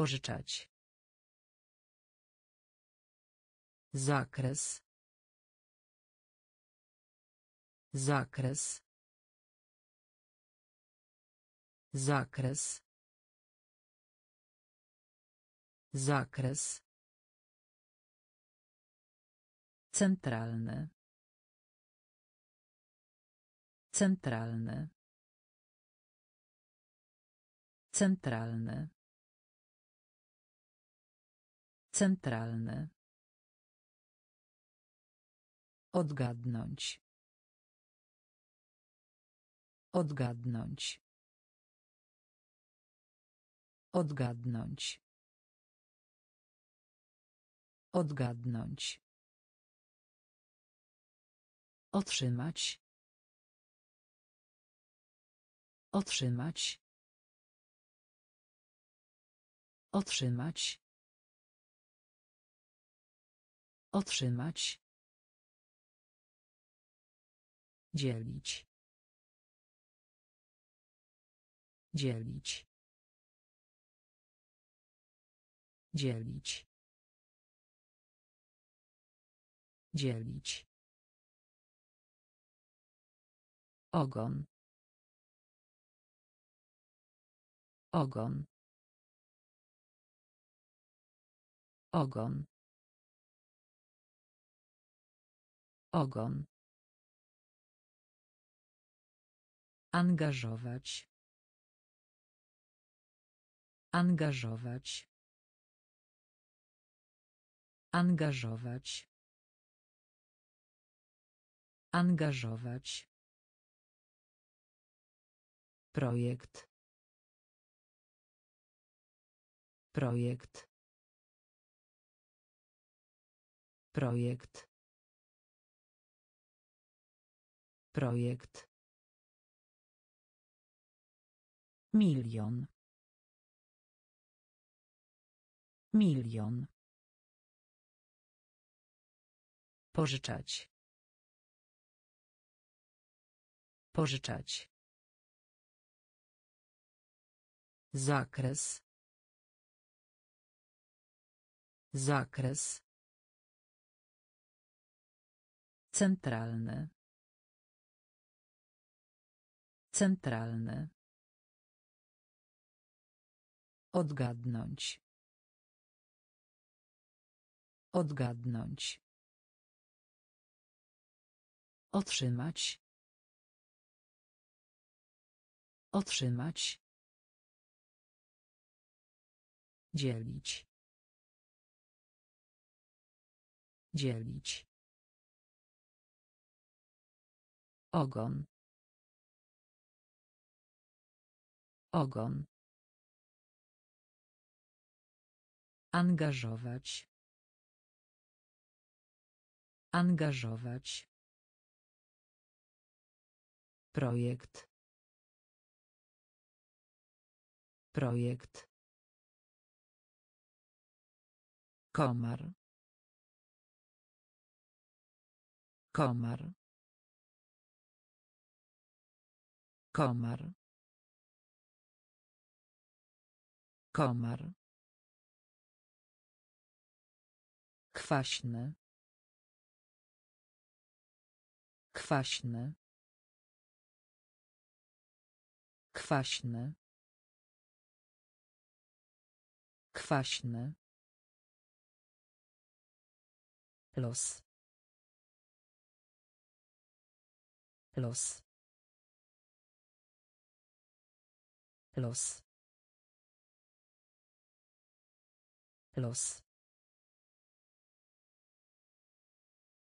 Pożyczać. Zakres. Zakres. Zakres. Zakres. Centralny. Centralny. Centralny. Centralny. Odgadnąć. Odgadnąć. Odgadnąć. Odgadnąć. Otrzymać. Otrzymać. Otrzymać. Otrzymać. Dzielić. Dzielić. Dzielić. Dzielić. Ogon. Ogon. Ogon. Ogon. Angażować. Angażować. Angażować. Angażować. Projekt. Projekt. Projekt. Projekt. Milion. Milion. Pożyczać. Pożyczać. Zakres. Zakres. Centralny. Centralny. Odgadnąć. Odgadnąć. Otrzymać. Otrzymać. Dzielić. Dzielić. Ogon. Ogon. Angażować. Angażować. Projekt. Projekt. Komar. Komar. Komar. Komar. Kwaśny. Kwaśny. Kwaśny. Kwaśny. Los. Los. Los. Los.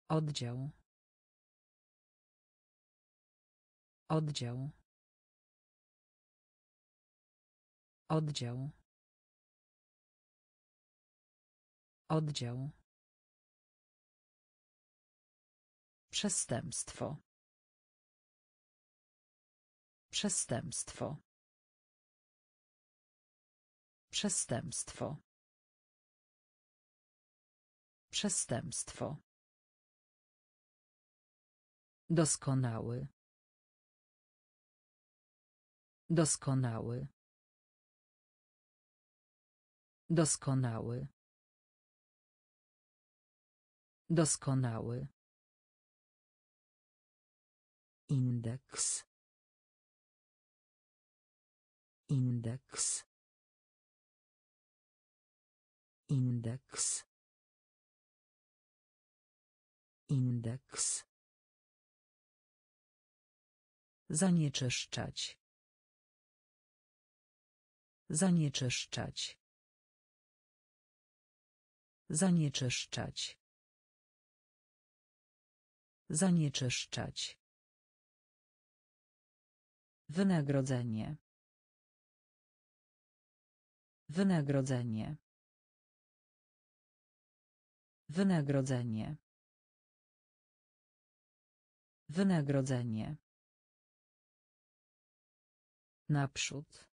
Oddział. Oddział. Oddział. Oddział. Przestępstwo. Przestępstwo. Przestępstwo. Przestępstwo. Doskonały. Doskonały. Doskonały. Doskonały. Indeks. Indeks. Indeks. Indeks. Zanieczyszczać. Zanieczyszczać. Zanieczyszczać. Zanieczyszczać. Wynagrodzenie. Wynagrodzenie. Wynagrodzenie. Wynagrodzenie. Naprzód.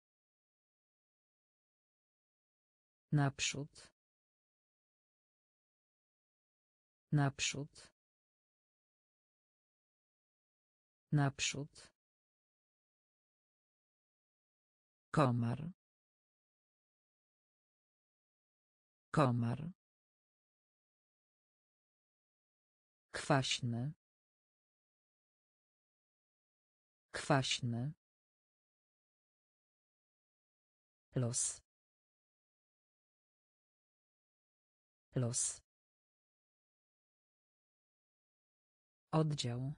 Naprzód. Naprzód. Naprzód. Komar. Komar. Kwaśny. Kwaśny. Los. Los. Oddział.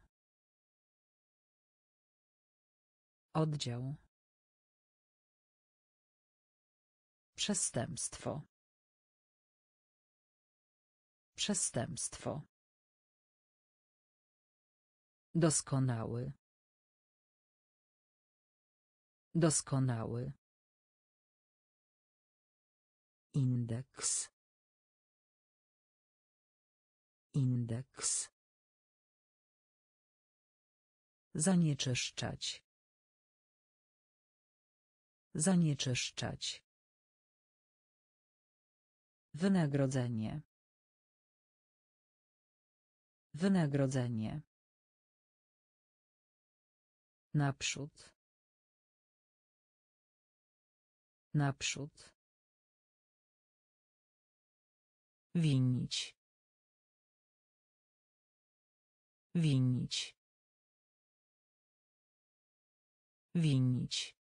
Oddział. Przestępstwo. Przestępstwo. Doskonały. Doskonały. Indeks. Indeks. Zanieczyszczać. Zanieczyszczać. Wynagrodzenie. Wynagrodzenie. Naprzód. Naprzód. Winić. Winić. Winić.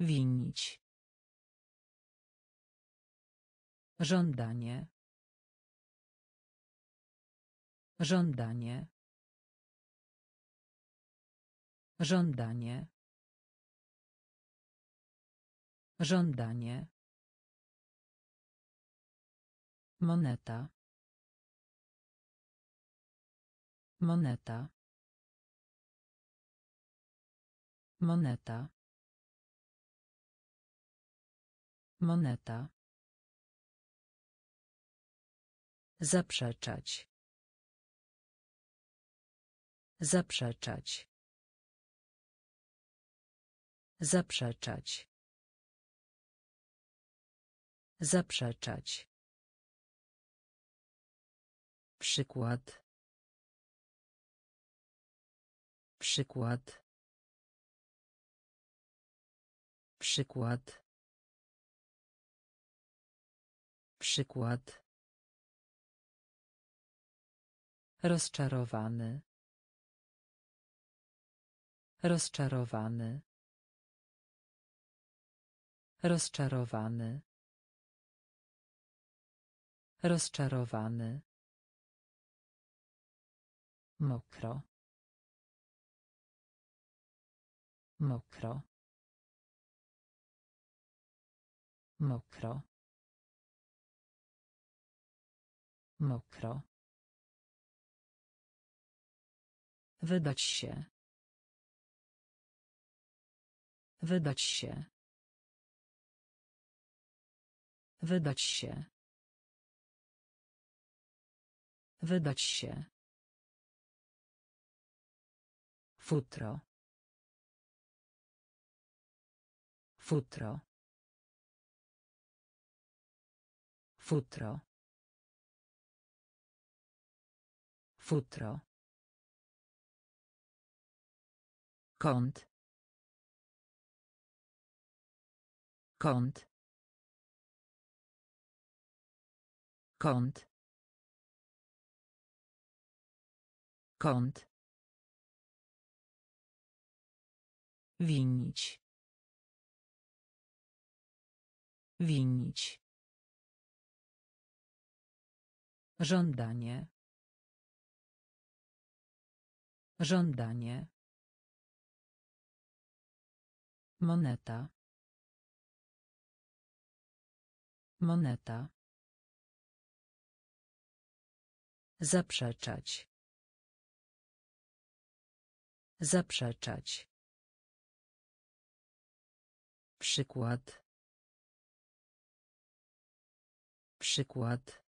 Winić. Żądanie. Żądanie. Żądanie. Żądanie. Moneta. Moneta. Moneta. Moneta. Zaprzeczać. Zaprzeczać. Zaprzeczać. Zaprzeczać. Przykład. Przykład. Przykład. Przykład. Rozczarowany. Rozczarowany. Rozczarowany. Rozczarowany. Mokro. Mokro. Mokro. Mokro. Wydać się. Wydać się. Wydać się. Wydać się. Futro. Futro. Futro. Futro. Kąt. Kąt. Kąt. Kąt. Winić. Winić. Żądanie. Żądanie. Moneta. Moneta. Zaprzeczać. Zaprzeczać. Przykład. Przykład.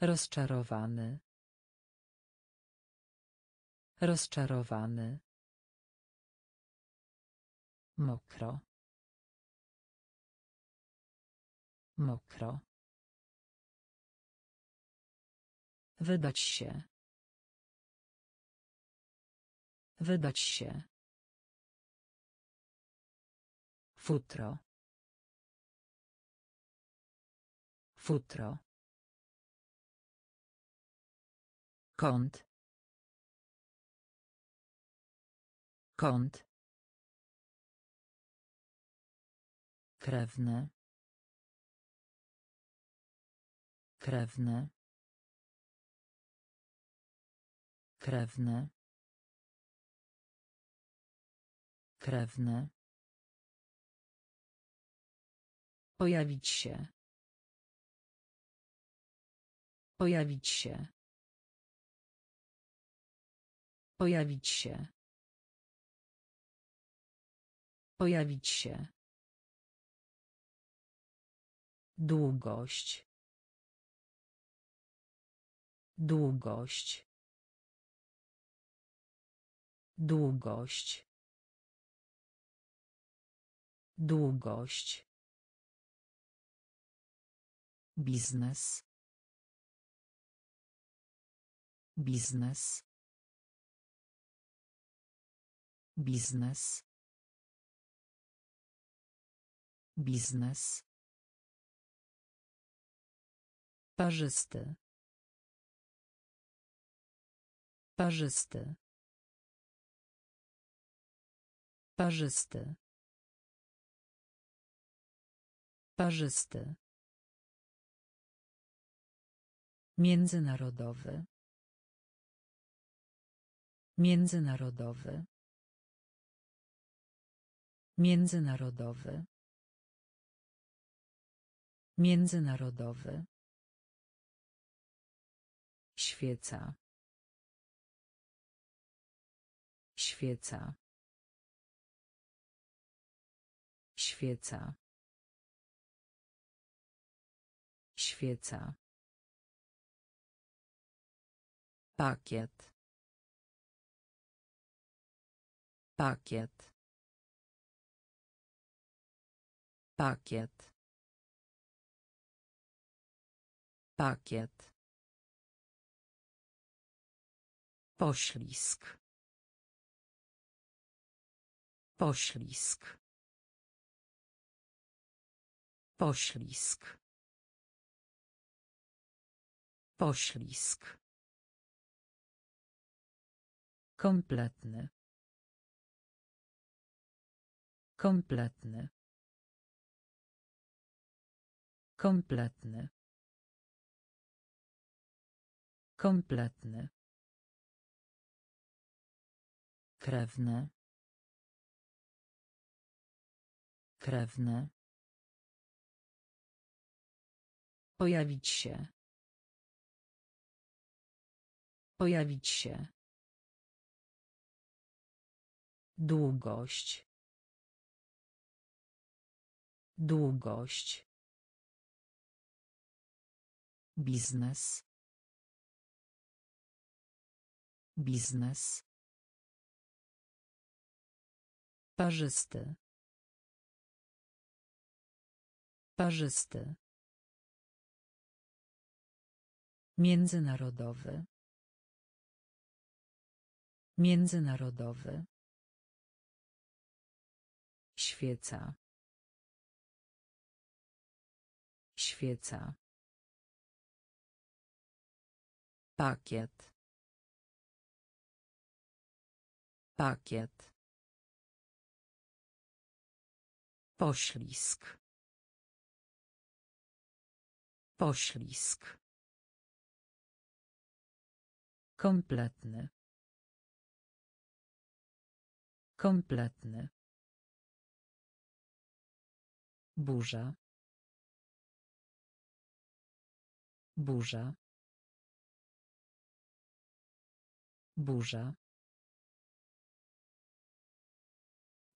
Rozczarowany. Rozczarowany. Mokro. Mokro. Wydać się. Wydać się. Futro. Futro. Kąt. Kąt. Krewne. Krewne. Krewne. Krewne. Pojawić się. Pojawić się. Pojawić się. Pojawić się. Długość. Długość. Długość. Długość. Biznes. Biznes. Biznes. Biznes. Parzysty. Parzysty. Parzysty. Parzysty. Międzynarodowy. Międzynarodowy. Międzynarodowy. Międzynarodowy. Świeca. Świeca. Świeca. Świeca. Pakiet. Pakiet. Pakiet. Pakiet. Poślizg. Poślizg. Poślizg. Poślizg. Kompletny. Kompletny. Kompletny. Kompletny. Krewne. Krewne. Pojawić się. Pojawić się. Długość. Długość. Biznes. Biznes. Parzysty. Parzysty. Międzynarodowy. Międzynarodowy. Świeca. Świeca. Pakiet. Pakiet. Poślizg. Poślizg. Kompletny. Kompletny. Burza. Burza. Burza.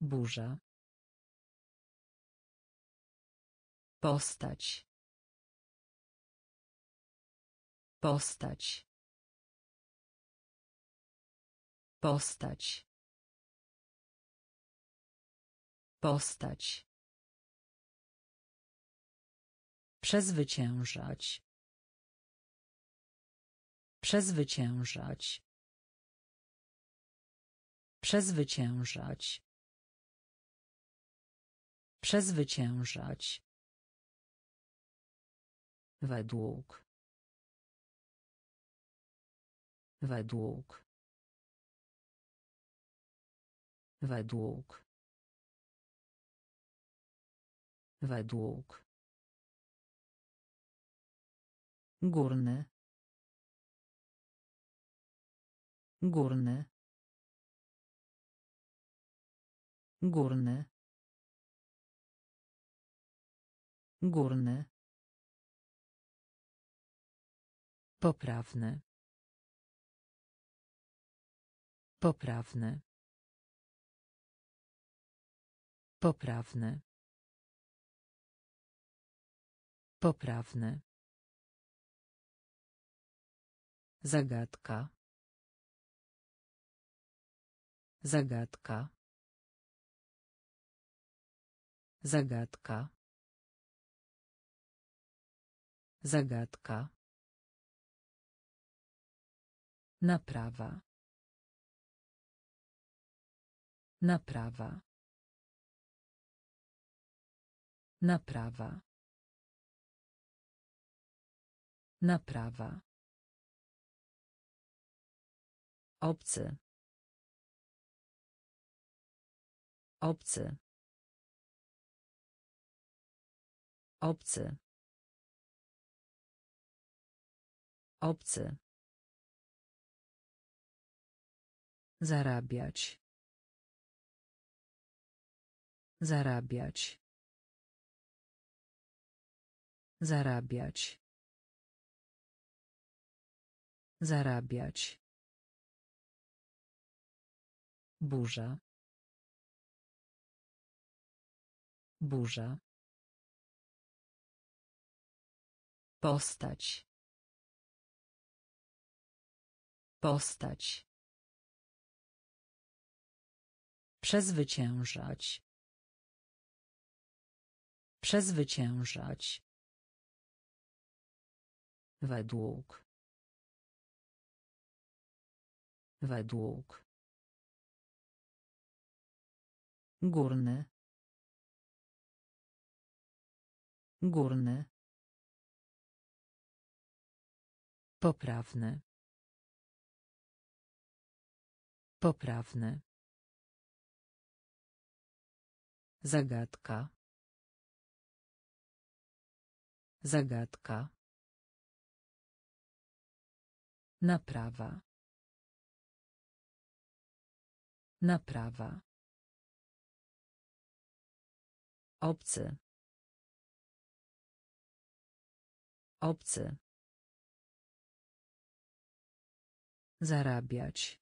Burza. Postać. Postać. Postać. Postać. Przezwyciężać. Przezwyciężać. Przezwyciężać. Przezwyciężać. Według. Według. Według. Według. Górny. Górny. Górny. Górny. Poprawny. Poprawny. Poprawny. Poprawny. Zagadka. Zagadka. Zagadka. Zagadka. Naprawa. Naprawa. Naprawa. Naprawa. Obcy. Obcy. Obcy. Obcy. Zarabiać. Zarabiać. Zarabiać. Zarabiać. Burza. Burza. Postać. Postać. Przezwyciężać. Przezwyciężać. Według. Według. Górny. Górny. Poprawny. Poprawny. Zagadka. Zagadka. Naprawa. Naprawa. Obcy. Obcy. Zarabiać.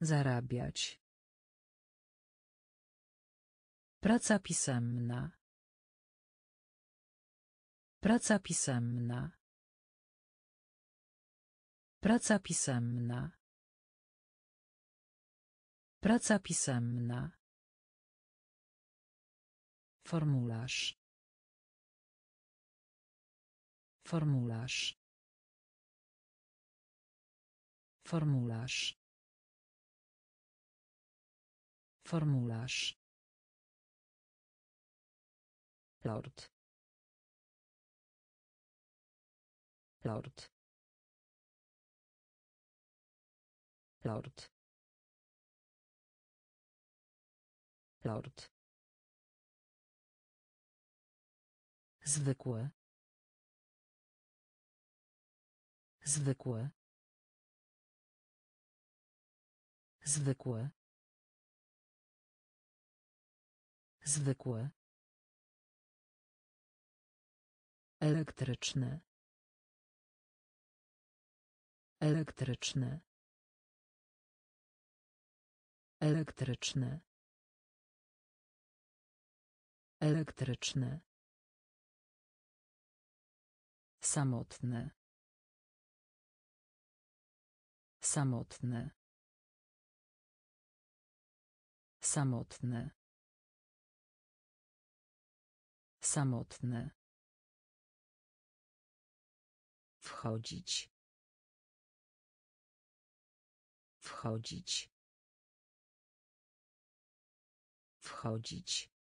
Zarabiać. Praca pisemna. Praca pisemna. Praca pisemna. Praca pisemna. Formularz. Formularz. Formularz. Formularz. Lord. Lord. Lord. Lord. Zwykłe. Zwykłe. Zwykłe. Zwykłe. Elektryczny. Elektryczny. Elektryczny. Elektryczny. Samotny. Samotny. Samotny. Samotny. Wchodzić. Wchodzić. Wchodzić.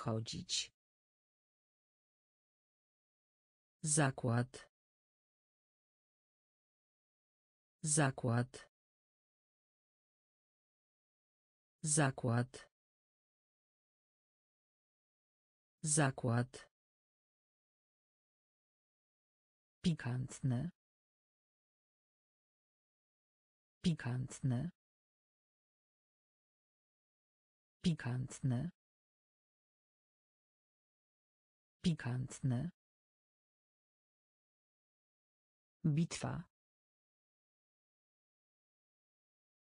Wchodzić. Zakład. Zakład. Zakład. Zakład. Pikantne. Pikantne. Pikantne. Pikantne. Bitwa.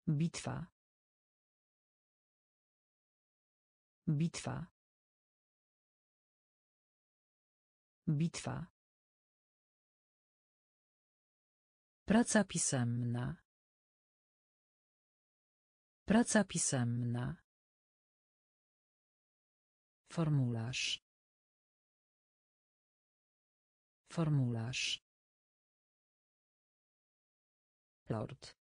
Bitwa. Bitwa. Bitwa. Praca pisemna. Praca pisemna. Formularz. Formularz. Lord.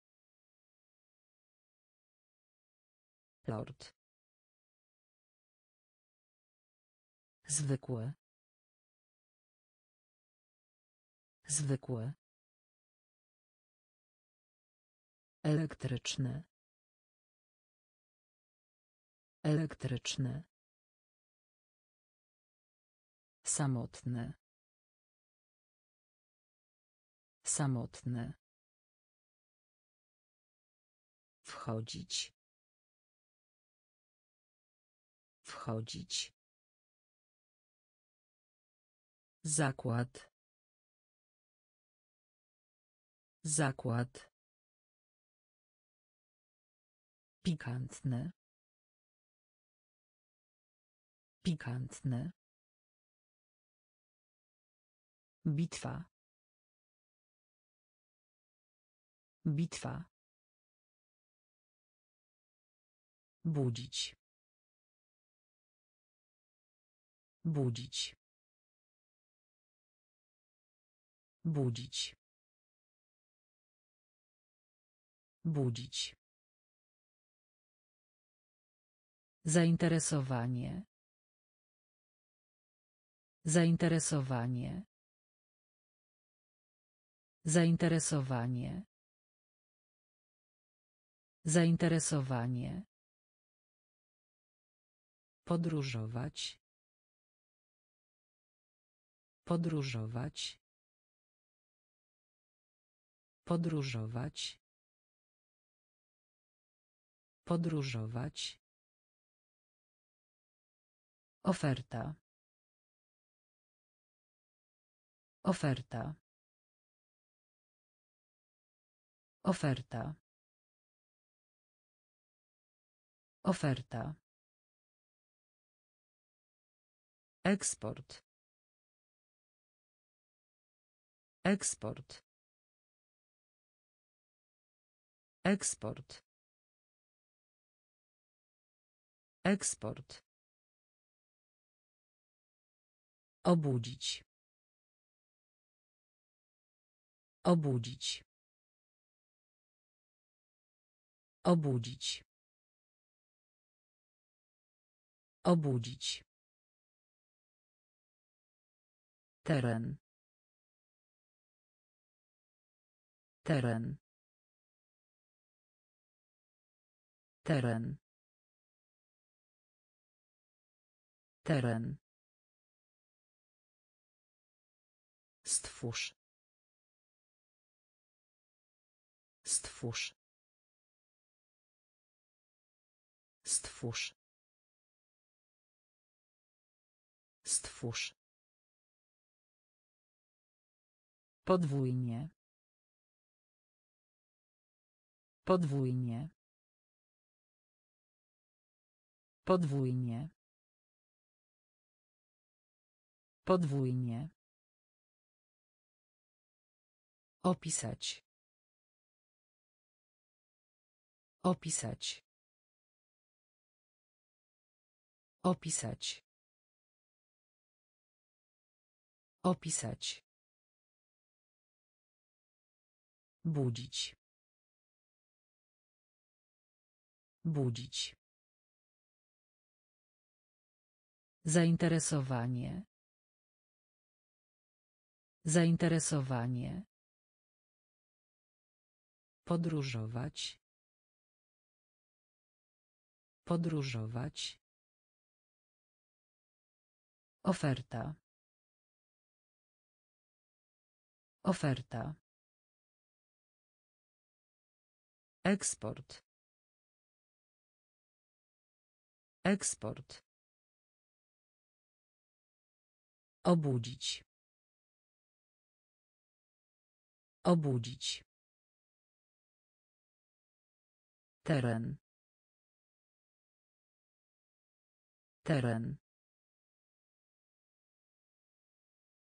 Lord. Zwykłe. Zwykłe. Elektryczny. Elektryczny. Samotny. Samotny. Wchodzić. Wchodzić. Zakład. Zakład. Pikantne. Pikantne. Bitwa. Bitwa. Budzić. Budzić. Budzić. Budzić. Zainteresowanie. Zainteresowanie. Zainteresowanie. Zainteresowanie. Podróżować. Podróżować. Podróżować. Podróżować. Oferta. Oferta. Oferta. Oferta. Eksport. Eksport. Eksport. Eksport. Obudzić. Obudzić. Obudzić. Obudzić. Teren. Teren. Teren. Teren. Stwórz. Stwórz. Stwórz. Stwórz. Podwójnie. Podwójnie. Podwójnie. Podwójnie. Opisać. Opisać. Opisać. Opisać. Budzić. Budzić. Zainteresowanie. Zainteresowanie. Podróżować. Podróżować. Oferta. Oferta. Eksport. Eksport. Obudzić. Obudzić. Teren. Teren.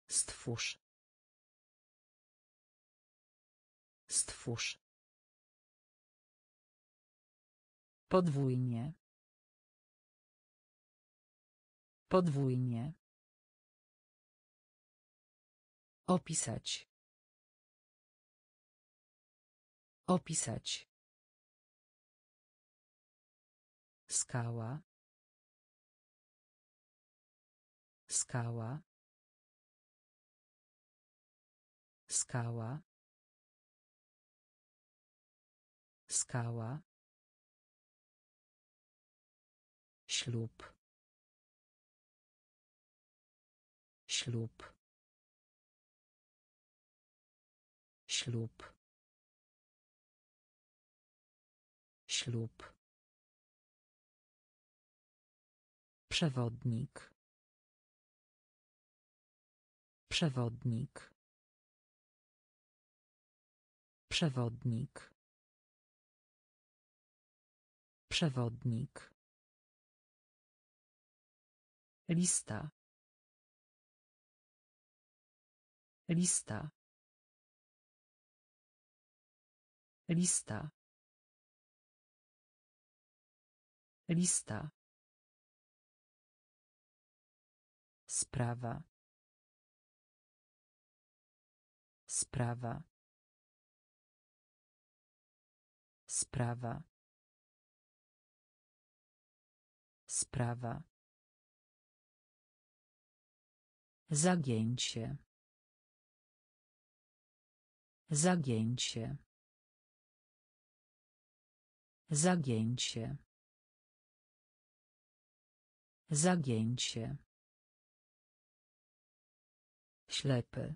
Stwórz. Stwórz. Podwójnie. Podwójnie. Opisać. Opisać. Skała. Skała. Skała. Skała. Ślub. Ślub. Ślub. Ślub. Przewodnik. Przewodnik. Przewodnik. Przewodnik. Lista. Lista. Lista. Lista. Sprawa. Sprawa. Sprawa. Sprawa. Zagięcie. Zagięcie. Zagięcie. Zagięcie. Ślepy.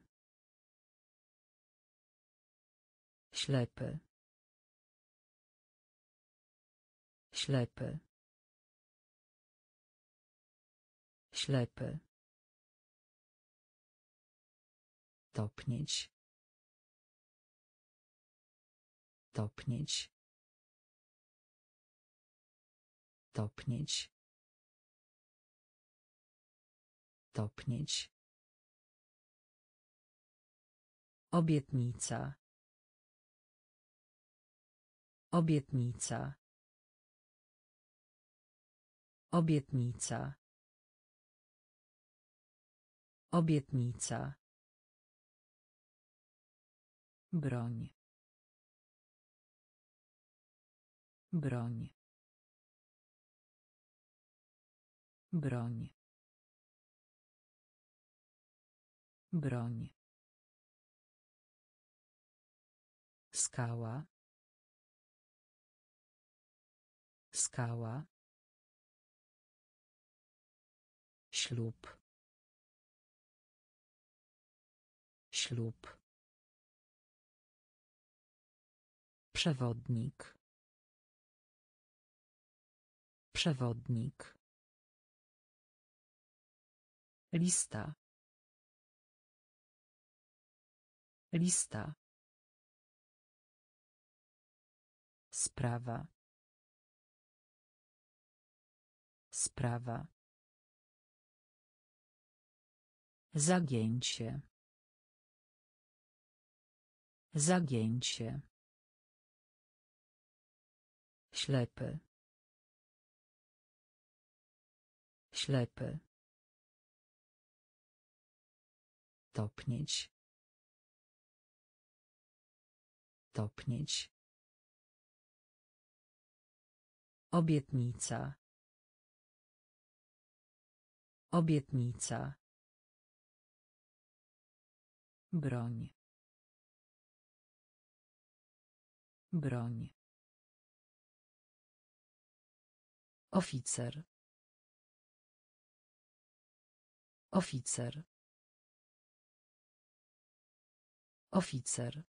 Ślepy. Ślepy. Ślepy. Topnieć. Topnieć. Topnieć. Topnieć. Obietnica. Obietnica. Obietnica. Obietnica. Broń. Broń. Broń. Broń. Skała. Skała. Ślub. Ślub. Przewodnik. Przewodnik. Lista. Lista. Sprawa. Sprawa. Zagięcie. Zagięcie. Ślepy. Ślepy. Topnieć. Topnieć. Obietnica. Obietnica. Broń. Broń. Oficer. Oficer. Oficer.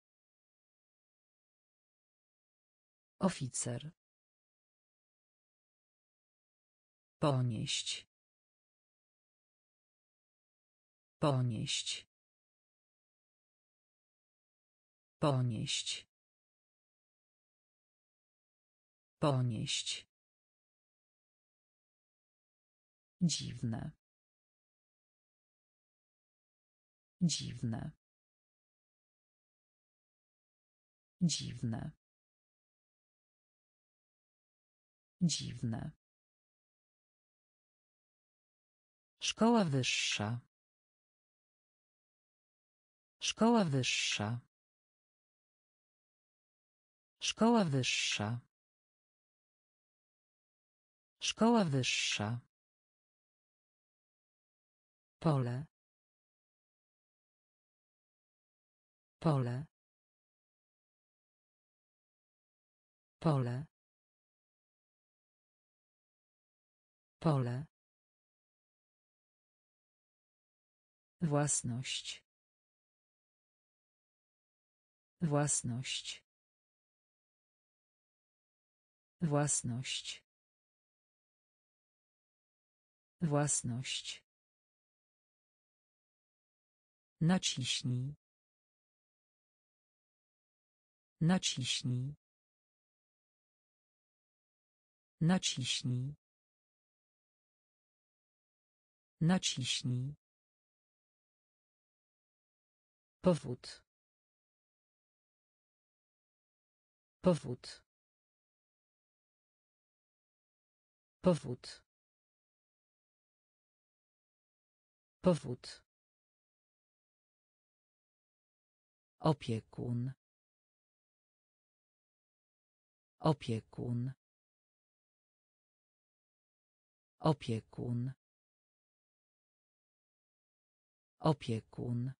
Oficer. Ponieść. Ponieść. Ponieść. Ponieść. Dziwne. Dziwne. Dziwne. Dziwne. Szkoła wyższa. Szkoła wyższa. Szkoła wyższa. Szkoła wyższa. Pole. Pole. Pole. Pole. Własność. Własność. Własność. Własność. Naciśnij. Naciśnij. Naciśnij. Naciśnij. Powód. Powód. Powód. Powód. Opiekun. Opiekun. Opiekun. Opiekun.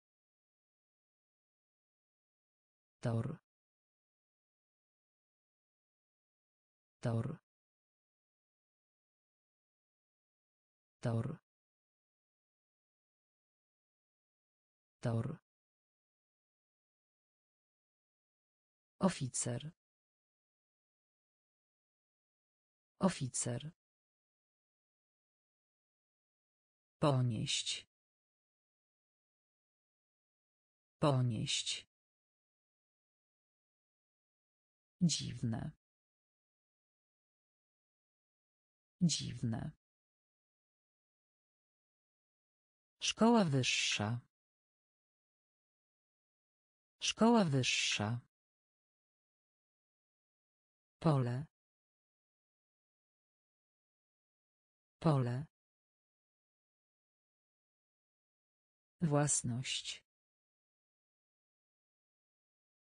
Tor. Tor. Tor. Oficer. Oficer. Ponieść. Ponieść. Dziwne. Dziwne. Szkoła wyższa. Szkoła wyższa. Pole. Pole. Własność.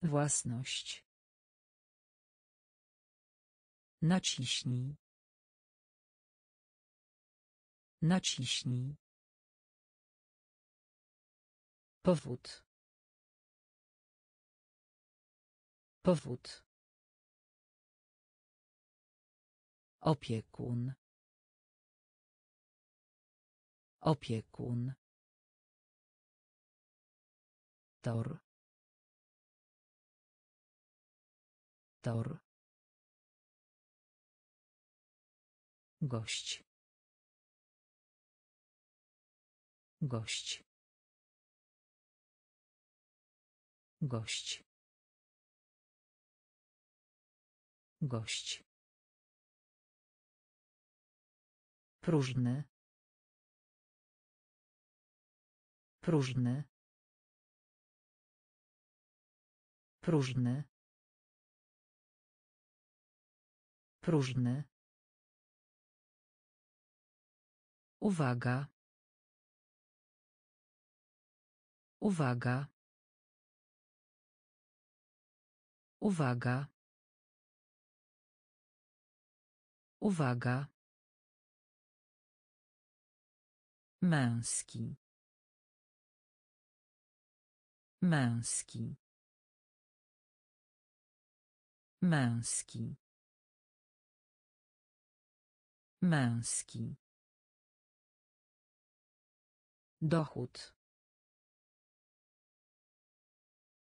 Własność. Naciśnij. Naciśnij. Powód. Powód. Opiekun. Opiekun. Tor. Tor. Gość. Gość. Gość. Gość. Próżny. Próżny. Próżny. Próżny. Uwaga. Uwaga. Uwaga. Uwaga. Męski. Męski. Męski. Męski. Dochód.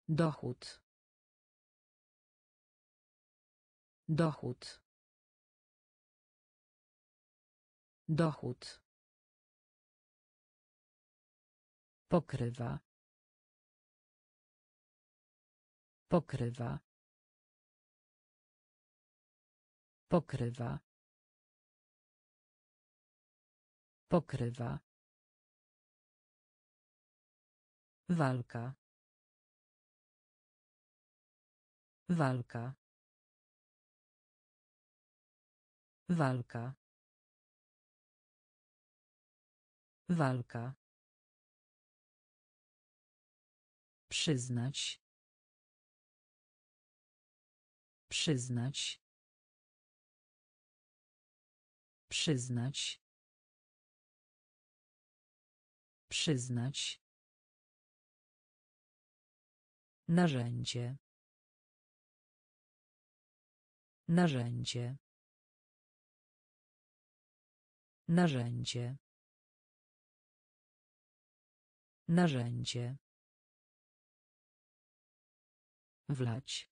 Dochód. Dochód. Dochód. Pokrywa. Pokrywa. Pokrywa. Pokrywa. Walka. Walka. Walka. Walka. Przyznać. Przyznać. Przyznać. Przyznać. Narzędzie. Narzędzie. Narzędzie. Narzędzie. Wlać.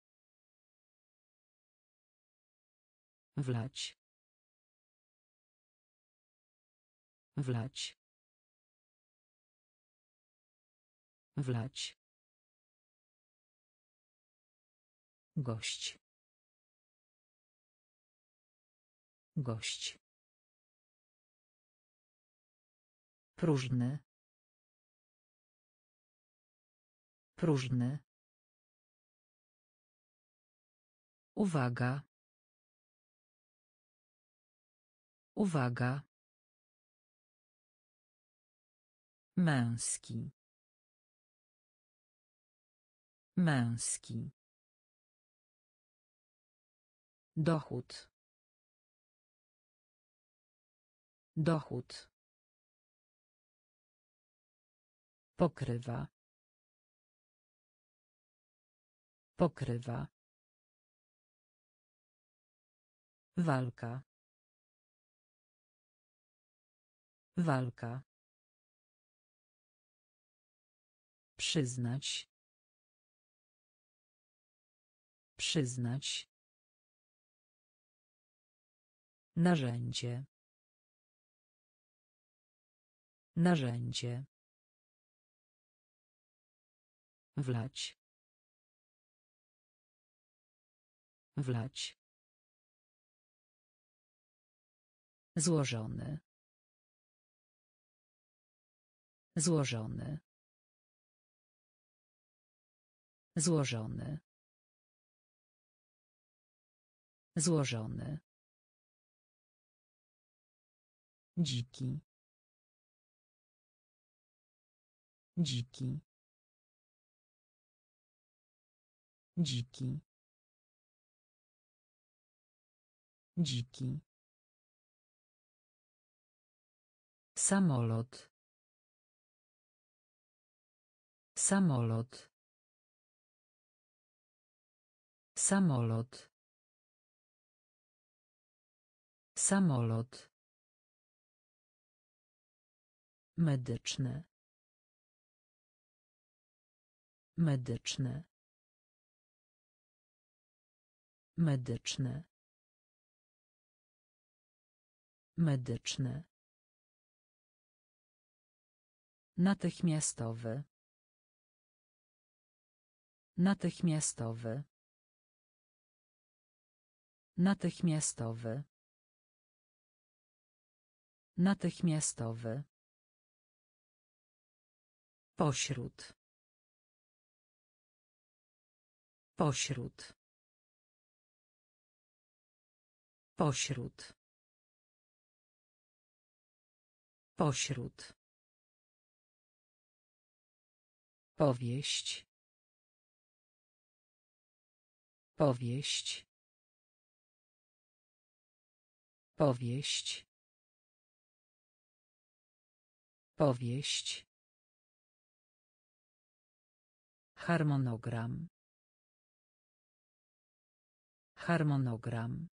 Wlać. Wlać. Wlać. Gość. Gość. Próżny. Próżny. Uwaga. Uwaga. Męski. Męski. Dochód. Dochód. Pokrywa. Pokrywa. Walka. Walka. Przyznać. Przyznać. Narzędzie. Narzędzie. Wlać. Wlać. Złożony. Złożony. Złożony. Złożony. Dziki. Dziki. Dziki. Dziki. Samolot. Samolot. Samolot. Samolot. Medyczne. Medyczne. Medyczne. Medyczne. Natychmiastowy. Natychmiastowy. Natychmiastowy. Natychmiastowy. Pośród. Pośród. Pośród. Pośród. Powieść. Powieść. Powieść. Powieść. Harmonogram. Harmonogram.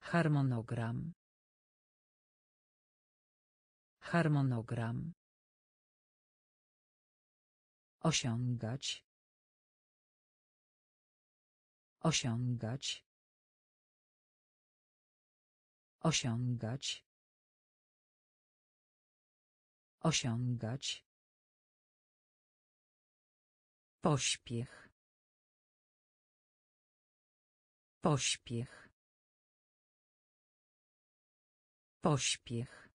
Harmonogram. Harmonogram. Osiągać. Osiągać. Osiągać. Osiągać. Pośpiech. Pośpiech. Pośpiech.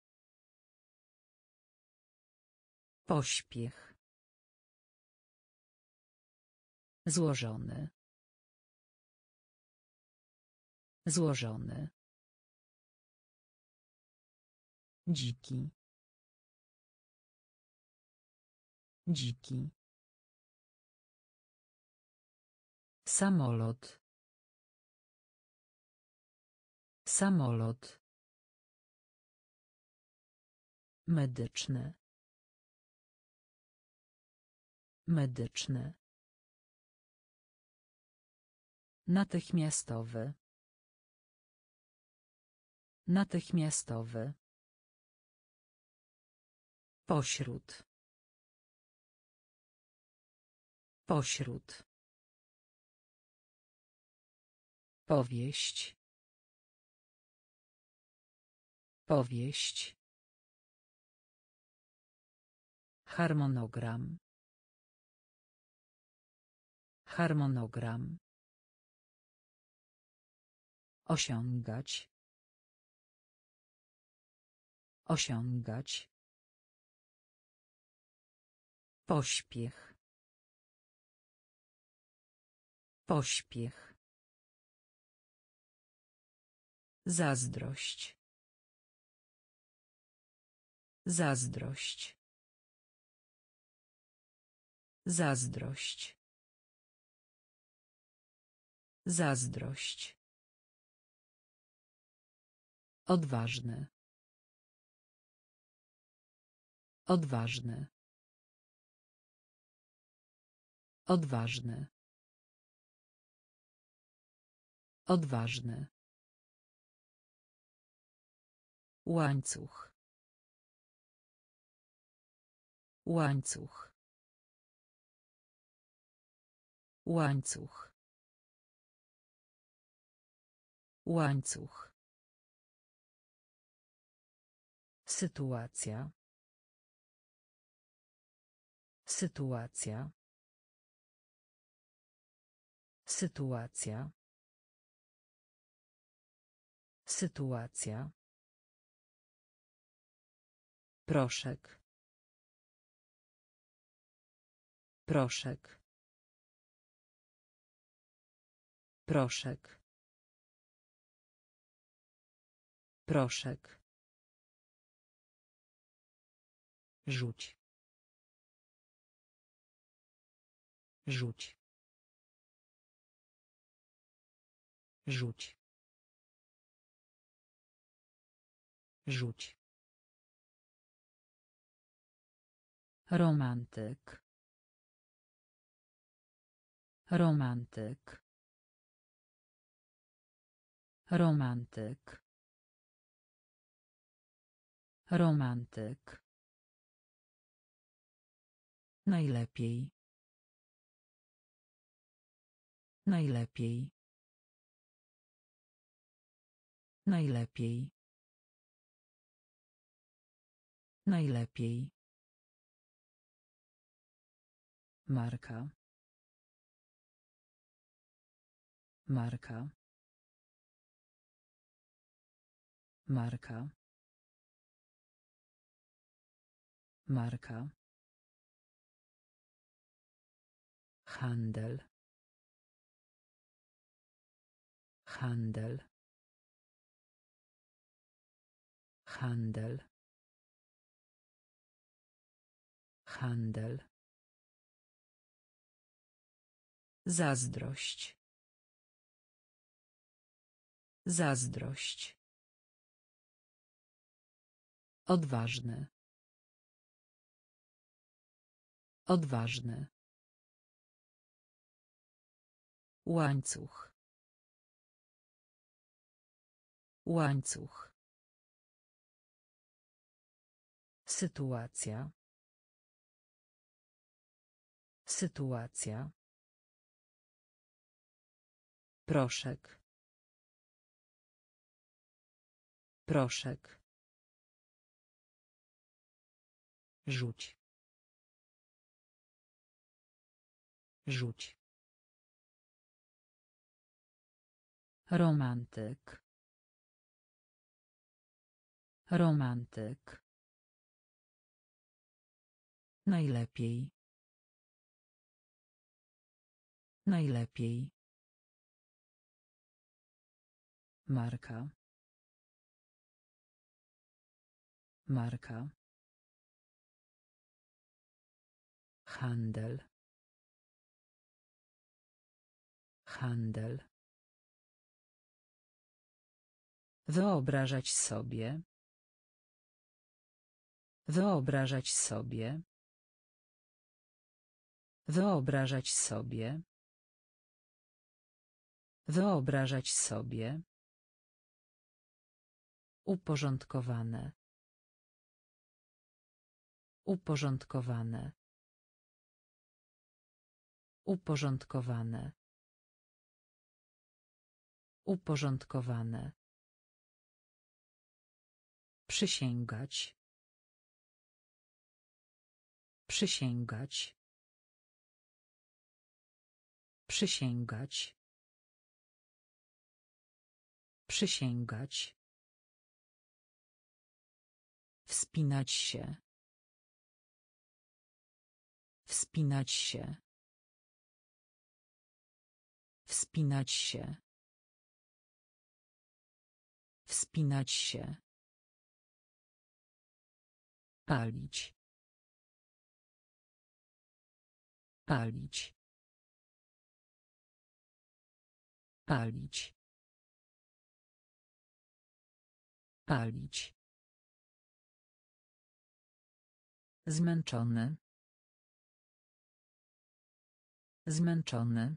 Pośpiech. Złożony. Złożony. Dziki. Dziki. Samolot. Samolot. Medyczne. Medyczne. Natychmiastowy. Natychmiastowy. Pośród. Pośród. Powieść. Powieść. Harmonogram. Harmonogram. Osiągać. Osiągać. Pośpiech. Pośpiech. Zazdrość. Zazdrość. Zazdrość. Zazdrość. Odważny. Odważny. Odważny. Odważny. Łańcuch. Łańcuch. Łańcuch. Łańcuch. Sytuacja. Sytuacja. Sytuacja. Sytuacja. Proszek. Proszek. Proszek. Proszek. Rzuć. Rzuć. Rzuć. Rzuć. Romantyk. Romantyk. Romantyk. Romantyk. Najlepiej. Najlepiej. Najlepiej. Najlepiej. Marka. Marka. Marka. Marka. Handel. Handel. Handel. Handel. Zazdrość. Zazdrość. Odważny. Odważny. Łańcuch. Łańcuch. Sytuacja. Sytuacja. Proszek. Proszek. Rzuć. Rzuć. Romantyk. Romantyk. Najlepiej. Najlepiej. Marka. Marka. Handel. Handel. Wyobrażać sobie. Wyobrażać sobie. Wyobrażać sobie. Wyobrażać sobie. Uporządkowane. Uporządkowane. Uporządkowane. Uporządkowane. Przysięgać. Przysięgać. Przysięgać. Przysięgać. Wspinać się. Wspinać się. Wspinać się. Wspinać się. Palić. Palić. Palić. Palić. Zmęczony. Zmęczony.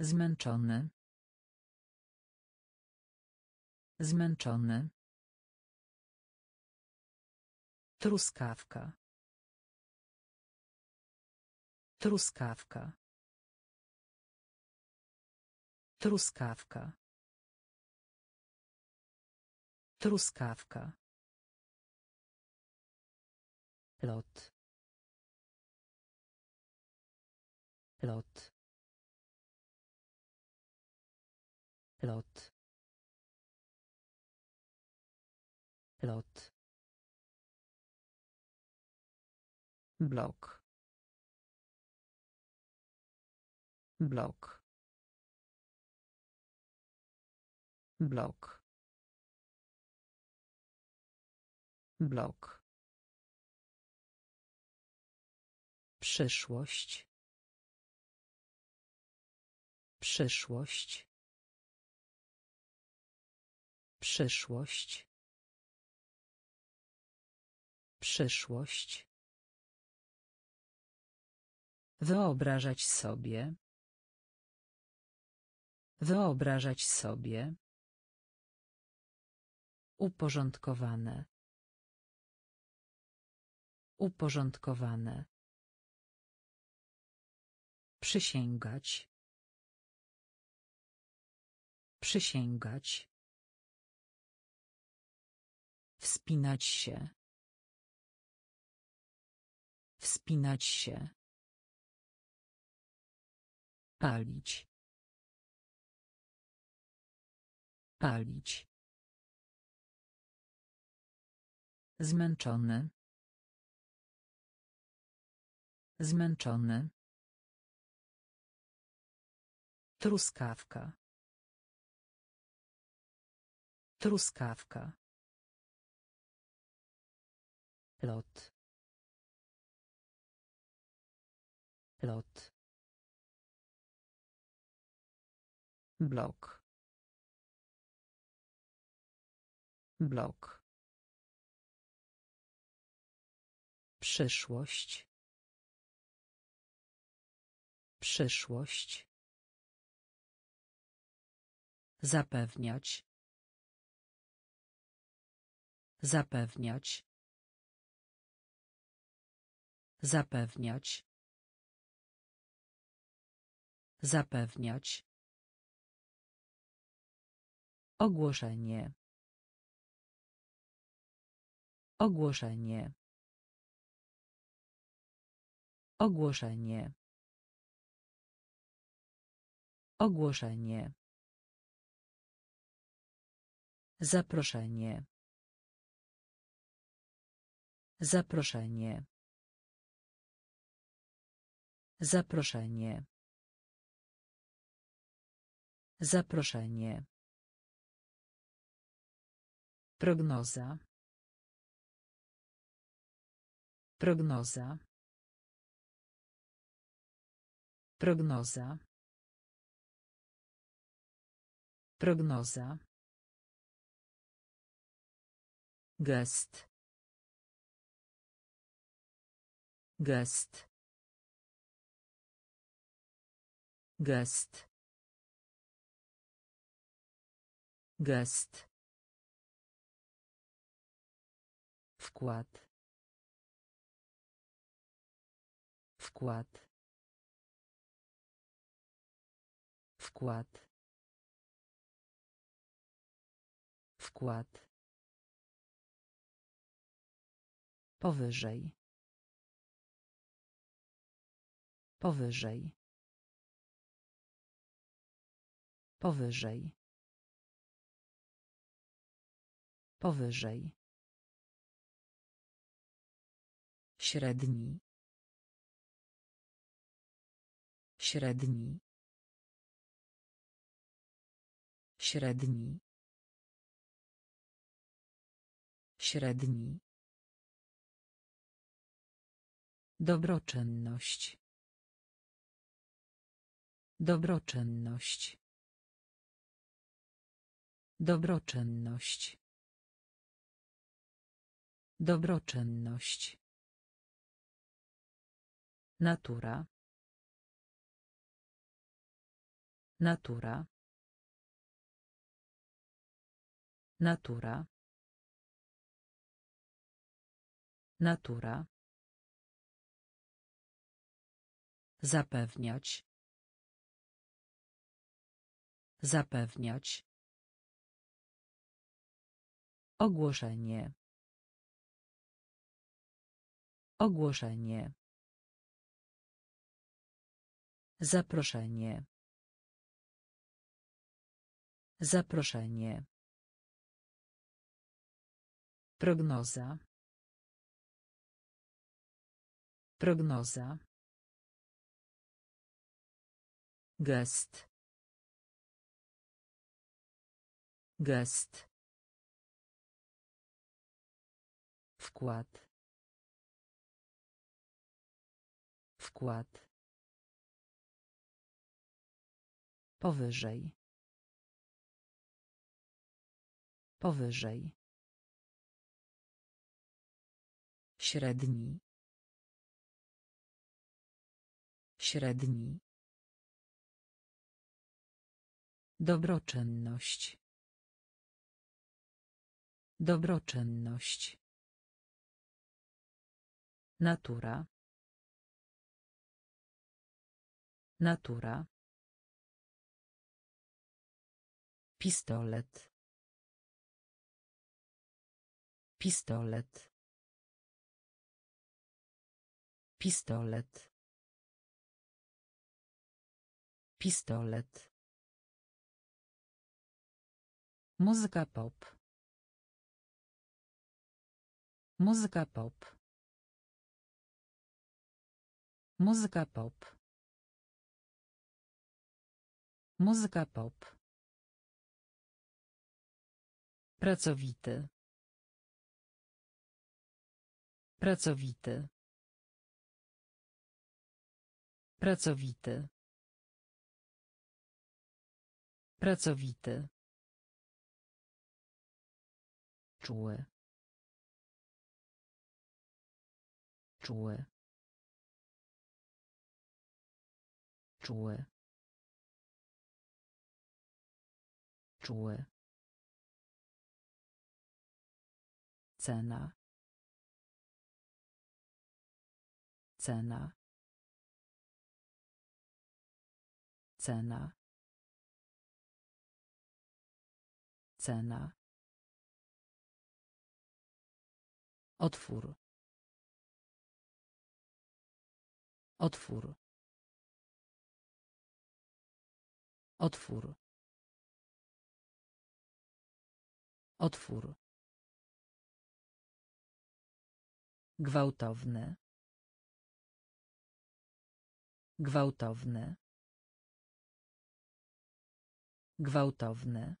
Zmęczony. Zmęczony. Truskawka. Truskawka. Truskawka. Truskawka. Lot. Lot. Lot. Lot. blok. Blok. Blok. Blok. Przyszłość. Przyszłość. Przyszłość przyszłość Wyobrażać sobie. Wyobrażać sobie. Uporządkowane. Uporządkowane. Przysięgać. Przysięgać. Wspinać się. Wspinać się. Palić. Palić. Zmęczony. Zmęczony. Truskawka. Truskawka. Lot. Lot. blok. Blok. Przyszłość. Przyszłość. Zapewniać. Zapewniać. Zapewniać zapewniać Ogłoszenie. Ogłoszenie. Ogłoszenie. Ogłoszenie. Zaproszenie. Zaproszenie. Zaproszenie. Zaproszenie. Prognoza. Prognoza. Prognoza. Prognoza. Gest. Gest. Gest. Gest. Wkład. Wkład. Wkład. Wkład. Powyżej. Powyżej. Powyżej. Powyżej. Średni. Średni. Średni. Średni. Dobroczynność. Dobroczynność. Dobroczynność. Dobroczynność. Natura. Natura. Natura. Natura. Zapewniać. Zapewniać. Ogłoszenie. Ogłoszenie. Zaproszenie. Zaproszenie. Prognoza. Prognoza. Gest. Gest. Wkład. Wkład. Powyżej. Powyżej. Średni. Średni. Dobroczynność. Dobroczynność. Natura. Natura. Pistolet. Pistolet. Pistolet. Pistolet. Muzyka pop. Muzyka pop. Muzyka pop. Muzyka pop. Pracowity. Pracowity. Pracowity. Pracowity. Czuły. Czuły. Czuły. Czuły. Cena. Cena. Cena. Cena. Otwór. Otwór. Otwór. Otwór. Gwałtowny. Gwałtowny. Gwałtowny.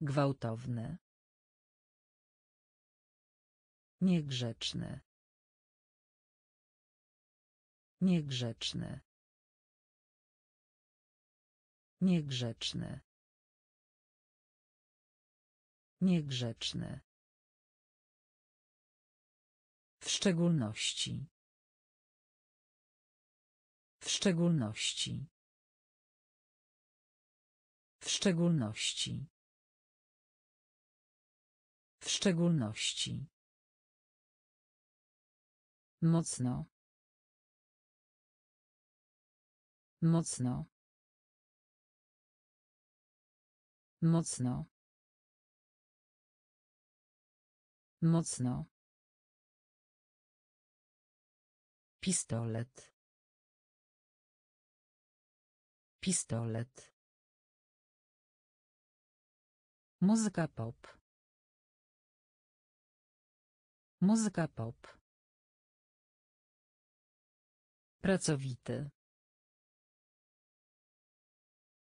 Gwałtowny. Niegrzeczny. Niegrzeczny. Niegrzeczny. Niegrzeczny. W szczególności. W szczególności. W szczególności. W szczególności. Mocno. Mocno. Mocno. Mocno. Pistolet. Pistolet. Muzyka pop. Muzyka pop. Pracowity.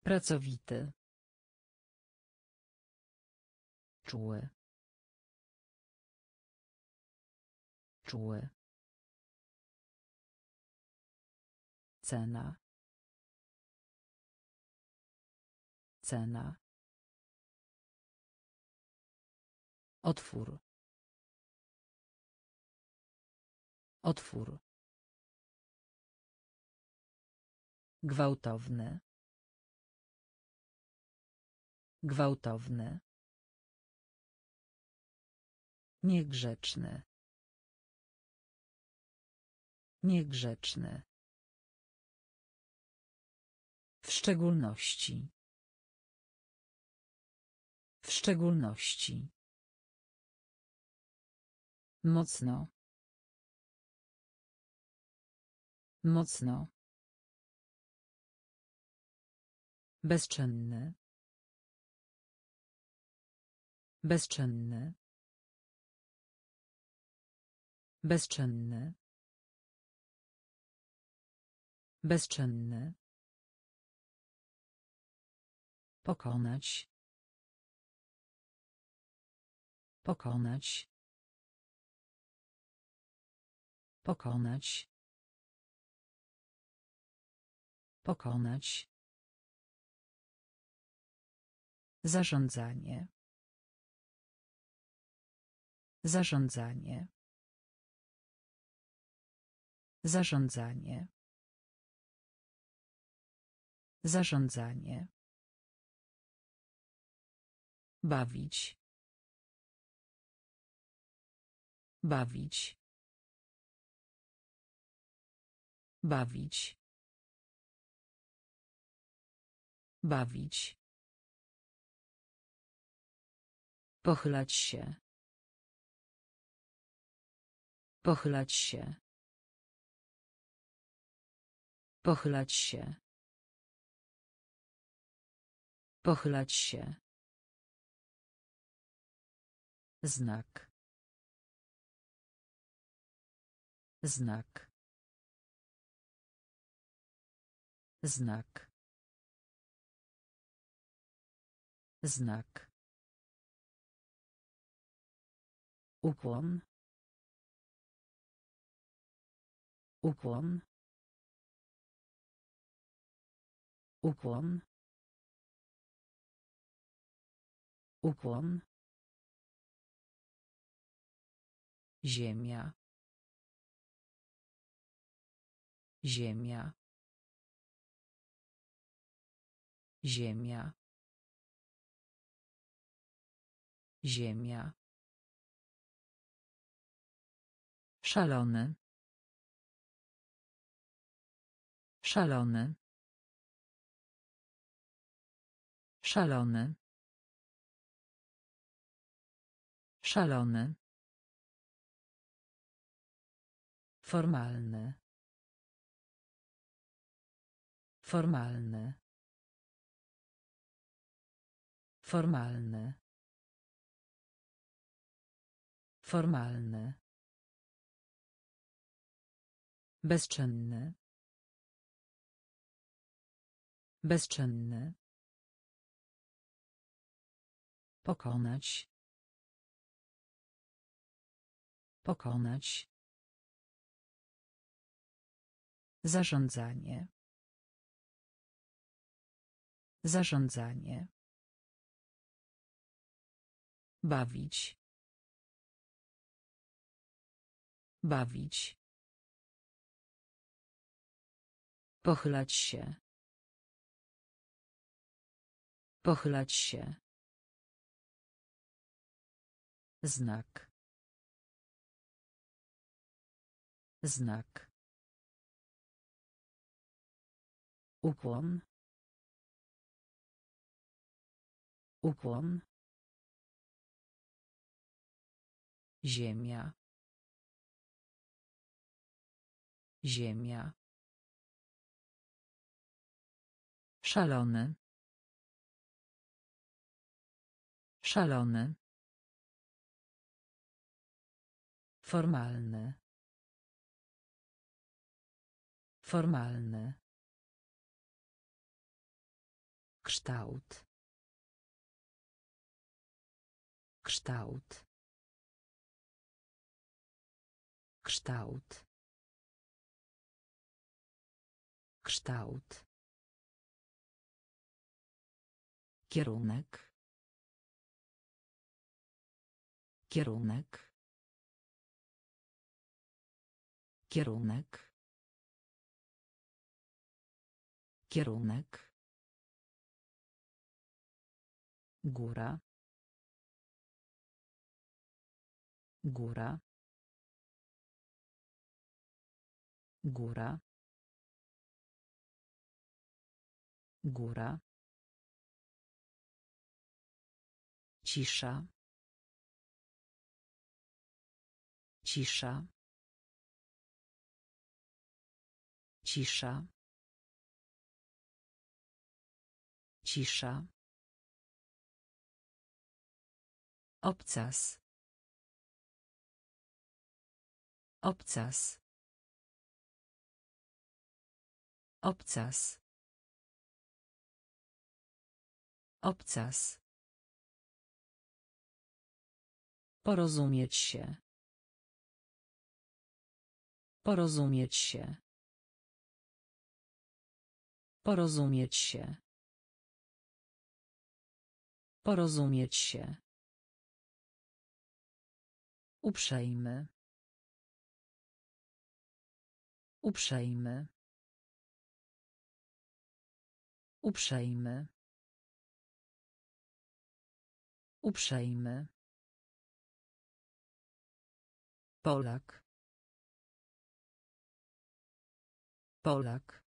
Pracowity. Czuły. Czuły. Cena. Cena. Otwór. Otwór. Gwałtowny. Gwałtowny. Niegrzeczny. Niegrzeczny. W szczególności. W szczególności. Mocno. Mocno. Bezczynny. Bezczynny. Bezczynny. Bezczynny. Pokonać. Pokonać. Pokonać. Pokonać. Zarządzanie. Zarządzanie. Zarządzanie. Zarządzanie. Bawić. Bawić. Bawić. Bawić. Pochylać się. Pochylać się. Pochylać się. Pochylać się. Znak. Znak. Znak. Znak. Ukłon. Ukłon. Ukłon. Ukłon. Ziemia. Ziemia. Ziemia. Ziemia. Szalony. Szalony. Szalony. Szalony. Formalny. Formalny. Formalny. Formalny. Bezczynny. Bezczynny. Pokonać. Pokonać. Zarządzanie. Zarządzanie. Bawić. Bawić. Pochylać się. Pochylać się. Znak. Znak. Ukłon. Ukłon. Ziemia. Ziemia. Szalony. Szalony. Formalny. Formalny. Kształt. Kształt. Kształt. Kształt. Kierunek. Kierunek. Kierunek. Kierunek. Góra. Góra. Góra. Góra. Cisza. Cisza. Cisza. Cisza. Obcas. Obcas. Obcas. Obcas. Porozumieć się. Porozumieć się. Porozumieć się. Porozumieć się. Uprzejmy. Uprzejmy. Uprzejmy. Uprzejmy. Polak. Polak.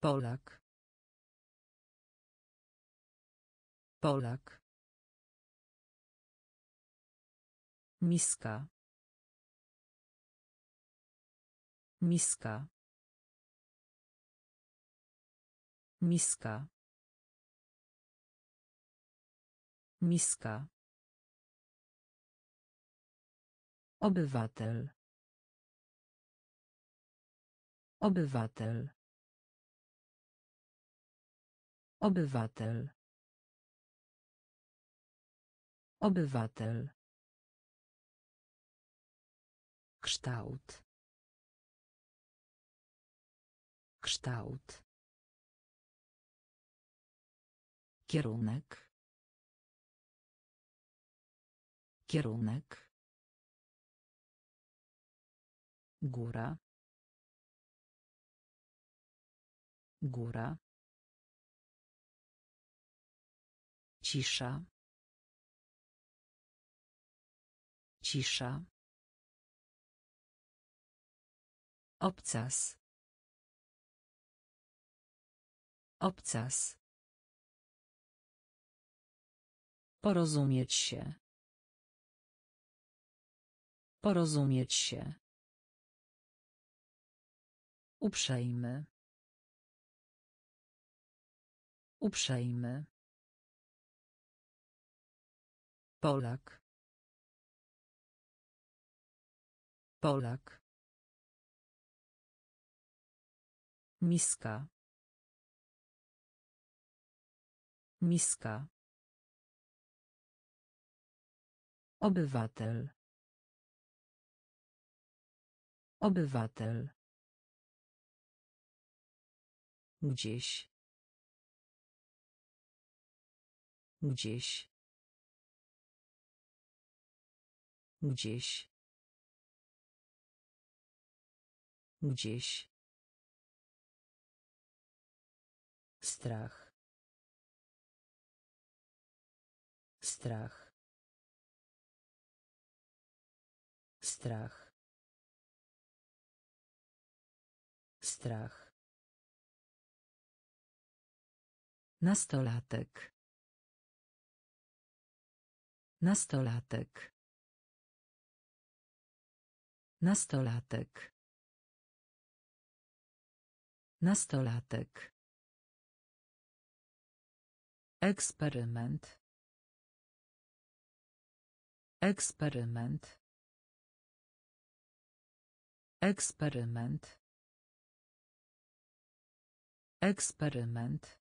Polak. Polak. Miska. Miska. Miska. Miska. Obywatel. Obywatel. Obywatel. Obywatel. Kształt. Kształt. Kierunek. Kierunek. Góra. Góra. Cisza. Cisza. Obcas. Obcas. Porozumieć się. Porozumieć się. Uprzejmy. Uprzejmy. Polak. Polak. Miska. Miska. Obywatel. Obywatel. Gdzieś. Gdzieś. Gdzieś. Gdzieś. Strach. Strach. Strach. Strach. Nastolatek. Nastolatek. Nastolatek. Nastolatek. Eksperyment. Eksperyment. Eksperyment. Eksperyment.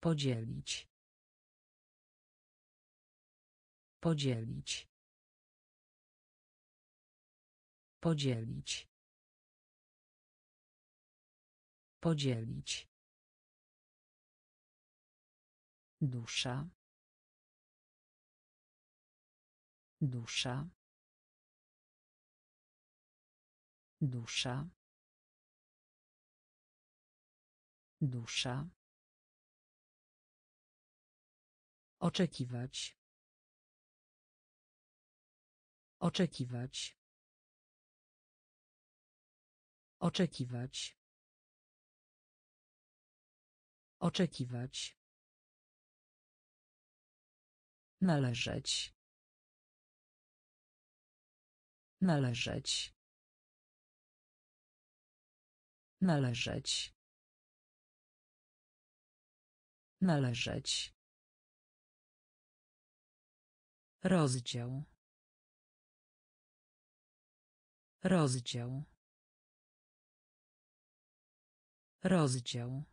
Podzielić. Podzielić. Podzielić. Podzielić. Dusza. Dusza. Dusza. Dusza. Oczekiwać. Oczekiwać. Oczekiwać. Oczekiwać. Należeć. Należeć. Należeć. Należeć. Rozdział. Rozdział. Rozdział.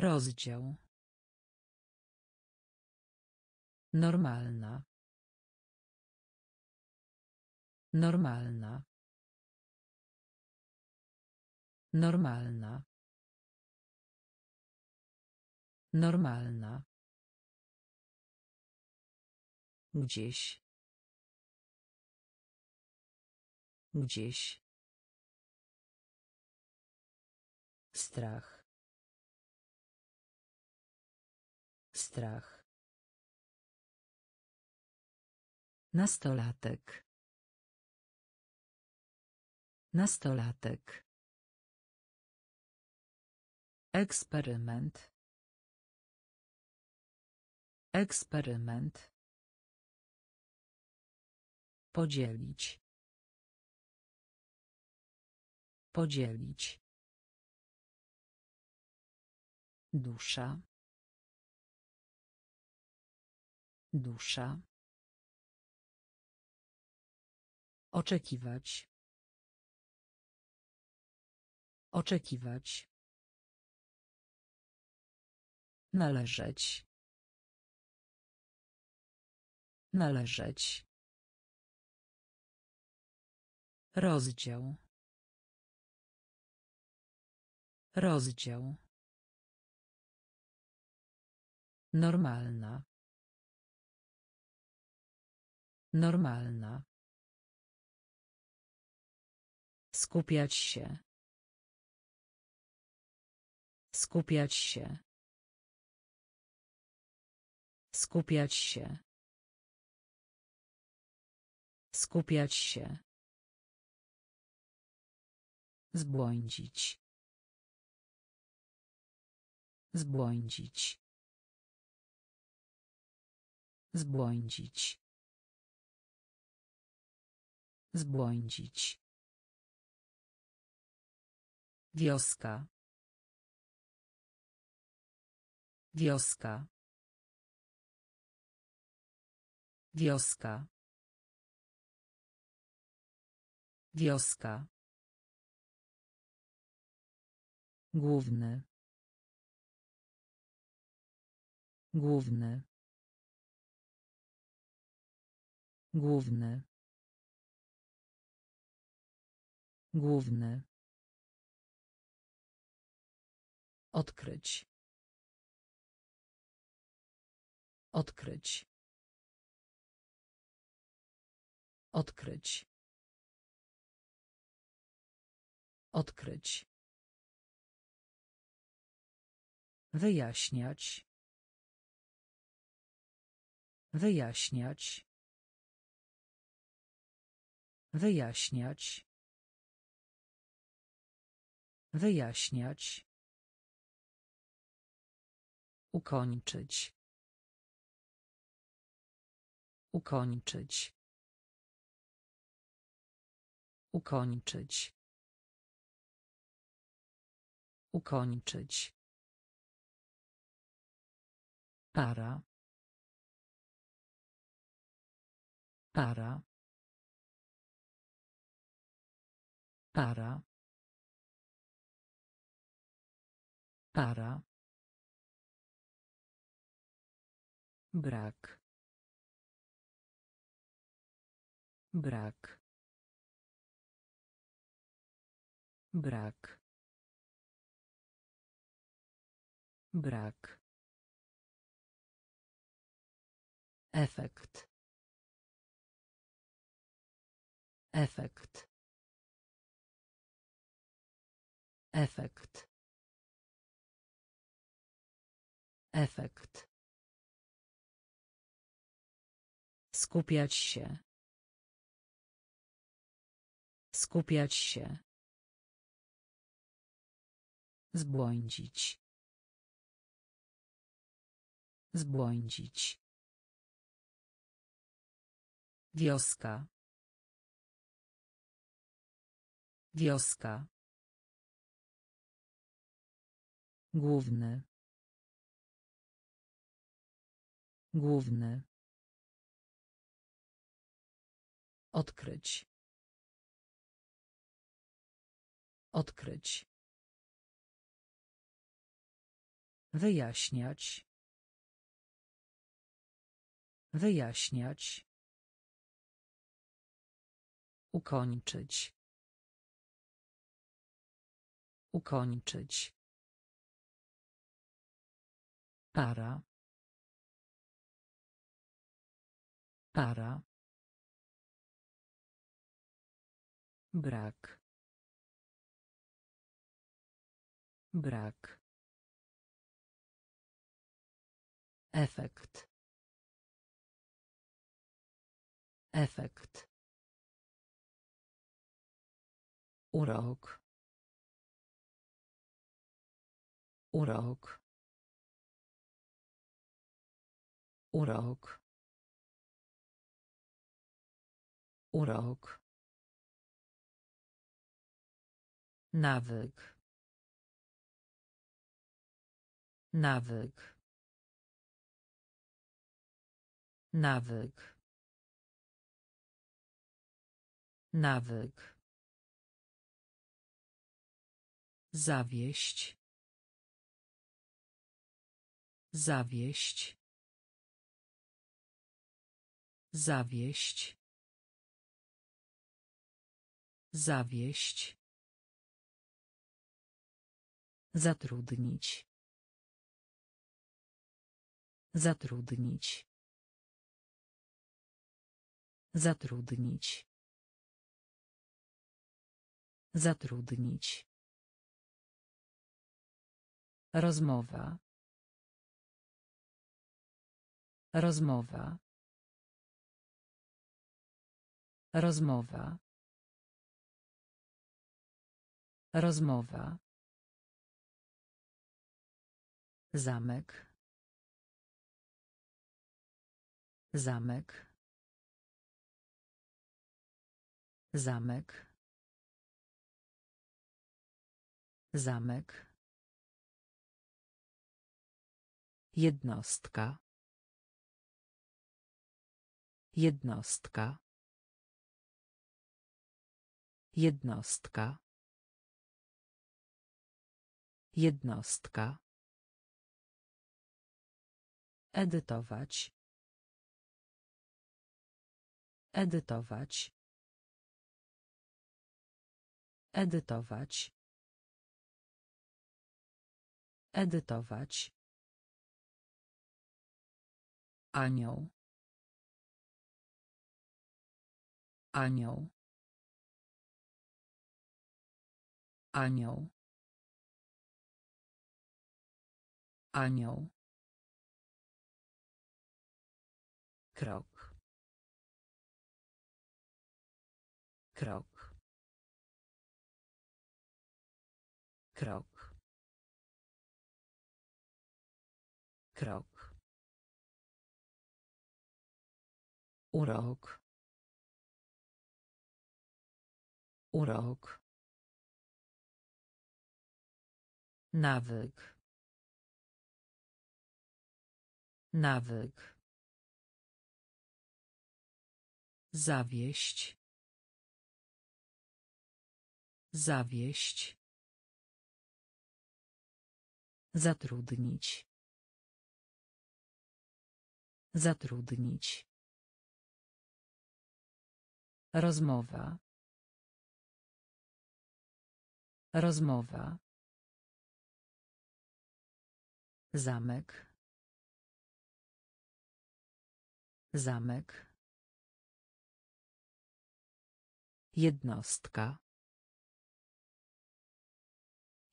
Rozdział. Normalna. Normalna. Normalna. Normalna. Gdzieś. Gdzieś. Strach. Strach. Nastolatek. Nastolatek. Eksperyment. Eksperyment. Podzielić. Podzielić. Dusza. Dusza. Oczekiwać. Oczekiwać. Należeć. Należeć. Rozdział. Rozdział. Normalna. Normalna. Skupiać się. Skupiać się. Skupiać się. Skupiać się. Zbłądzić. Zbłądzić. Zbłądzić. Zbłądzić. Wioska. Wioska. Wioska. Wioska. Główny. Główny. Główny. Główny. Odkryć. Odkryć. Odkryć. Odkryć. Wyjaśniać. Wyjaśniać. Wyjaśniać. Wyjaśniać. Ukończyć. Ukończyć. Ukończyć. Ukończyć. Para. Para. Para. Para. Brak. Brak. Brak. Brak. Efekt. Efekt. Efekt. Efekt. Skupiać się. Skupiać się. Zbłądzić. Zbłądzić. Wioska. Wioska. Główny. Główny. Odkryć. Odkryć. Wyjaśniać. Wyjaśniać. Ukończyć. Ukończyć. Para. Para. Brak. Brak. Efekt. Efekt. Urok. Urok. Urok. Urok. Nawyk. Nawyk. Nawyk. Nawyk. Zawieść. Zawieść. Zawieść. Zawieść. Zatrudnić. Zatrudnić. Zatrudnić. Zatrudnić. Rozmowa. Rozmowa. Rozmowa. Rozmowa. Zamek. Zamek. Zamek. Zamek. Jednostka. Jednostka. Jednostka. Jednostka. Edytować. Edytować. Edytować. Edytować. Anioł. Anioł. Anioł. Anioł. Krok. Krok. Krok. Krok. Urok. Urok. Nawyk. Nawyk. Zawieść. Zawieść. Zatrudnić. Zatrudnić. Rozmowa. Rozmowa. Zamek. Zamek. Jednostka.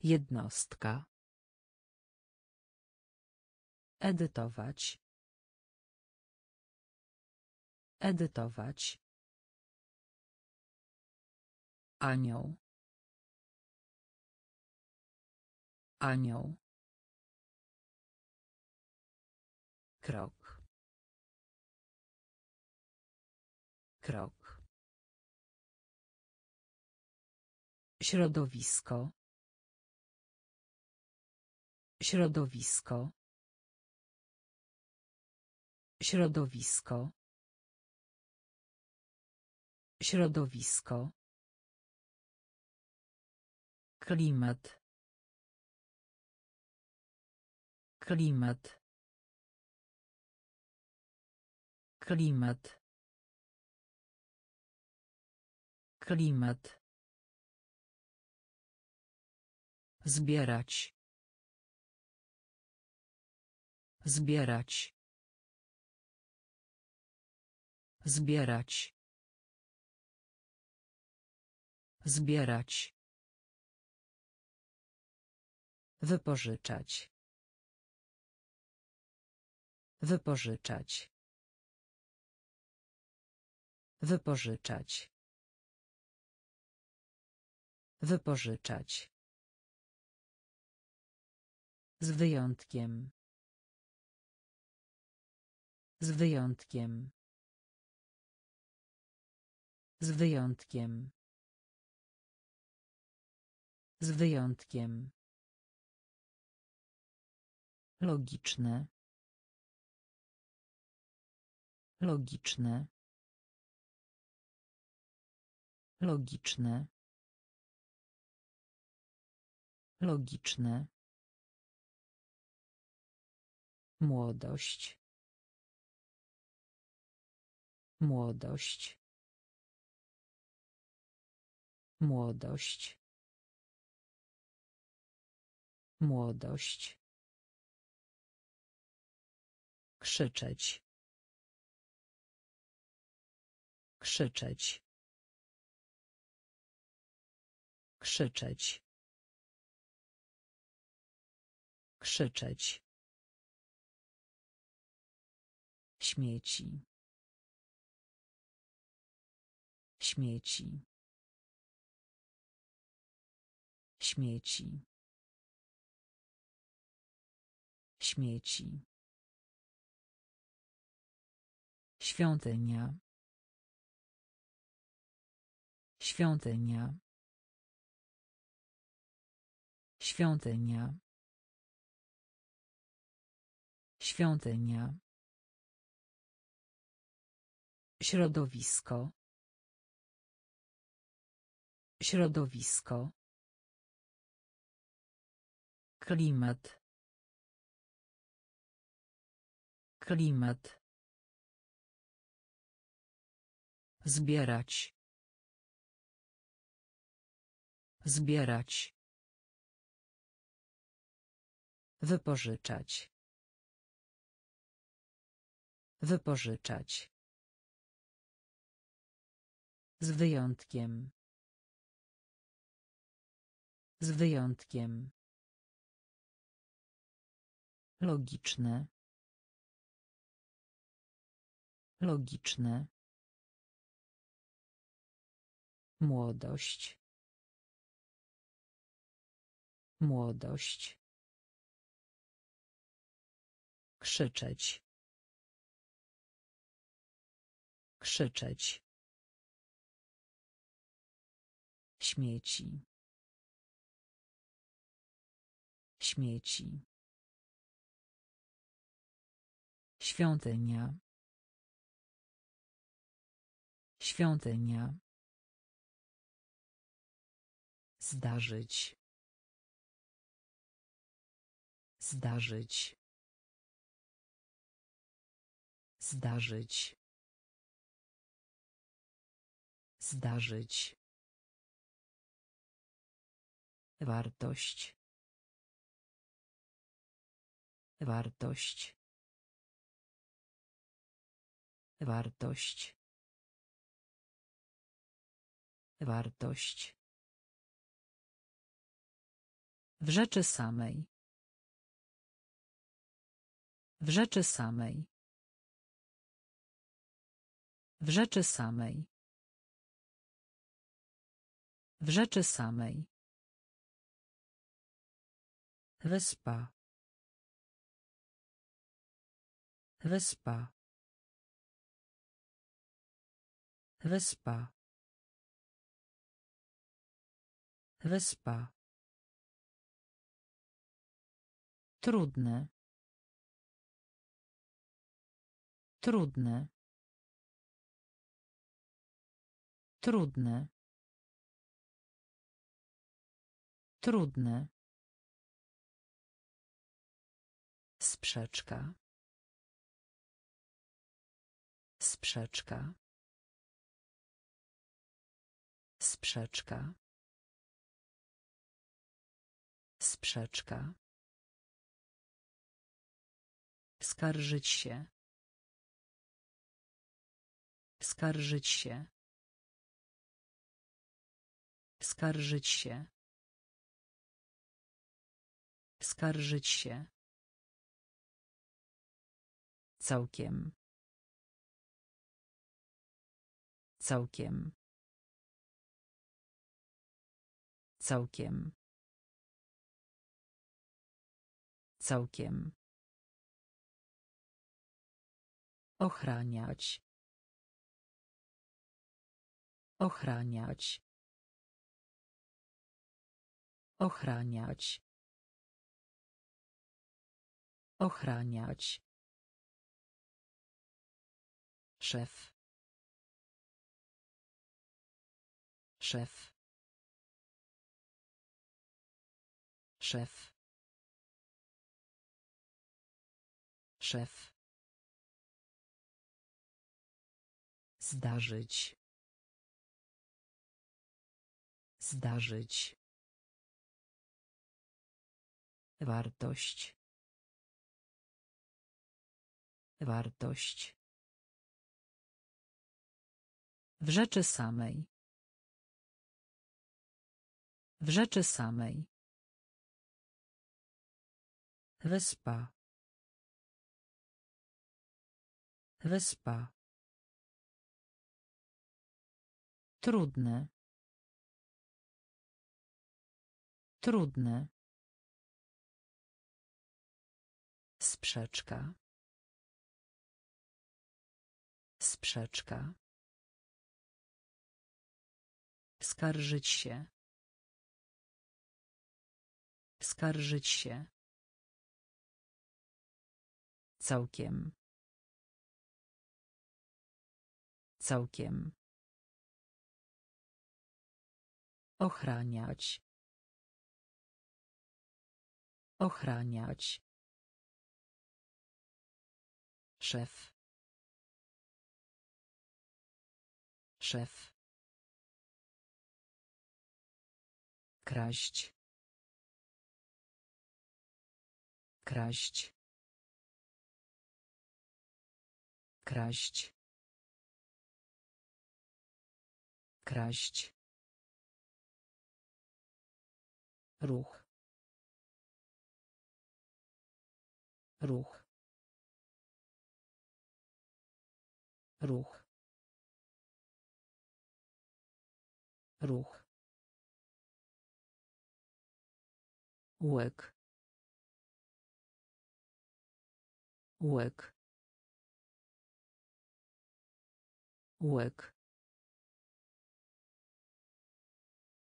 Jednostka. Edytować. Edytować. Anioł. Anioł. Krok. Krok. Środowisko. Środowisko. Środowisko. Środowisko. Klimat. Klimat. Klimat. Klimat. Zbierać. Zbierać. Zbierać. Zbierać. Wypożyczać. Wypożyczać. Wypożyczać. Wypożyczać. Z wyjątkiem. Z wyjątkiem. Z wyjątkiem. Z wyjątkiem. Logiczne. Logiczne. Logiczne. Logiczne. Młodość. Młodość. Młodość. Młodość. Krzyczeć. Krzyczeć. Krzyczeć. Krzyczeć. Śmieci. Śmieci. Śmieci. Śmieci. Świątynia. Świątynia. Świątynia. Świątynia. Środowisko. Środowisko. Klimat. Klimat. Zbierać. Zbierać. Wypożyczać. Wypożyczać. Z wyjątkiem. Z wyjątkiem. Logiczne. Logiczne. Młodość. Młodość. Krzyczeć. Krzyczeć. Śmieci. Śmieci. Świątynia. Świątynia. Zdarzyć. Zdarzyć. Zdarzyć. Zdarzyć. Wartość. Wartość. Wartość. Wartość. W rzeczy samej. W rzeczy samej. W rzeczy samej. W rzeczy samej. Wyspa. Wyspa. Wyspa. Wyspa. Trudne. Trudne. Trudne. Trudne. Sprzeczka. Sprzeczka. Sprzeczka. Sprzeczka. Skarżyć się. Skarżyć się. Skarżyć się. Skarżyć się. Całkiem. Całkiem. Całkiem. Całkiem. Ochraniać. Ochraniać. Ochraniać. Ochraniać. Szef. Szef. Szef. Szef. Zdarzyć. Zdarzyć. Wartość. Wartość. W rzeczy samej. W rzeczy samej. Wyspa. Wyspa. Trudne. Trudne. Sprzeczka. Sprzeczka. Skarżyć się. Skarżyć się. Całkiem. Całkiem. Ochraniać. Ochraniać. Szef. Szef. Kraść. Kraść. Kraść. Kraść. Ruch. Ruch. Ruch. Ruch. Łek. Łek. Łek.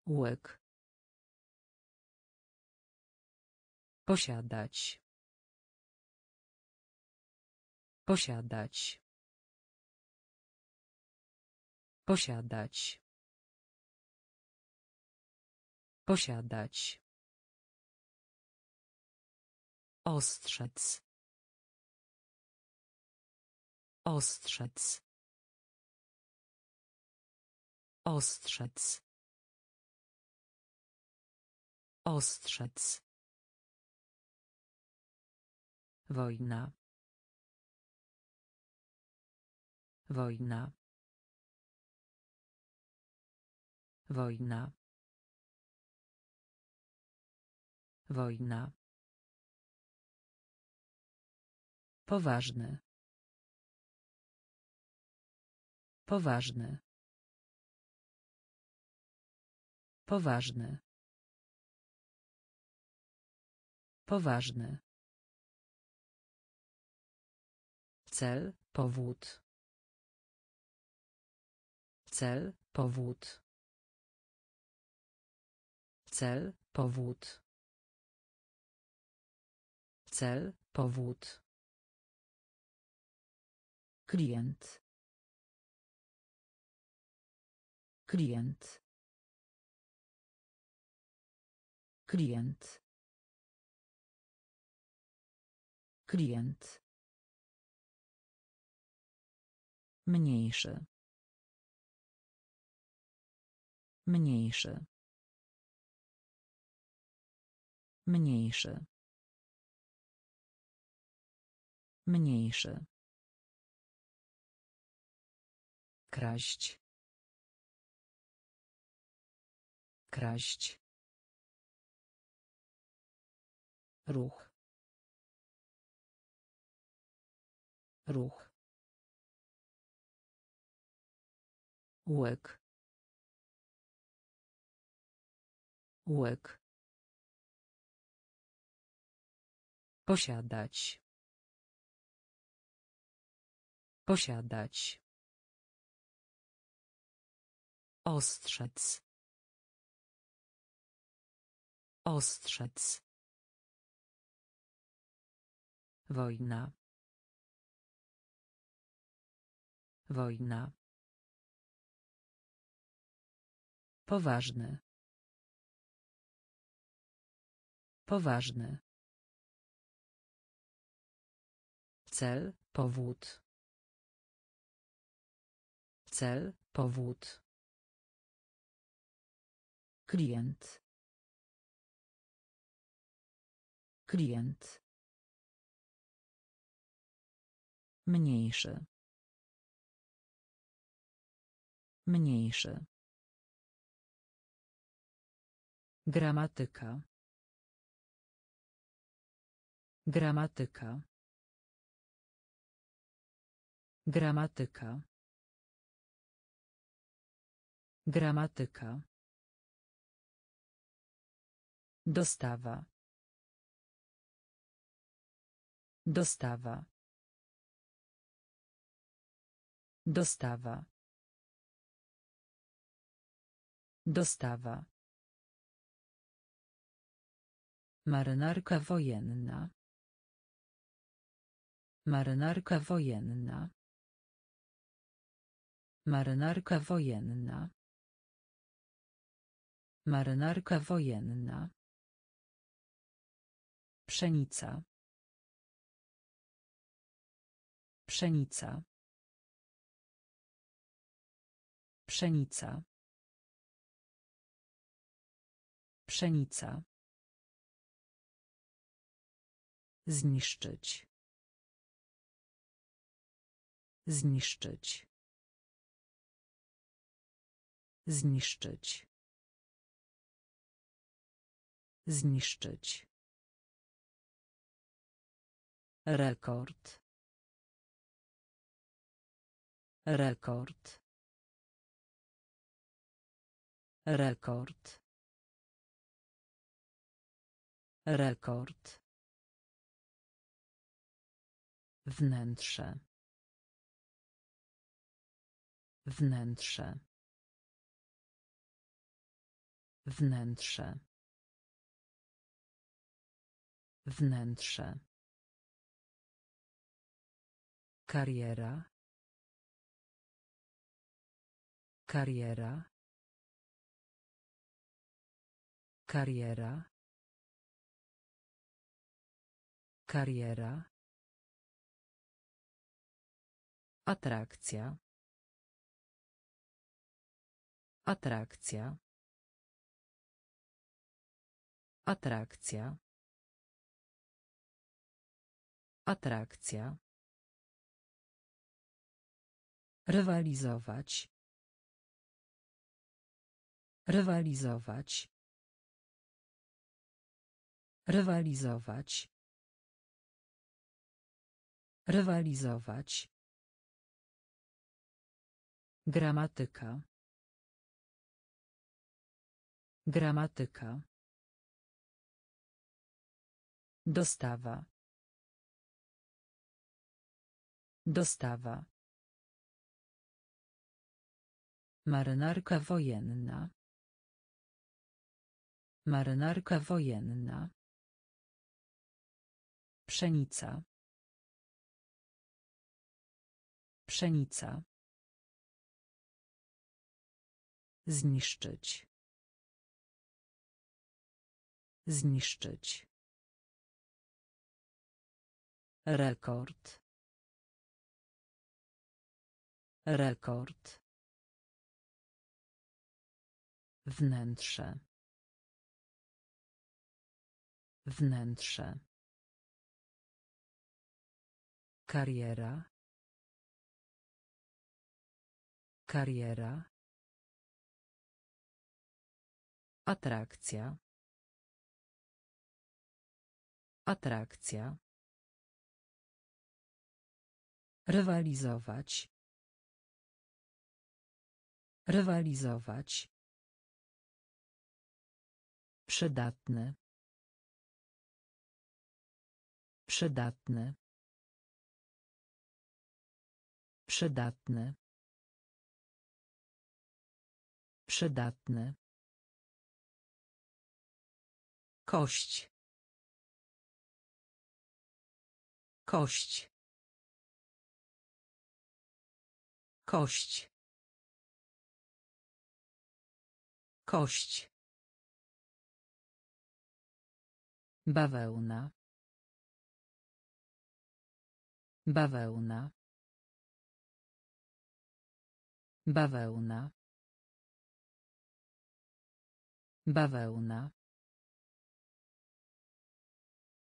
Łek. Posiadać. Posiadać. Posiadać. Posiadać. Ostrzec. Ostrzec. Ostrzec. Ostrzec. Wojna. Wojna. Wojna. Wojna. Poważny. Poważny. Poważny. Poważny. Cel, powód. Cel, powód. Cel, powód. Cel, powód. Klient. Klient. Klient. Klient. Mniejszy. Mniejszy. Mniejszy. Mniejszy. Kraść. Kraść. Ruch. Ruch. Łek. Łek. Posiadać. Posiadać. Ostrzec. Ostrzec. Wojna. Wojna. Poważny. Poważny. Cel, powód. Cel, powód. Klient. Klient. Mniejszy. Mniejszy. Gramatyka. Gramatyka. Gramatyka. Gramatyka. Dostawa. Dostawa. Dostawa. Dostawa. Marynarka wojenna. Marynarka wojenna. Marynarka wojenna. Marynarka wojenna. Pszenica. Pszenica. Pszenica. Pszenica. Zniszczyć. Zniszczyć. Zniszczyć. Zniszczyć. Rekord. Rekord. Rekord. Rekord. Wnętrze. Wnętrze. Wnętrze. Wnętrze. Kariera. Kariera. Kariera. Kariera. Atrakcja. Atrakcja. Atrakcja. Atrakcja. Rywalizować. Rywalizować. Rywalizować. Rywalizować. Gramatyka. Gramatyka. Dostawa. Dostawa. Marynarka wojenna. Marynarka wojenna. Pszenica. Pszenica. Zniszczyć. Zniszczyć. Rekord. Rekord. Wnętrze. Wnętrze. Kariera. Kariera. Atrakcja. Atrakcja. Rywalizować. Rywalizować. Przydatny. Przydatny. Przydatny. Przydatny. Kość. Kość. Kość. Kość. Bawełna. Bawełna. Bawełna. Bawełna.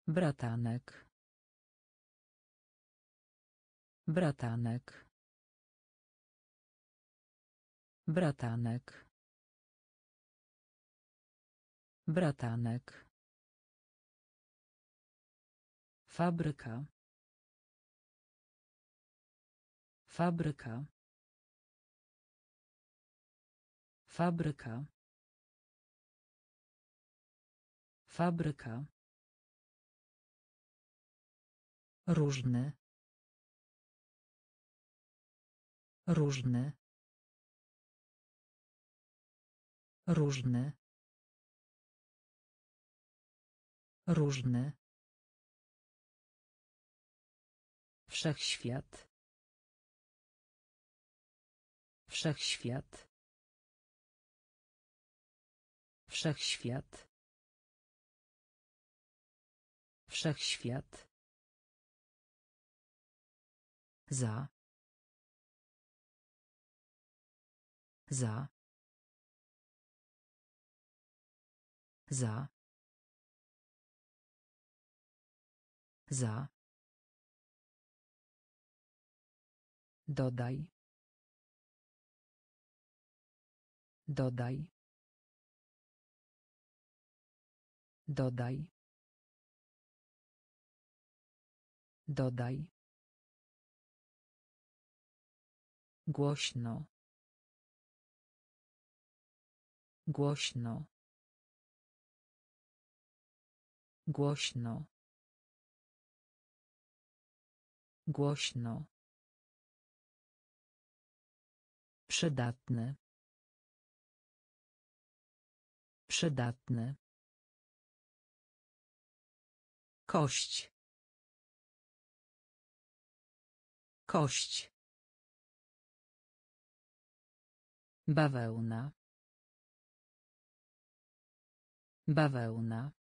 Bratanek. Bratanek. Bratanek. Bratanek. Fabryka. Fabryka. Fabryka. Fabryka. Różny. Różny. Różny. Różny. Wszechświat. Wszechświat. Wszechświat. Wszechświat. Za. Za. Za. Za. Dodaj. Dodaj. Dodaj. Dodaj. Głośno. Głośno. Głośno. Głośno. Przydatny. Przydatny. Kość. Kość. Bawełna. Bawełna.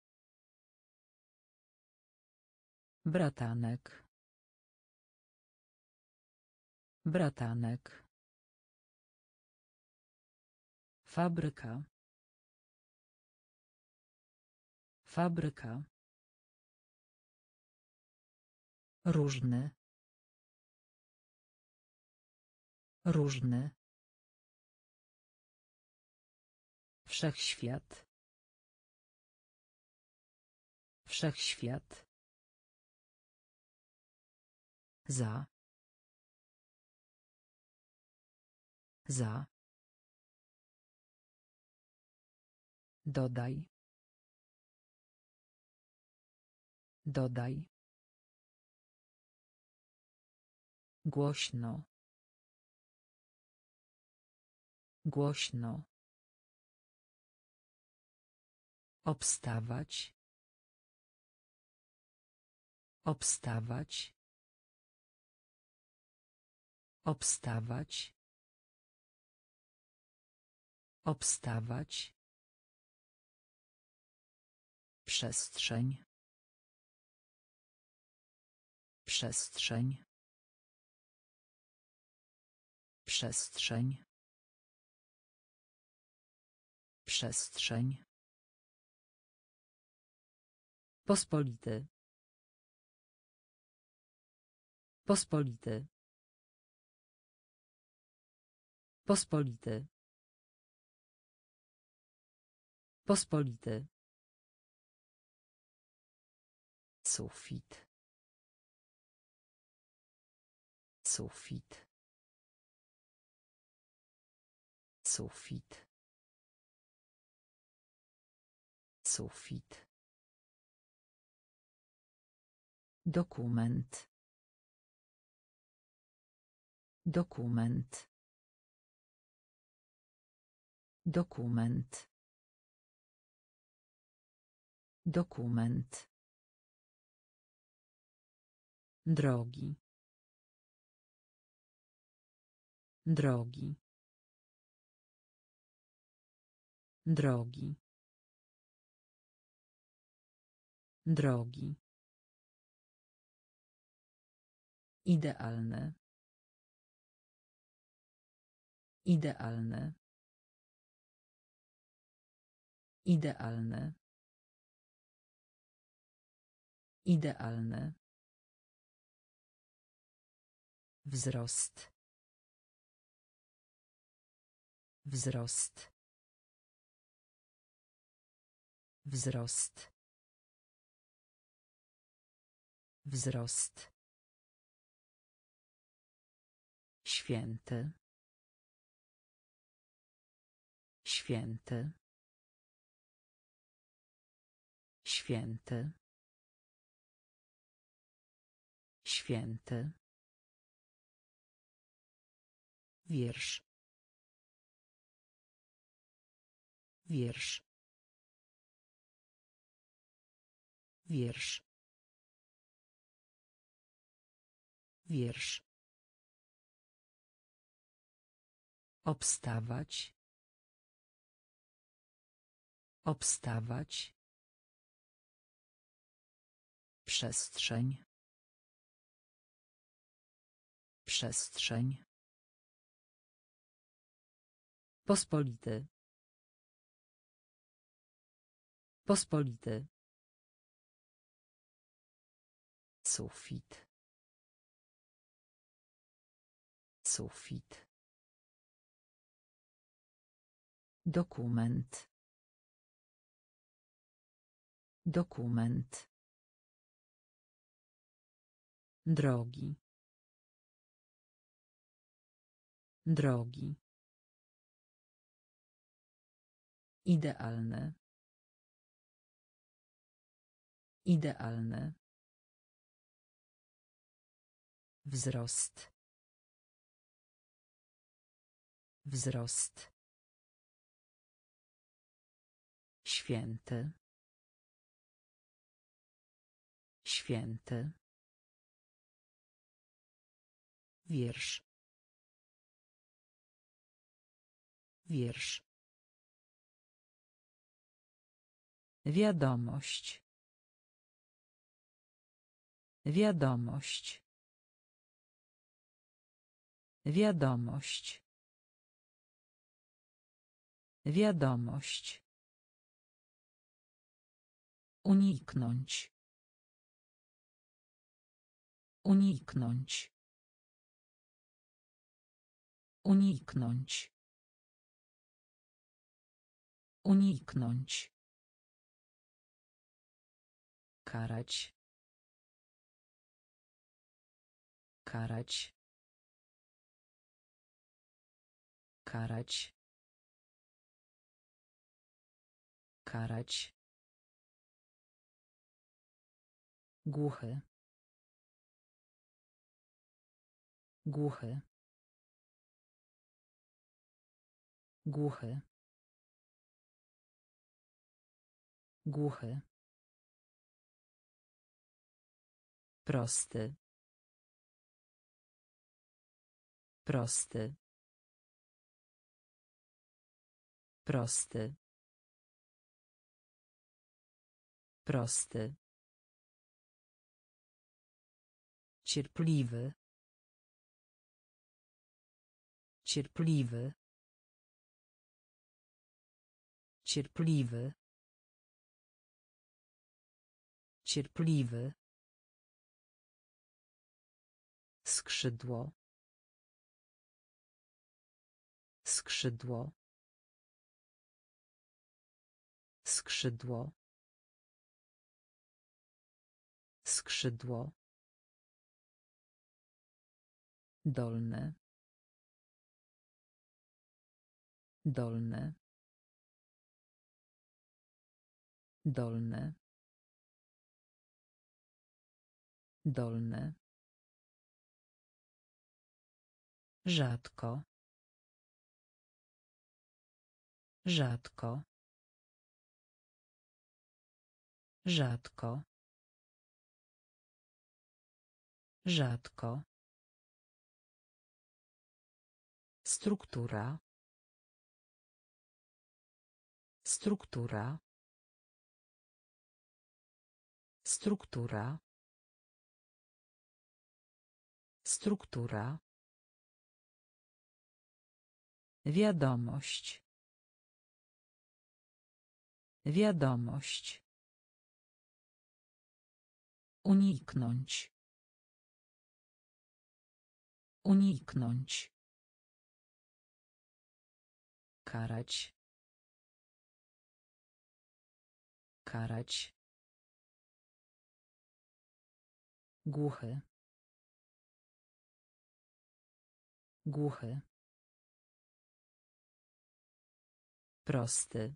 Bratanek. Bratanek. Fabryka. Fabryka. Różny. Różny. Wszechświat. Wszechświat. Za. Za. Dodaj. Dodaj. Głośno. Głośno. Obstawać. Obstawać. Obstawać. Obstawać. Przestrzeń. Przestrzeń. Przestrzeń. Przestrzeń. Pospolity. Pospolity. Pospolity. Pospolity. Sufit. Sufit. Sufit. Sufit. Dokument. Dokument. Dokument. Dokument. Drogi. Drogi. Drogi. Drogi. Idealne. Idealne. Idealne. Idealne. Wzrost. Wzrost. Wzrost. Wzrost. Święty. Święty. Święty. Święty. Wiersz. Wiersz. Wiersz. Wiersz. Obstawać. Obstawać. Przestrzeń. Przestrzeń. Pospolity. Pospolity. Sufit. Sufit. Dokument. Dokument. Drogi. Drogi. Idealne. Idealne. Wzrost. Wzrost. Święty. Święty. Wiersz. Wiersz. Wiadomość. Wiadomość. Wiadomość. Wiadomość. Uniknąć. Uniknąć. Uniknąć. Uniknąć. Karać. Karać. Karać. Karać. Głuchy. Głuchy. Głuchy. Głuchy. Prosty. Prosty. Prosty. Prosty. Cierpliwy. Cierpliwy. Cierpliwy. Cierpliwy. Skrzydło. Skrzydło. Skrzydło. Skrzydło. Dolny. Dolny. Dolny. Dolny. Rzadko. Rzadko. Rzadko. Rzadko. Struktura. Struktura. Struktura. Struktura. Wiadomość. Wiadomość. Uniknąć. Uniknąć. Karać. Karać. Głuchy. Głuchy. Prosty.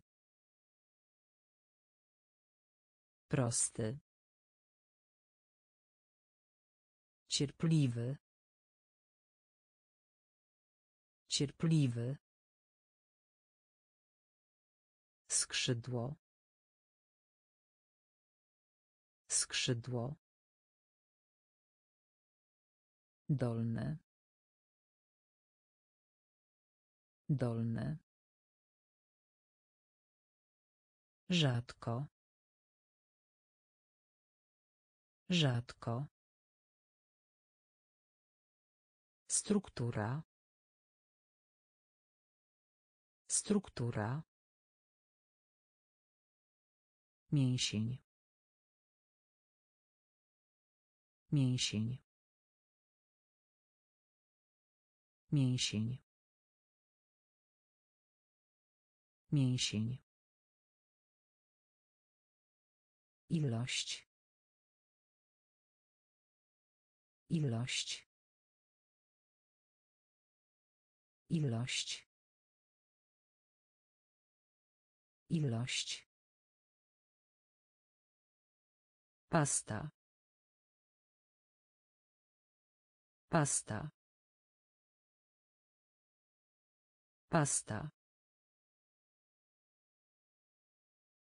Prosty. Cierpliwy. Cierpliwy. Skrzydło. Skrzydło. Dolny. Dolny. Rzadko. Rzadko. Struktura. Struktura. Mięsień. Mięsień. Mięsień. Mięsień. Ilość. Ilość. Ilość. Ilość. Pasta. Pasta. Pasta.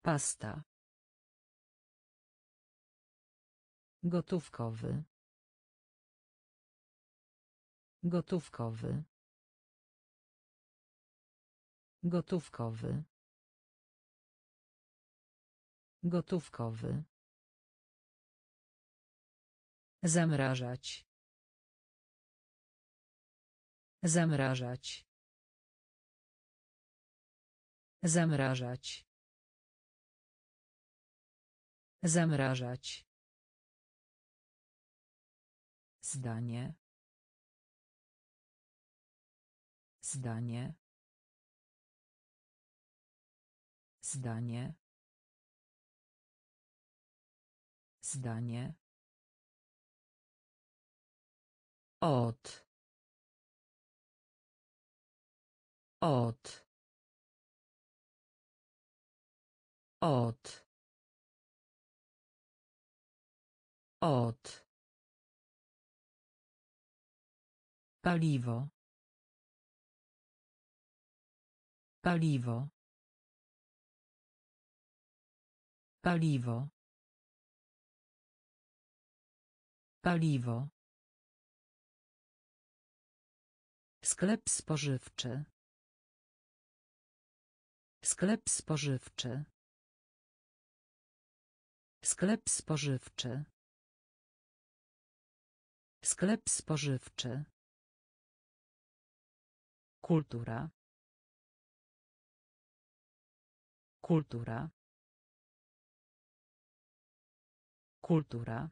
Pasta. Gotówkowy. Gotówkowy. Gotówkowy. Gotówkowy. Zamrażać. Zamrażać. Zamrażać. Zamrażać. Zdanie. Zdanie. Zdanie. Zdanie. Od. Od. Od. Od. Paliwo. Paliwo. Paliwo. Paliwo. Sklep spożywczy. Sklep spożywczy. Sklep spożywczy. Sklep spożywczy. Kultura. Kultura. Kultura.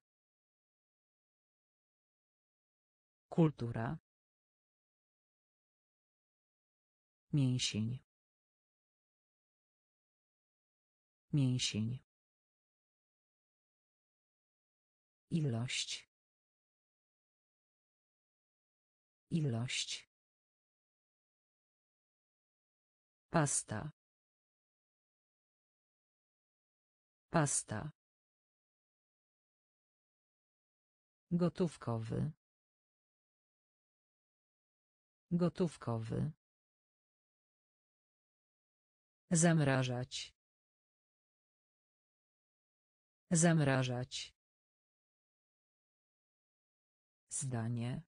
Kultura. Mięsień. Mięsień. Ilość. Ilość. Pasta. Pasta. Gotówkowy. Gotówkowy. Zamrażać. Zamrażać. Zdanie.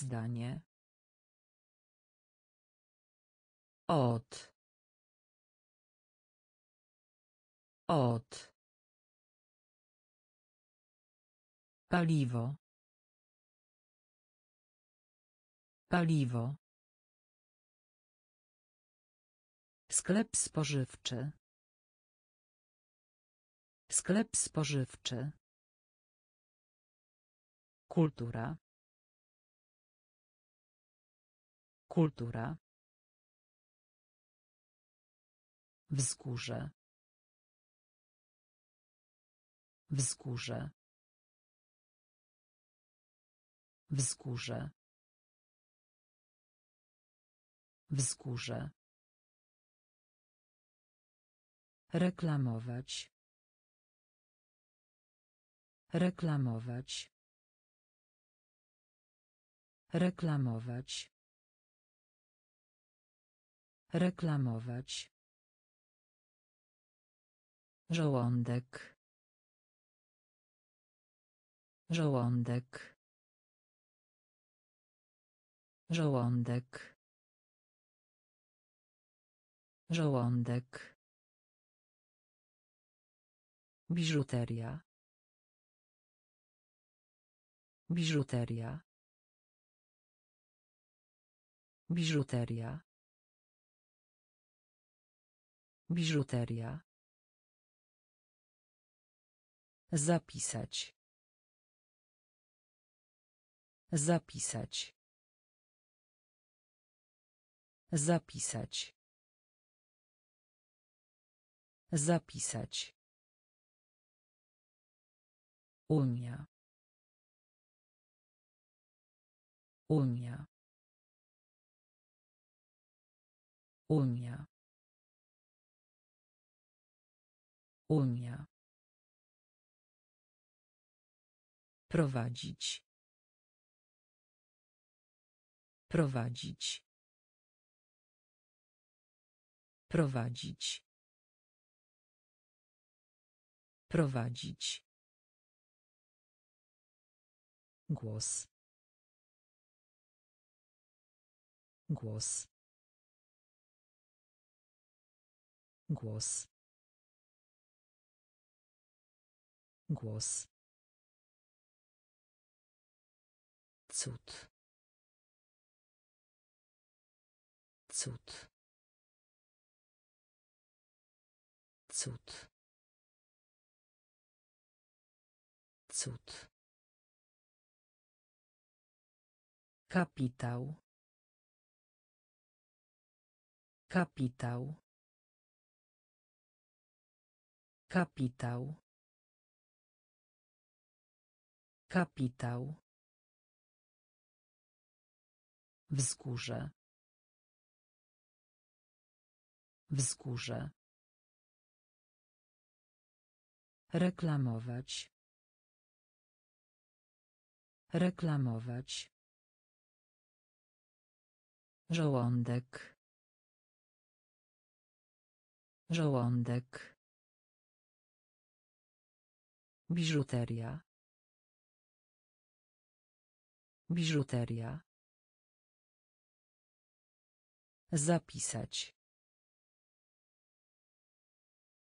Zdanie. Od. Od. Paliwo. Paliwo. Sklep spożywczy. Sklep spożywczy. Kultura. Kultura. Wzgórze. Wzgórze. Wzgórze. Wzgórze. Reklamować. Reklamować. Reklamować. Reklamować. Żołądek. Żołądek. Żołądek. Żołądek. Biżuteria. Biżuteria. Biżuteria. Biżuteria. Zapisać. Zapisać. Zapisać. Zapisać. Unia. Unia. Unia. Unia. Prowadzić. Prowadzić. Prowadzić. Prowadzić. Głos. Głos. Głos. Głos. Cud. Cud. Cud. Cud. Kapitał. Kapitał. Kapitał. Kapitał. Wzgórze. Wzgórze. Reklamować. Reklamować. Żołądek. Żołądek. Biżuteria. Biżuteria. Zapisać.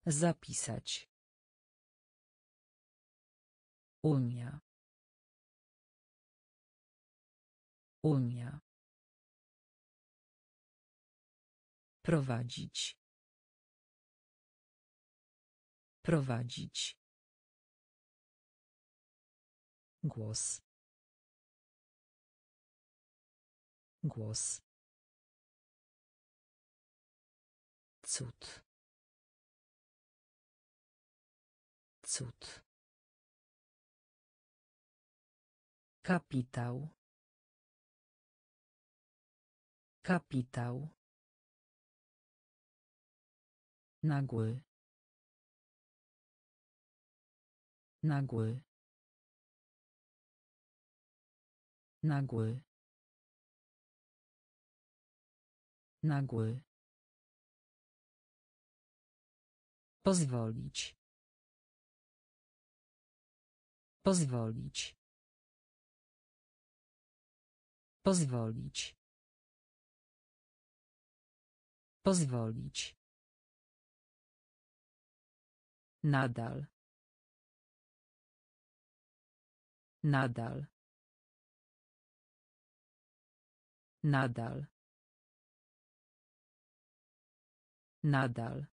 Zapisać. Unia. Unia. Prowadzić. Prowadzić. Głos. Głos. Cud. Cud. Kapitał. Kapitał. Nagły. Nagły. Nagły. Nagły. Pozwolić. Pozwolić. Pozwolić. Pozwolić. Nadal. Nadal. Nadal. Nadal.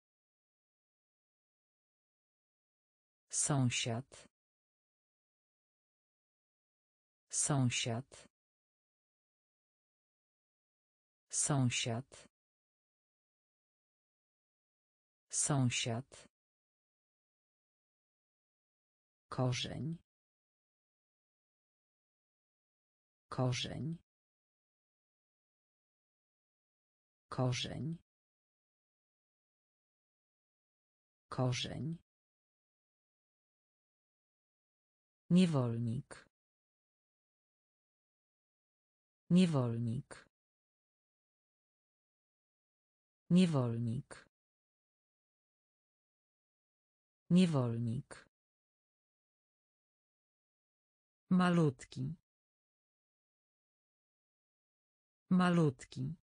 Sąsiad. Sąsiad. Sąsiad. Sąsiad. Korzeń. Korzeń. Korzeń. Korzeń. Niewolnik. Niewolnik. Niewolnik. Niewolnik. Malutki. Malutki.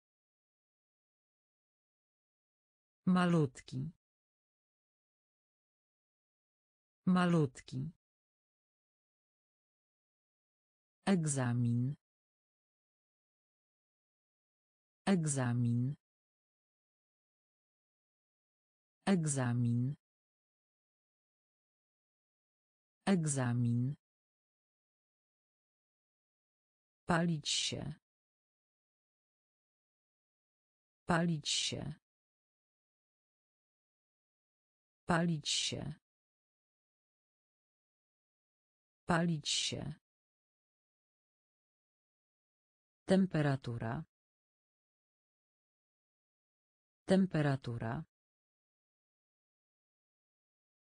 Malutki. Malutki. Egzamin. Egzamin. Egzamin. Egzamin. Palić się. Palić się. Palić się. Palić się. Temperatura. Temperatura.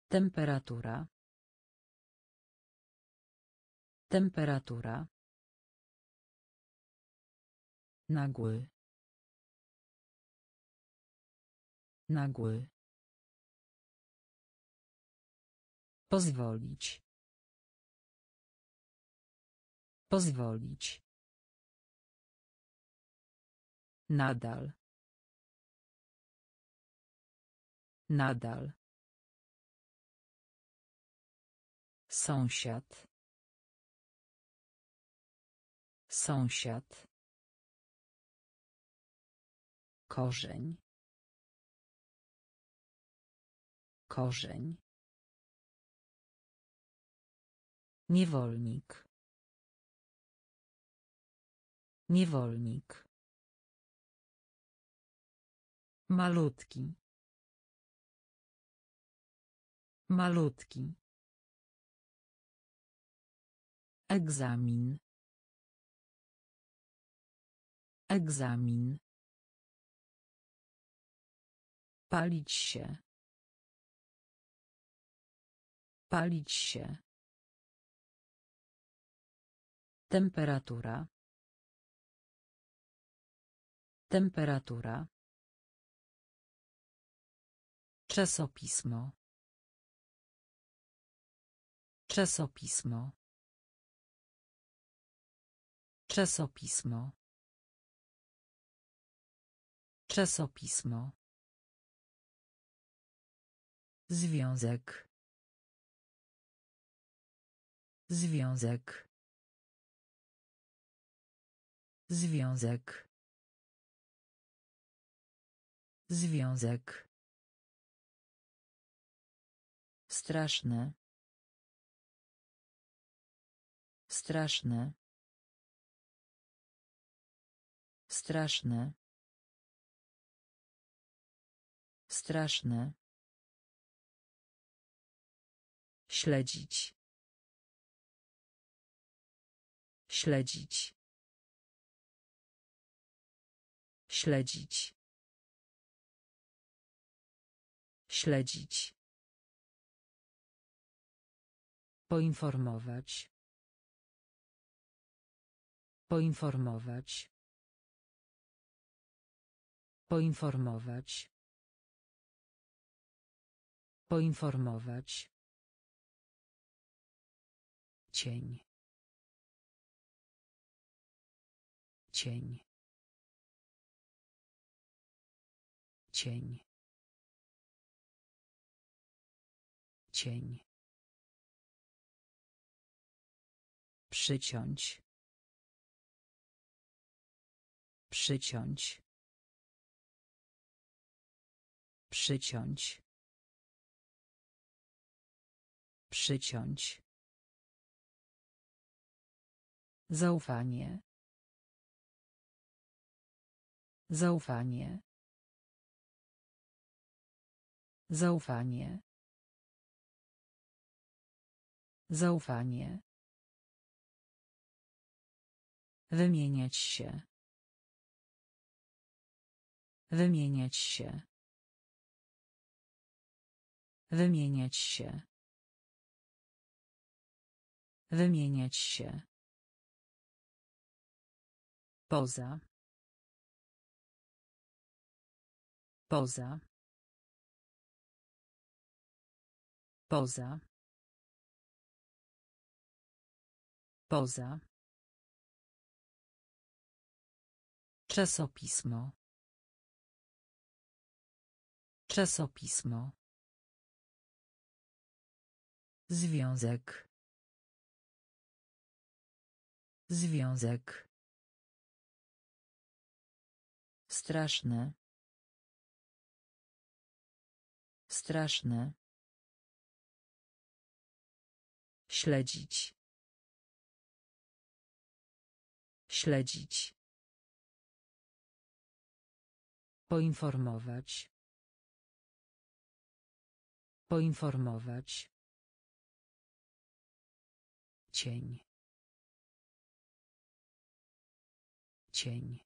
Temperatura. Temperatura. Nagły. Nagły. Pozwolić. Pozwolić. Nadal. Nadal. Sąsiad. Sąsiad. Korzeń. Korzeń. Niewolnik. Niewolnik. Malutki. Malutki. Egzamin. Egzamin. Palić się. Palić się. Temperatura. Temperatura. Czasopismo. Czasopismo. Czasopismo. Czasopismo. Związek. Związek. Związek. Związek. Straszne. Straszne. Straszne. Straszne. Śledzić. Śledzić. Śledzić. Śledzić. Poinformować. Poinformować. Poinformować. Poinformować. Cień. Cień. Cień. Cień. Przyciąć. Przyciąć. Przyciąć. Przyciąć. Zaufanie. Zaufanie. Zaufanie. Zaufanie. Wymieniać się. Wymieniać się. Wymieniać się. Wymieniać się. Poza. Poza. Poza. Poza. Czasopismo. Czasopismo. Związek. Związek. Straszne. Straszne. Śledzić. Śledzić. Poinformować. Poinformować. Cień. Cień.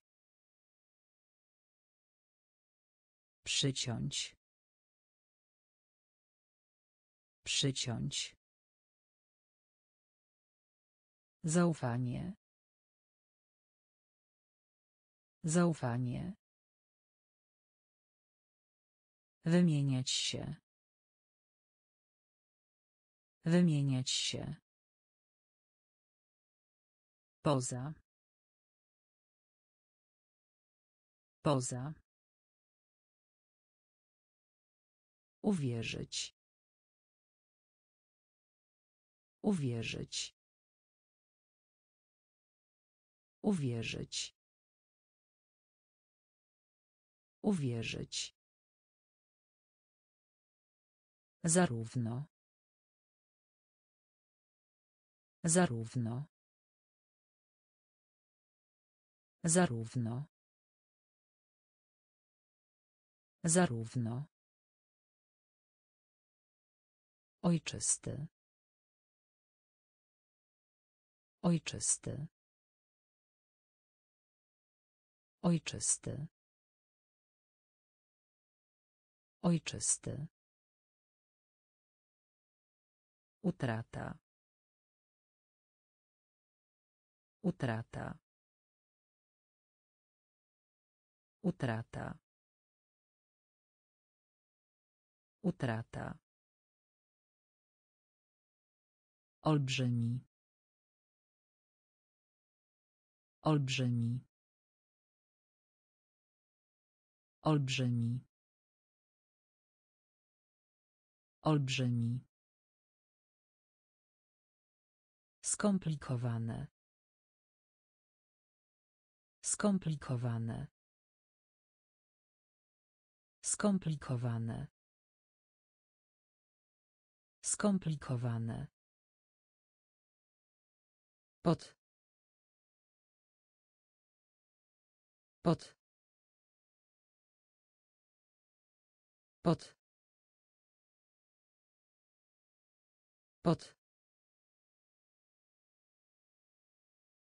Przyciąć. Przyciąć. Zaufanie. Zaufanie. Wymieniać się. Wymieniać się. Poza. Poza. Uwierzyć. Uwierzyć. Uwierzyć. Uwierzyć. Zarówno. Zarówno. Zarówno. Zarówno. Ojczysty. Ojczysty. Ojczysty. Ojczysty. Utrata. Utrata. Utrata. Utrata. Olbrzymi. Olbrzymi. Olbrzymi. Olbrzymi. Skomplikowane. Skomplikowane. Skomplikowane. Skomplikowane. Pod. Pod. Pod. Pod.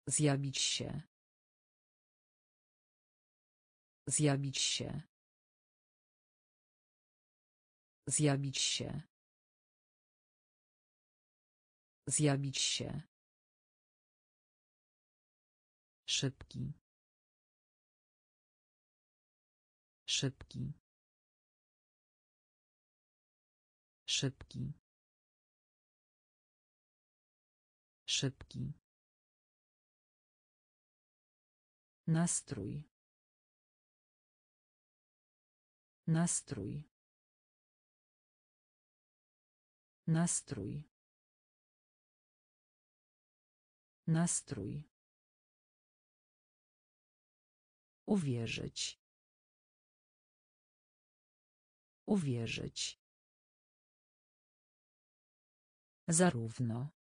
Zjawić się. Zjawić się. Zjawić się. Zjawić się. Szybki. Szybki. Szybki. Szybki. Nastrój. Nastrój. Nastrój. Nastrój. Uwierzyć. Uwierzyć. Zarówno.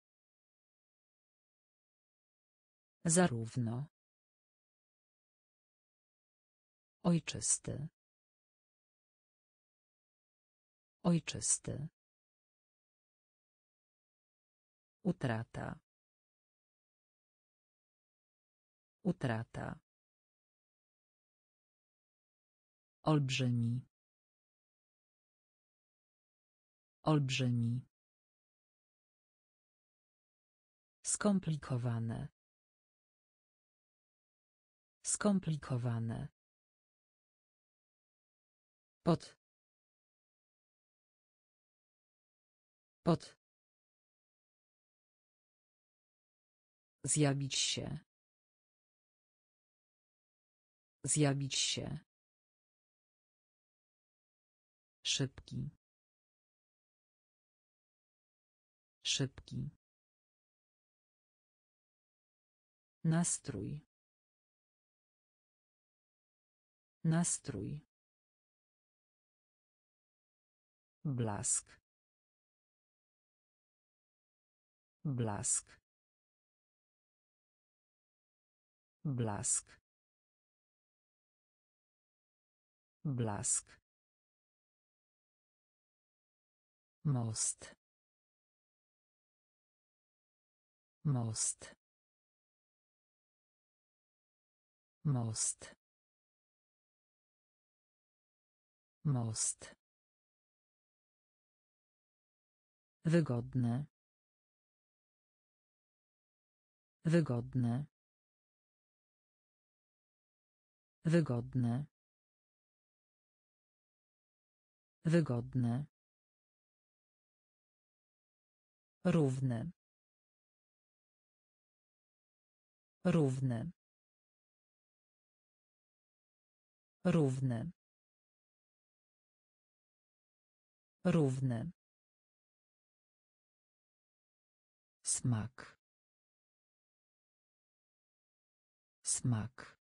Zarówno. Ojczysty. Ojczysty. Utrata. Utrata. Olbrzymi. Olbrzymi. Skomplikowane. Skomplikowane. Pod. Pod. Zjawić się. Zjawić się. Szybki. Szybki. Nastrój. Nastrój. Blask. Blask. Blask. Blask. Most. Most. Most. Most. Wygodne. Wygodne. Wygodne. Równe. Równe. Równe. Równy. Smak. Smak.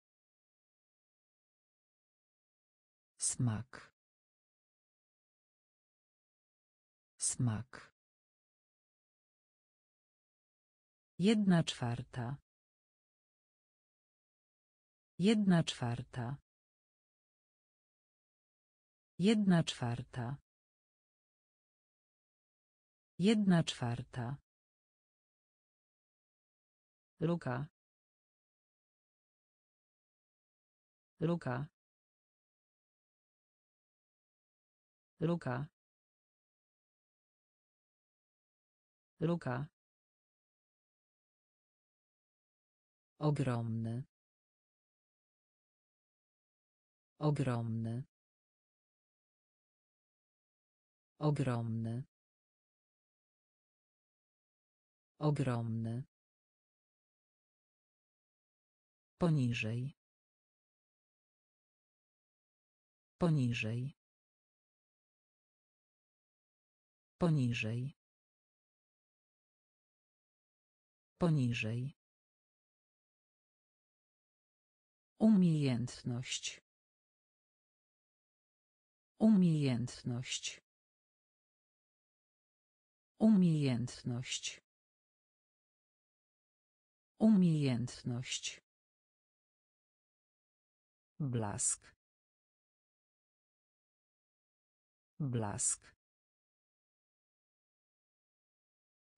Smak. Smak. Jedna czwarta. Jedna czwarta. Jedna czwarta. Jedna czwarta. Luka. Luka. Luka. Luka. Ogromny. Ogromny. Ogromny. Ogromny. Poniżej. Poniżej. Poniżej. Poniżej. Umiejętność. Umiejętność. Umiejętność. Umiejętność. Blask. Blask.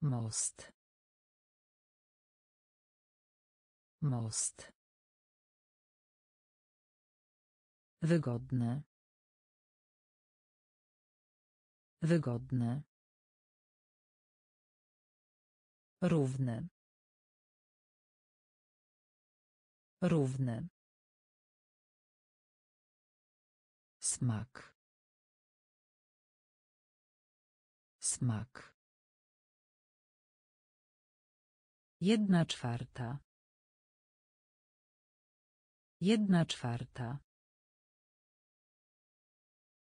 Most. Most. Wygodne. Wygodne. Równy. Równy. Smak. Smak. Jedna czwarta. Jedna czwarta.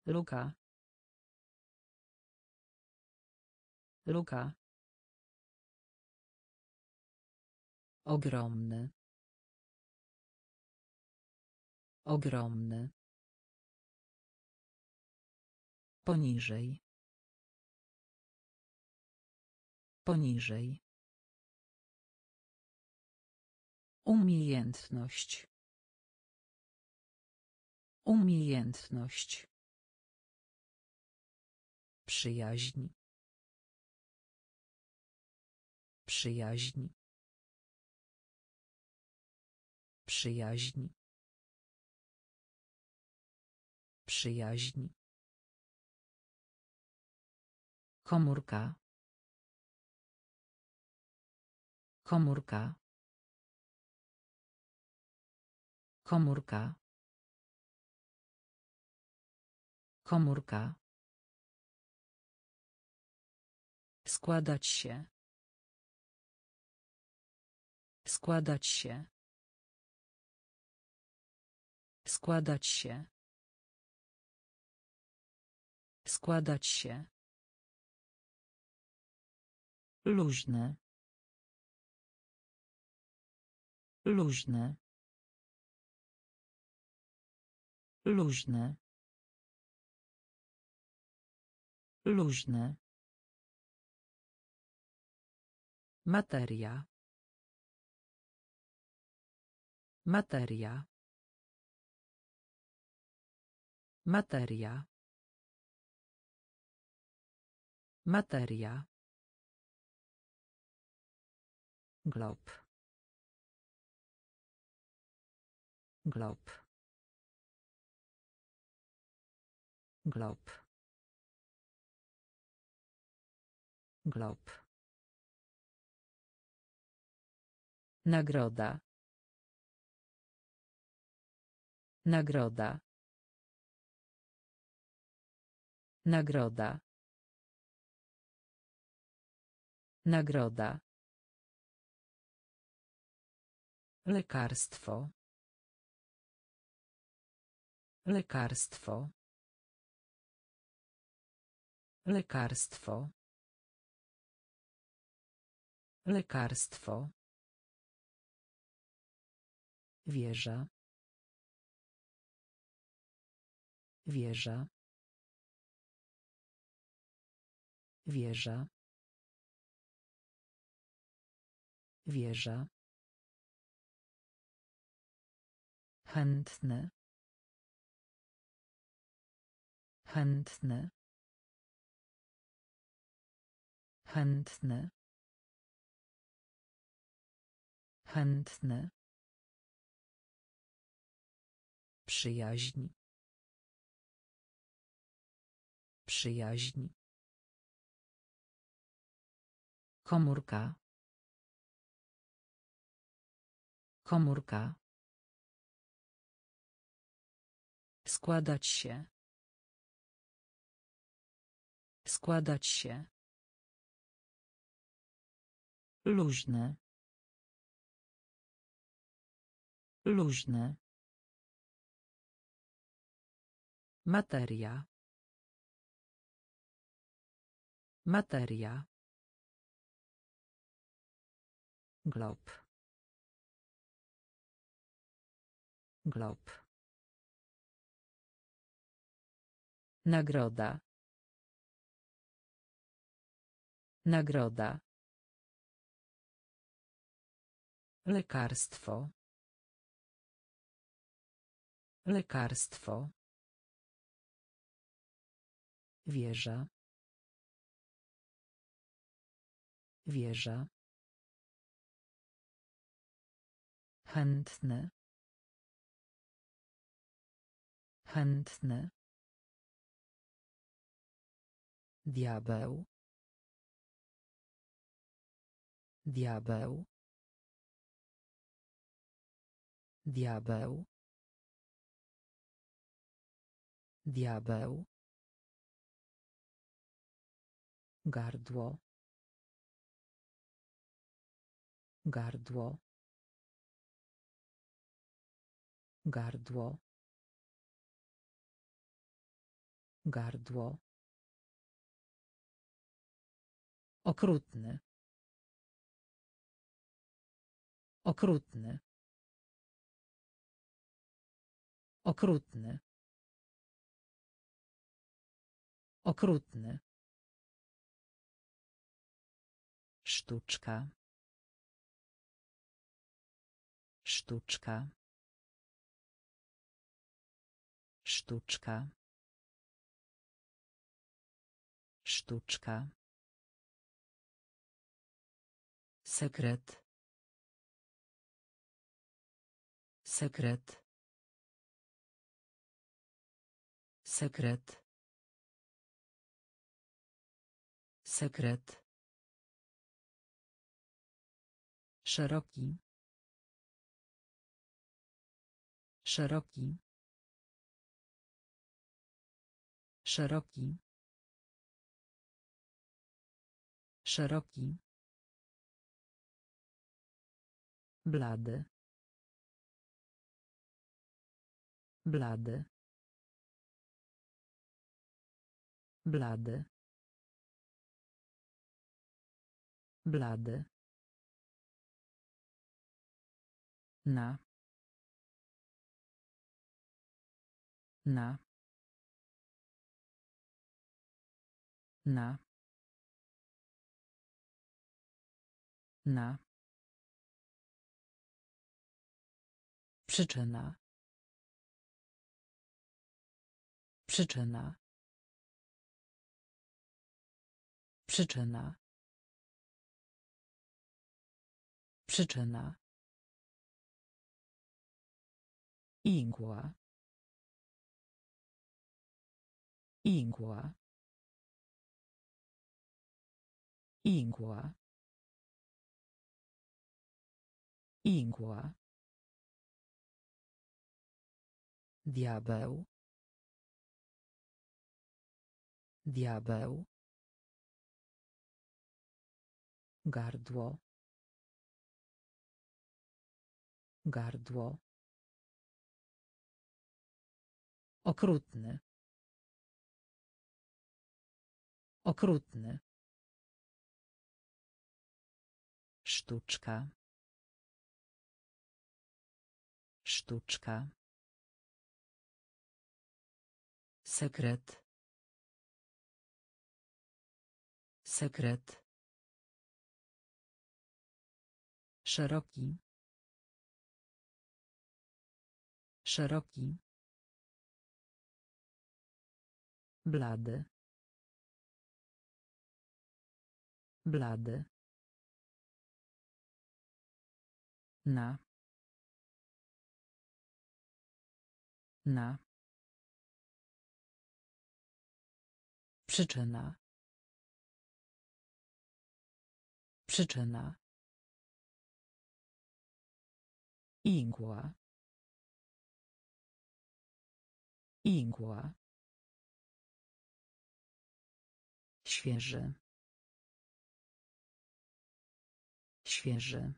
Luka. Luka. Ogromny. Ogromny. Poniżej. Poniżej. Umiejętność. Umiejętność. Przyjaźń. Przyjaźń. Przyjaźń. Przyjaźń. Komórka. Komórka. Komórka. Komórka. Składać się. Składać się. Składać się. Składać się. Luźne. Luźne. Luźne. Luźne. Materia. Materia. Materia. Materia. Glob. Glob. Glob. Glob. Nagroda. Nagroda. Nagroda. Nagroda. Lekarstwo. Lekarstwo. Lekarstwo. Lekarstwo. Wieża. Wieża. Wieża. Wieża. Chętny. Chętny. Chętny. Chętny. Przyjaźń. Przyjaźń. Komórka. Komórka. Składać się. Składać się. Luźne. Luźne. Materia. Materia. Glob. Glob. Nagroda. Nagroda. Lekarstwo. Lekarstwo. Wieża. Wieża. Chętny. Chętny. Diabeł. Diabeł. Diabeł. Diabeł. Gardło. Gardło. Gardło. Gardło. Okrutny. Okrutny. Okrutny. Okrutny. Sztuczka. Sztuczka. Sztuczka. Sztuczka. Sekret. Sekret. Sekret. Sekret. Szeroki. Szeroki. Szeroki. Szeroki. Blady. Blady. Blady. Blady. Na. Na. Na. Na. Przyczyna. Przyczyna. Przyczyna. Przyczyna. Igła. Igła. Igła. Igła. Diabeł. Diabeł. Gardło. Gardło. Okrutny. Okrutny. Sztuczka. Sztuczka. Sekret. Sekret. Szeroki. Szeroki. Blady. Blady. Na. Na. Przyczyna. Przyczyna. Igła. Igła. Świeży. Świeży.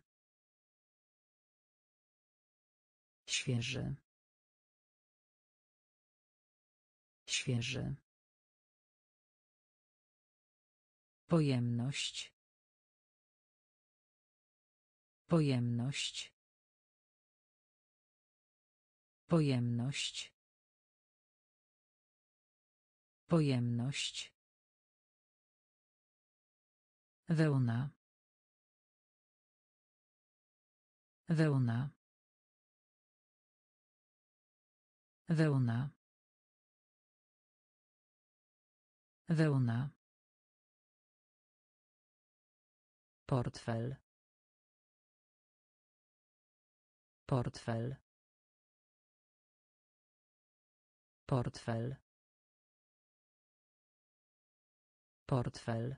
Świeży. Świeży. Pojemność. Pojemność. Pojemność. Pojemność. Wełna. Wełna. Wełna. Wełna. Portfel. Portfel. Portfel. Portfel.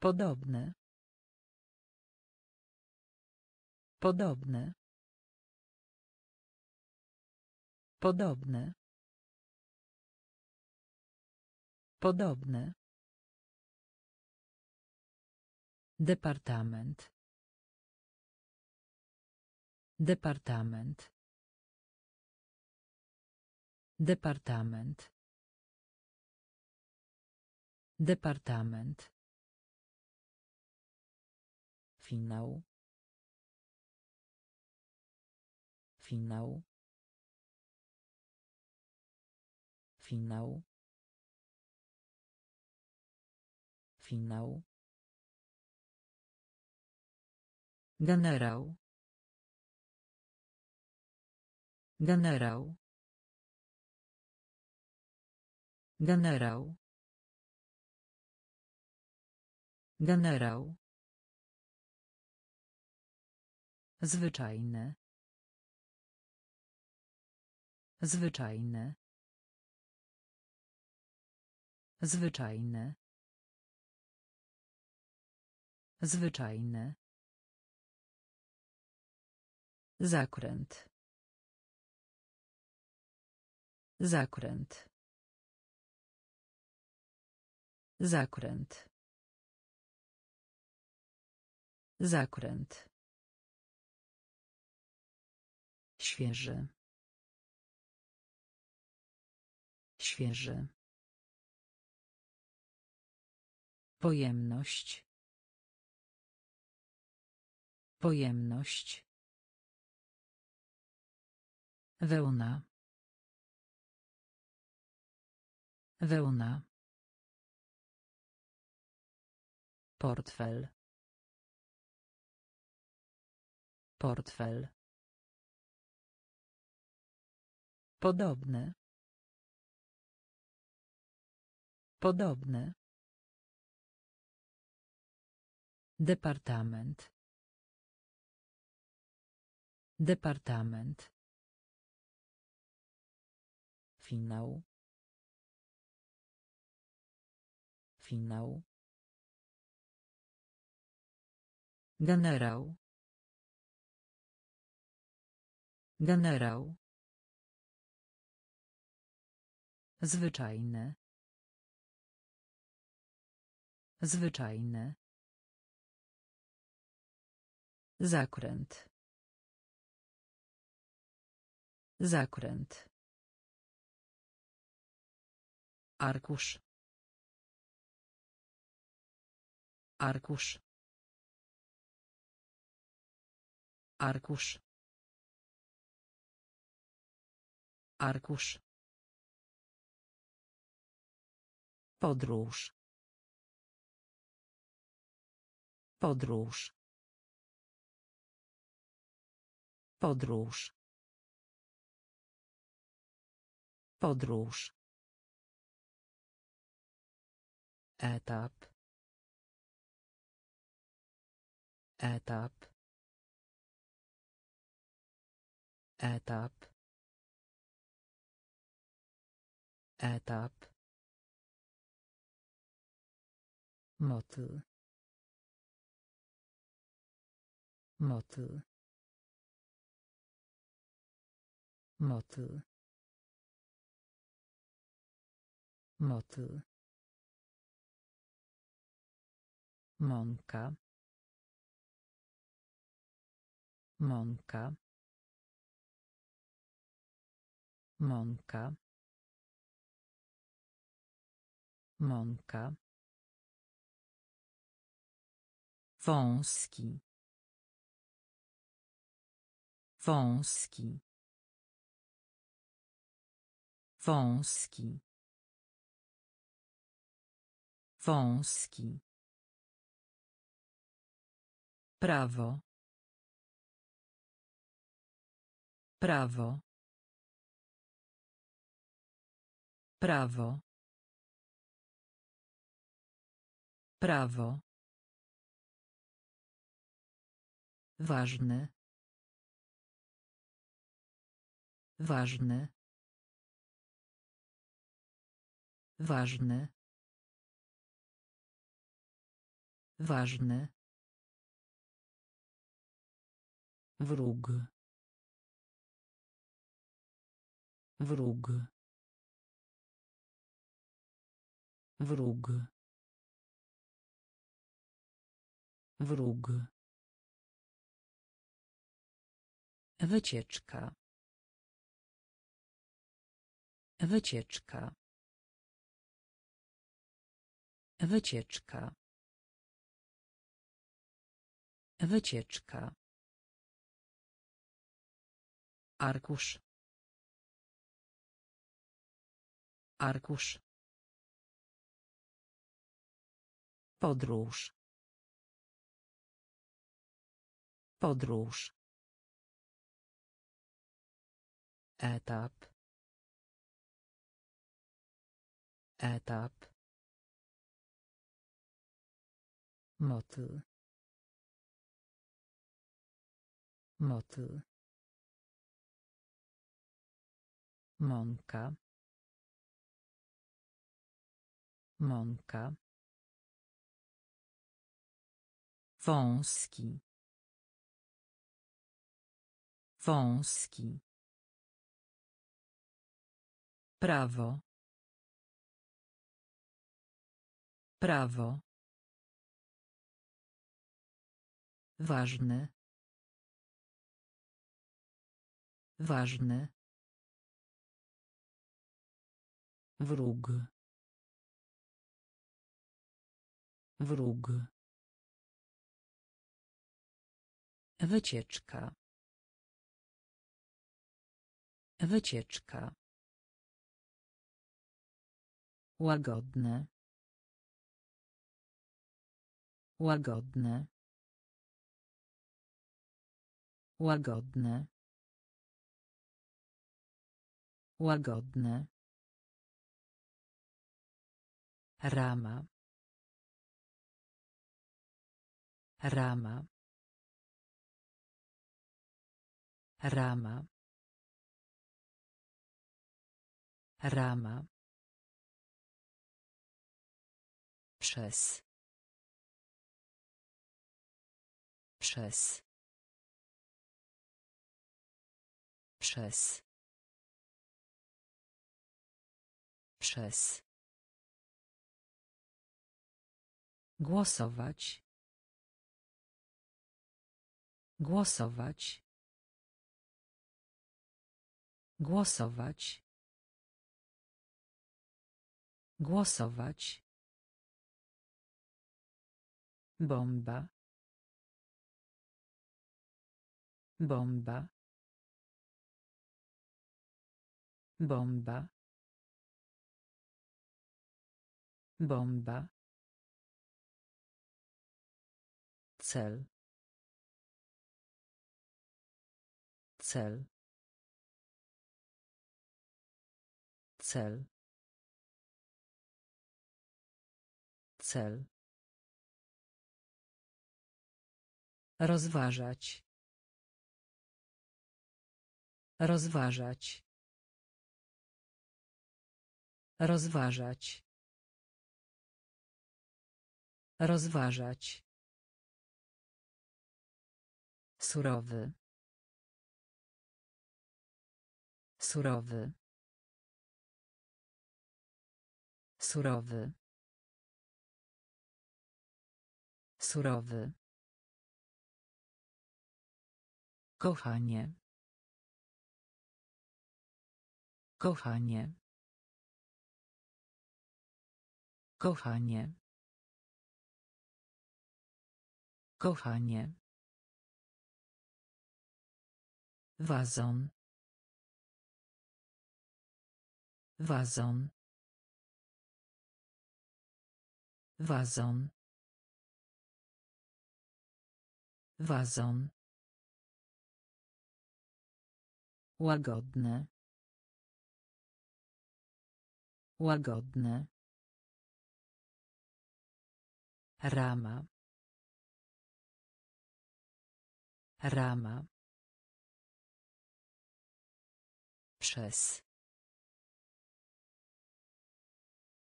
Podobny. Podobny. Podobny. Podobny. Departament. Departament. Departament. Departament. Finał. Finał. Finał. Finał. Generał. Generał. Generał. Generał. Zwyczajne. Zwyczajne. Zwyczajne. Zwyczajne. Zakręt. Zakręt. Zakręt. Zakręt. Świeży. Świeży. Pojemność. Pojemność. Wełna. Wełna. Portfel. Portfel. Podobny. Podobny. Departament. Departament. Finał. Finał. Generał. Generał. Zwyczajne. Zwyczajne. Zakręt. Zakręt. Arkusz. Arkusz. Arkusz. Arkusz. Podróż. Podróż. Podróż. Podróż. Etap. Etap. Etap. Etap. Motyl. Motyl. Motyl. Motyl. Mąka. Mąka. Mąka. Mąka. Wąski. Wąski. Wąski. Wąski. Prawo. Prawo. Prawo. Prawo. Ważny. Ważny. Ważny. Ważny. Wróg. Wróg. Wróg. Wróg. Wycieczka. Wycieczka. Wycieczka. Wycieczka. Arkusz. Arkusz. Podróż. Podróż. Etap. Etap. Motyl. Motyl. Mąka. Mąka. Wąski. Wąski. Prawo. Prawo. Ważny. Ważny. Wróg. Wróg. Wycieczka. Wycieczka. Łagodne. Łagodne. Łagodne. Łagodne. Rama. Rama. Rama. Rama. Przez. Przez. Przez. Przez. Głosować. Głosować. Głosować. Głosować. Bomba. Bomba. Bomba. Bomba. Cel. Cel. Cel. Cel. Rozważać. Rozważać. Rozważać. Rozważać. Surowy. Surowy. Surowy. Surowy. Kochanie. Kochanie. Kochanie. Kochanie. Wazon. Wazon. Wazon. Wazon. Łagodne. Łagodne. Rama. Rama. Przez.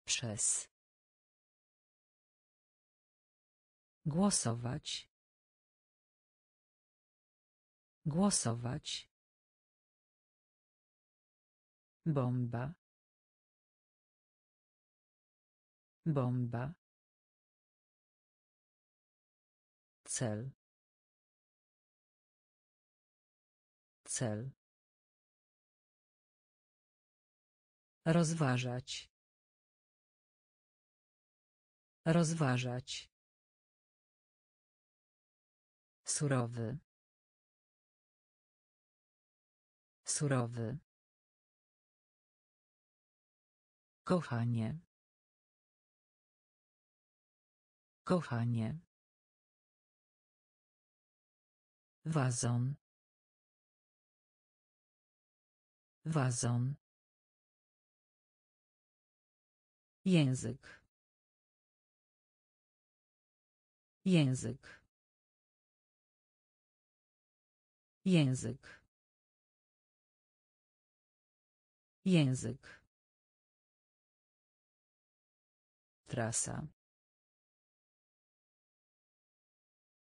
Przez. Głosować. Głosować. Bomba. Bomba. Cel. Cel. Rozważać. Rozważać. Surowy. Surowy. Kochanie. Kochanie. Wazon. Wazon. Język. Język. Język. Język. Trasa.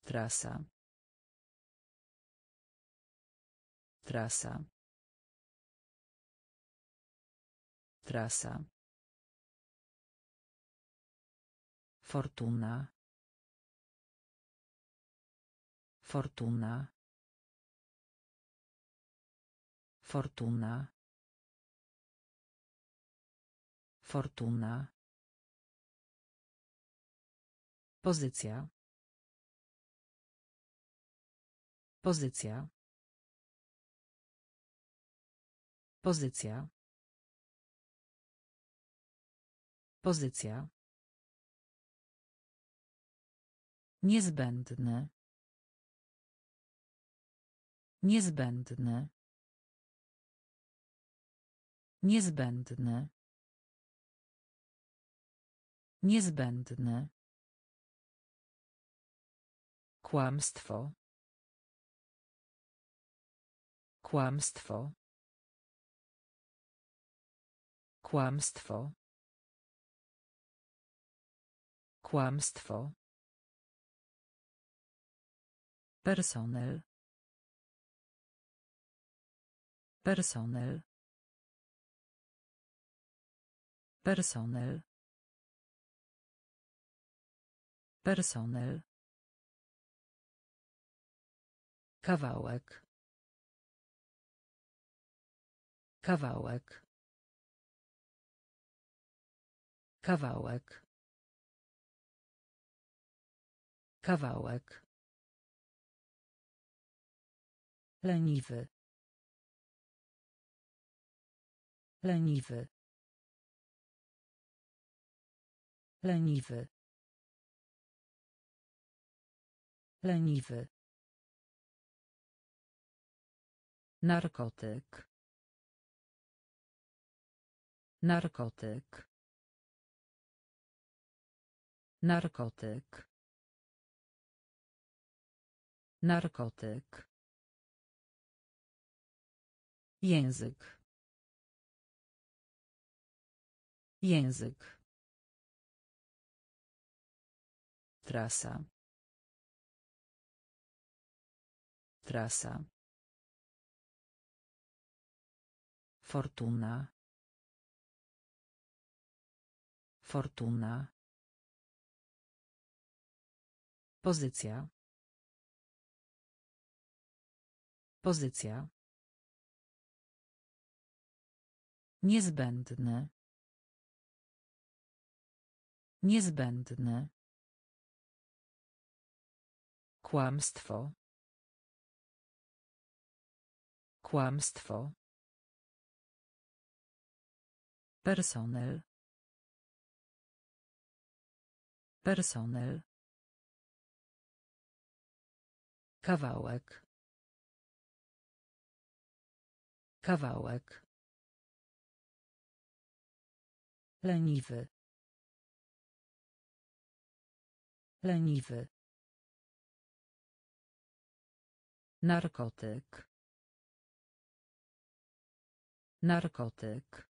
Trasa. Trasa. Trasa. Fortuna. Fortuna. Fortuna. Fortuna. Pozycja. Pozycja. Pozycja. Pozycja. Niezbędny. Niezbędny. Niezbędny. Niezbędny. Kłamstwo. Kłamstwo. Kłamstwo. Kłamstwo. Personel. Personel. Personel. Personel. Kawałek. Kawałek. Kawałek. Kawałek. Leniwy. Leniwy. Leniwy. Leniwy. Narkotyk. Narkotyk. Narkotyk. Narkotyk. Język. Język. Trasa. Trasa. Fortuna. Fortuna. Pozycja. Pozycja. Niezbędne. Niezbędne. Kłamstwo. Kłamstwo. Personel. Personel. Kawałek. Kawałek. Leniwy. Leniwy. Narkotyk. Narkotyk.